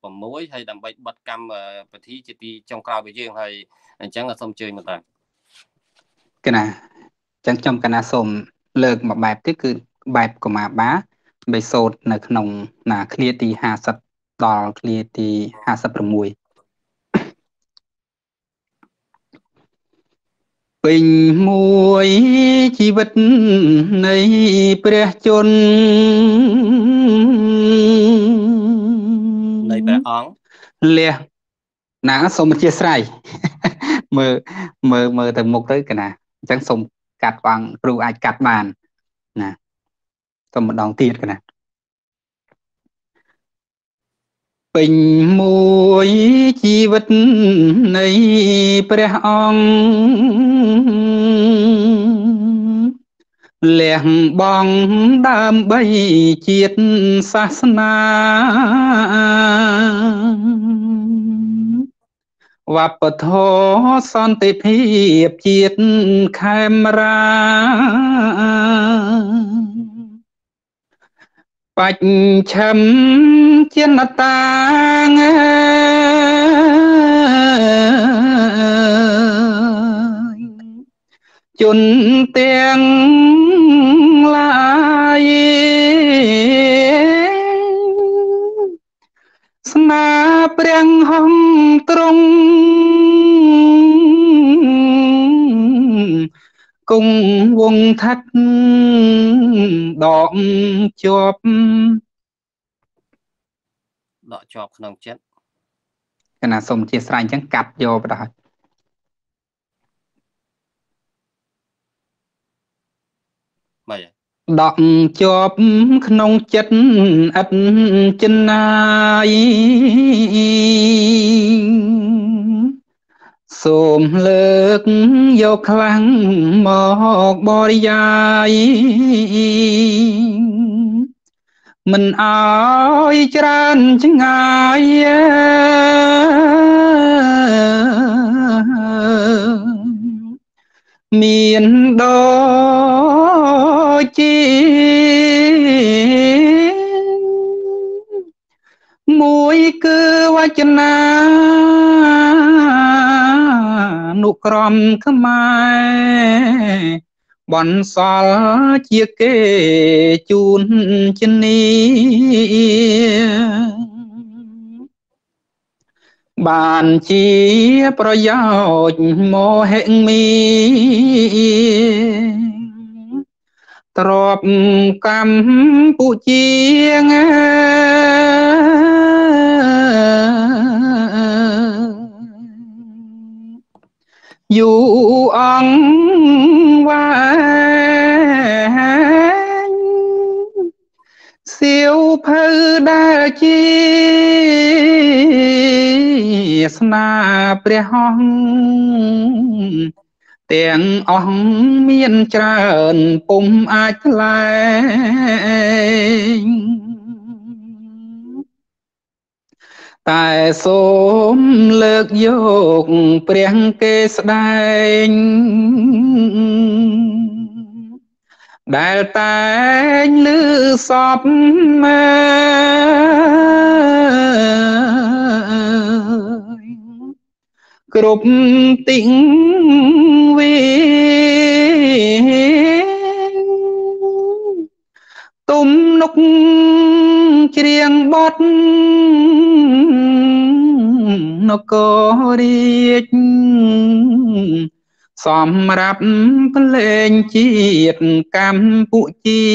56ហើយដើម្បីបិទកម្មវិធីជាទីចុងក្រោយរបស់យើងហើយអញ្ចឹងសូមអញ្ជើញមកតាកណាចឹងខ្ញុំកណាសូម លើកមួយបែបទៀតគឺបែបកមាបាបេសូតនៅក្នុងណាឃ្លាទី50ដល់ឃ្លាទី56ពេញមួយជីវិតនៃព្រះជន្មនៃព្រះអង្គលះណាសូមអធិស្ឋានមើលមើលមើលទៅមុខទៅកណាអញ្ចឹងសូម កាត់ព្រះអង្គគ្រូអាចកាត់បានណាសូមម្ដងទៀតកណាពេញមួយជីវិតនៃព្រះអង្គលះបង់ដើម្បីជាតិសាសនា វប្បធម៌សន្តិភាពជាតិខេមរាបច្ឆិមចិនតាងជនទាំងឡាយ ព្រះហំទ្រង់គង់វងថាត់ដកជាប់ដកជាប់ក្នុងចិត្តកណាសូមអធិស្ឋានអញ្ចឹងកាត់យកបណ្ដោយ មិនហ៎ ដកជាប់ក្នុងចិត្តឥតចិនណាយសូមលើកយកខ្លាំងមកបរិយាយមិនអោយច្រើនឆ្ងាយ មានដូចជាមួយគឺវចនានុក្រមខ្មែរបនសល់ជាគេជូនជនី បានជាប្រយោជន៍មហិមីទ្របកម្ពុជាយូអង្គវែ សៀវភៅដែលជាស្នាព្រះអង្គទាំងអស់មានច្រើនពុំអាចថ្លែងតែសូមលើកយកព្រះគេស្ដែង ដែលតែងលឺសពគ្រប់ទីងវាទុំនុកច្រៀងបទនគររាជ សម្រាប់ភ្លេងជាតិកម្ពុជា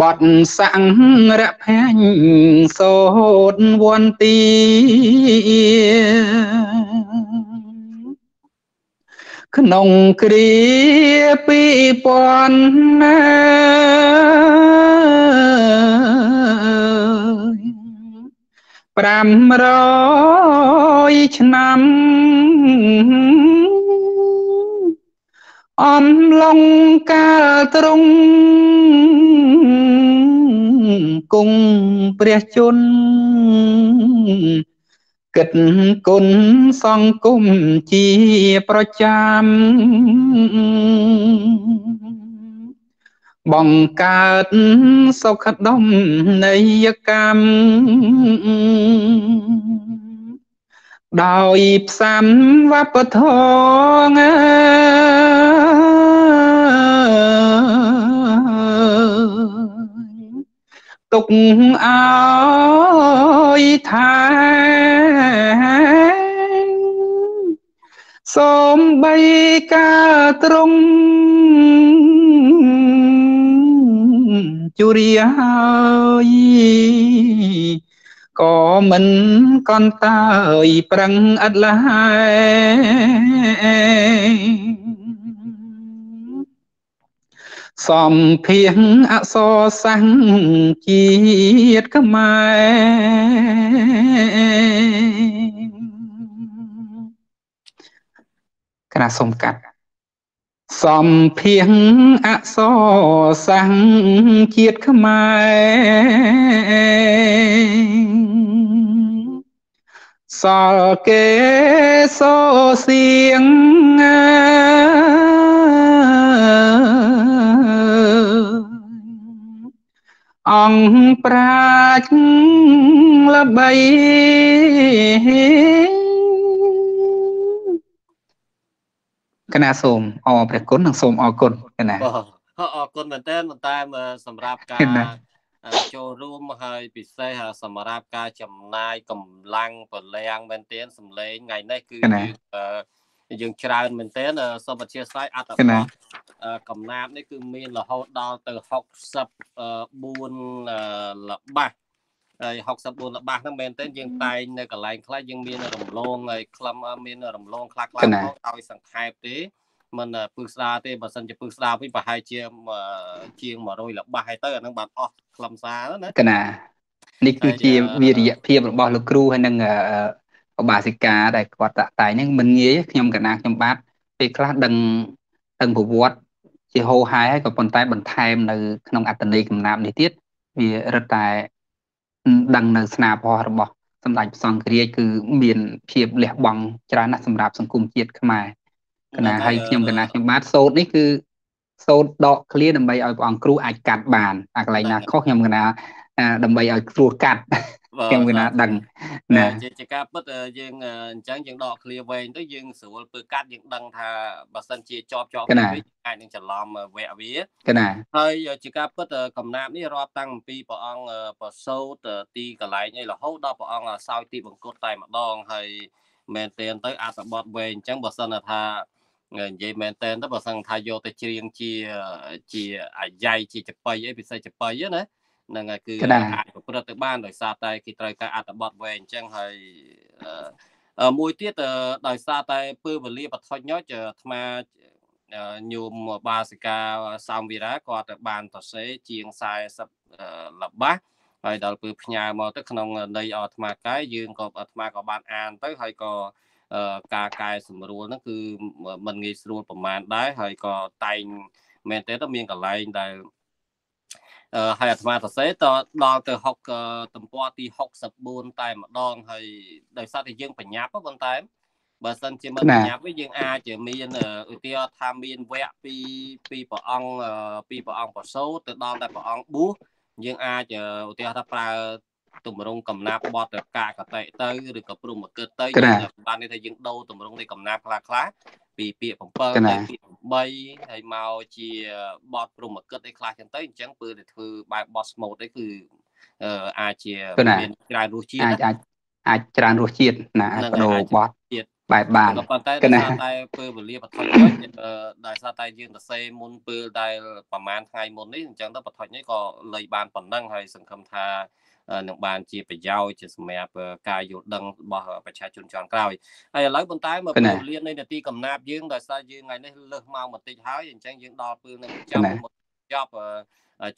បទសង្រភញ្ញសូត្រវន្ទីក្នុងគ្រាពីពាន់ 500ឆ្នាំអំឡុងកាលទ្រង់គង់ព្រះជន្មគិតគុណសង្គមជាប្រចាំ បង្កើតសុខដុមនៃកម្មដោយផ្សំវប្បធម៌ទុកឲ្យថាសូមបីការត្រង់ ជរាហើយក៏មិនកន្តើយប្រឹងអត់ឡើយសំភាងអសរសាសជាតិខ្មែរគណៈសុំកាត់ សំភាងអសរសាសជាតិខ្មែរសល់គេសូសៀងអង្គប្រាជ្ញល្បី គណៈសូមអរព្រះគុណនិងសូមអរគុណគណៈបាទអរគុណមែនទែនប៉ុន្តែសម្រាប់ការចូលរួមហើយពិសេសសម្រាប់ការចំណាយកម្លាំងពលំមែនទែនសម្លេងថ្ងៃនេះគឺយើងច្រើនមែនទែនសូមអធិស្ឋានអត្តពលកំណាបនេះគឺមានរហូតដល់ទៅ64លបាសហើយ 64លបាសហ្នឹងមែនទែនយើងតែងនៅកន្លែងខ្លះយើងមានរំលងហើយក្លឹមមានរំលងខ្លះខ្លះមកដោយសង្ខេបទេមិនពឹសស្ដាទេបើសិនជាពឹសស្ដាវិញប្រហែលជាជាង100លបាសហើយទៅអាហ្នឹងបានអស់ខ្លឹមសារណាកណានេះគឺជាវិរិយភាពរបស់លោកគ្រូហើយនឹងឧបាសិកាដែលគាត់តាក់តែងហ្នឹងមិនងាយខ្ញុំកណាខ្ញុំបាទពេលខ្លះដឹងដឹងប្រវត្តិជាហោហែហើយក៏ប៉ុន្តែបន្ថែមនៅក្នុងអត្តន័យកំណាប់នេះទៀតវារឹតតែ ដឹងនៅស្នាព្រះរបស់សម្ដេចព្រះសង្ឃរាជគឺមានភាពលះបង់ច្រើនណាស់សម្រាប់សង្គមជាតិខ្មែរកណាហើយខ្ញុំកណាខ្ញុំបាទសូត្រនេះគឺសូត្រដកឃ្លាដើម្បីឲ្យព្រះអង្គគ្រូអាចកាត់បានអាកន្លែងណាខុសខ្ញុំកណាដើម្បីឲ្យគ្រូកាត់ ខ្ញុំគណាដឹងណាជាជាការពិតយើងអញ្ចឹងយើងដកឃ្លាវែងទៅយើងស្រួលពើកាត់យើងដឹងថាបើសិនជាជាប់ជាប់វិញអាចនឹងច្រឡំវគ្គវាកណាហើយជាការពិតកំណាប់នេះរាប់តាំងពីព្រះអង្គប្រសូតទីកន្លែងអីរហូតដល់ព្រះអង្គសោយទីបង្គត់តែម្ដងហើយមែនទែនទៅអត្ថបទវែងអញ្ចឹងបើសិនថានិយាយមែនតើទៅបើសិនថាយកទៅច្រៀងជាជាអាយ៉ៃជាចបៃអីពិសេសចបៃណា ហ្នឹងហើយគឺអាចប្រព្រឹត្តទៅបានដោយសារតែគេត្រូវការអត្ថបទវែងអញ្ចឹងហើយមួយទៀតដោយសារតែពើវេលាបថុញញោចអាត្មាញោមបាសិកាសោមវីរាគាត់ទៅបានតសេជាង40លបាសហើយដល់ពើផ្ញើមកទៅក្នុងនៃអាត្មាកាយយើងក៏អាត្មាក៏បានអានទៅហើយក៏ការកែសម្រួលហ្នឹងគឺมันងាយស្រួលប្រហែលដែរហើយក៏តែងមែនទេទៅមានកន្លែងដែល ហើយអាត្មាសរសេរតដល់ទៅ6ទំព័រទី64តែម្ដងហើយដោយសារតែយើងបញ្ញាប់ប៉ុន្តែបើសិនជាមិនបញ្ញាប់វិញយើងអាចមានឧទាហរណ៍ថាមានវគ្គពីពីព្រះអង្គពីព្រះអង្គប្រសូតទៅដល់តែព្រះអង្គបួសយើងអាចឧទាហរណ៍ថាប្រើទម្រង់កំណាប់បត់កាកតេទៅឬក៏ព្រមគិតទៅបាននេះថាយើងដូរទម្រង់នៃកំណាប់ខ្លះខ្លះ ពីពាក្យ7ទៅពាក្យ8ហើយមកជាបត់ព្រមកិតអីខ្លះចឹងទៅអញ្ចឹងពើតែធ្វើបែប boss mode អីគឺអឺអាចជាមានច្រើនរសជាតិអាចអាចអាចច្រើនរសជាតិណាអាចបដូរបត់ជាតិបែបបានប៉ុន្តែដោយសារតែពើវេលាបថុចចុចដោយសារតែយើងទៅសេមុនពើដែលប្រហែលថ្ងៃមុននេះអញ្ចឹងទៅបថុចនេះក៏លៃបានប៉ុណ្ណឹងហើយសង្ឃឹមថា នឹងបានជាប្រយោជន៍ជាសម្រាប់ការយល់ដឹងរបស់ប្រជាជនជាន់ក្រោយហើយឥឡូវប៉ុន្តែមកពេលលាននៃនាទីកំណាប់យើងដោយសារយើងថ្ងៃនេះលើសមកបន្តិចហើយអញ្ចឹងយើងដល់ពេលនឹងចាប់ចប់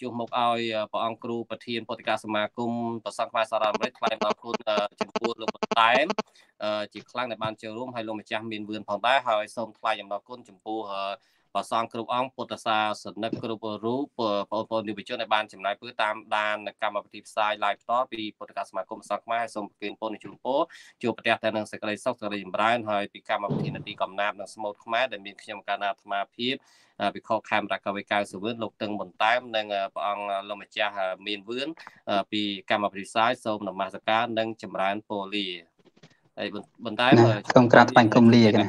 ជួសមុខឲ្យព្រះអង្គគ្រូប្រធានពុទ្ធិកាសមាគមប្រសង់ខ្មែរសារ៉ាអាមេរិកថ្លែងអរគុណចំពោះលោកបន្តែមជាខ្លាំងដែលបានចូលរួមហើយលោកម្ចាស់មានវឿនផងដែរហើយសូមថ្លែងអំណរគុណចំពោះ ព្រះសង្ឃគ្រប់អង្គពុទ្ធសាសនិកគ្រប់រូបបងប្អូនយុវជនដែលបានចំណាយពើតាមដានកម្មវិធីផ្សាយ live ផ្ទាល់ពីពុទ្ធកាសមាគមសង្ឃខ្មែរសូមប្រគេនពរជូនពរជួបប្រទះតែនឹងសេចក្តីសុខសេចក្តីចម្រើនហើយពីកម្មវិធីនទីកំណាព្យនិងស្មូតខ្មែរដែលមានខ្ញុំកាណាអាត្មាភាពវិខខេមរកវិកៅសវឿនលោកតឹងបន្តែមនិងព្រះអង្គលោកម្ចាស់មានវឿនពីកម្មវិធីផ្សាយសូមនមស្ការនិងចម្រើនពរលាហើយបន្តែសូមក្រាបថ្វាយគុំលាកណា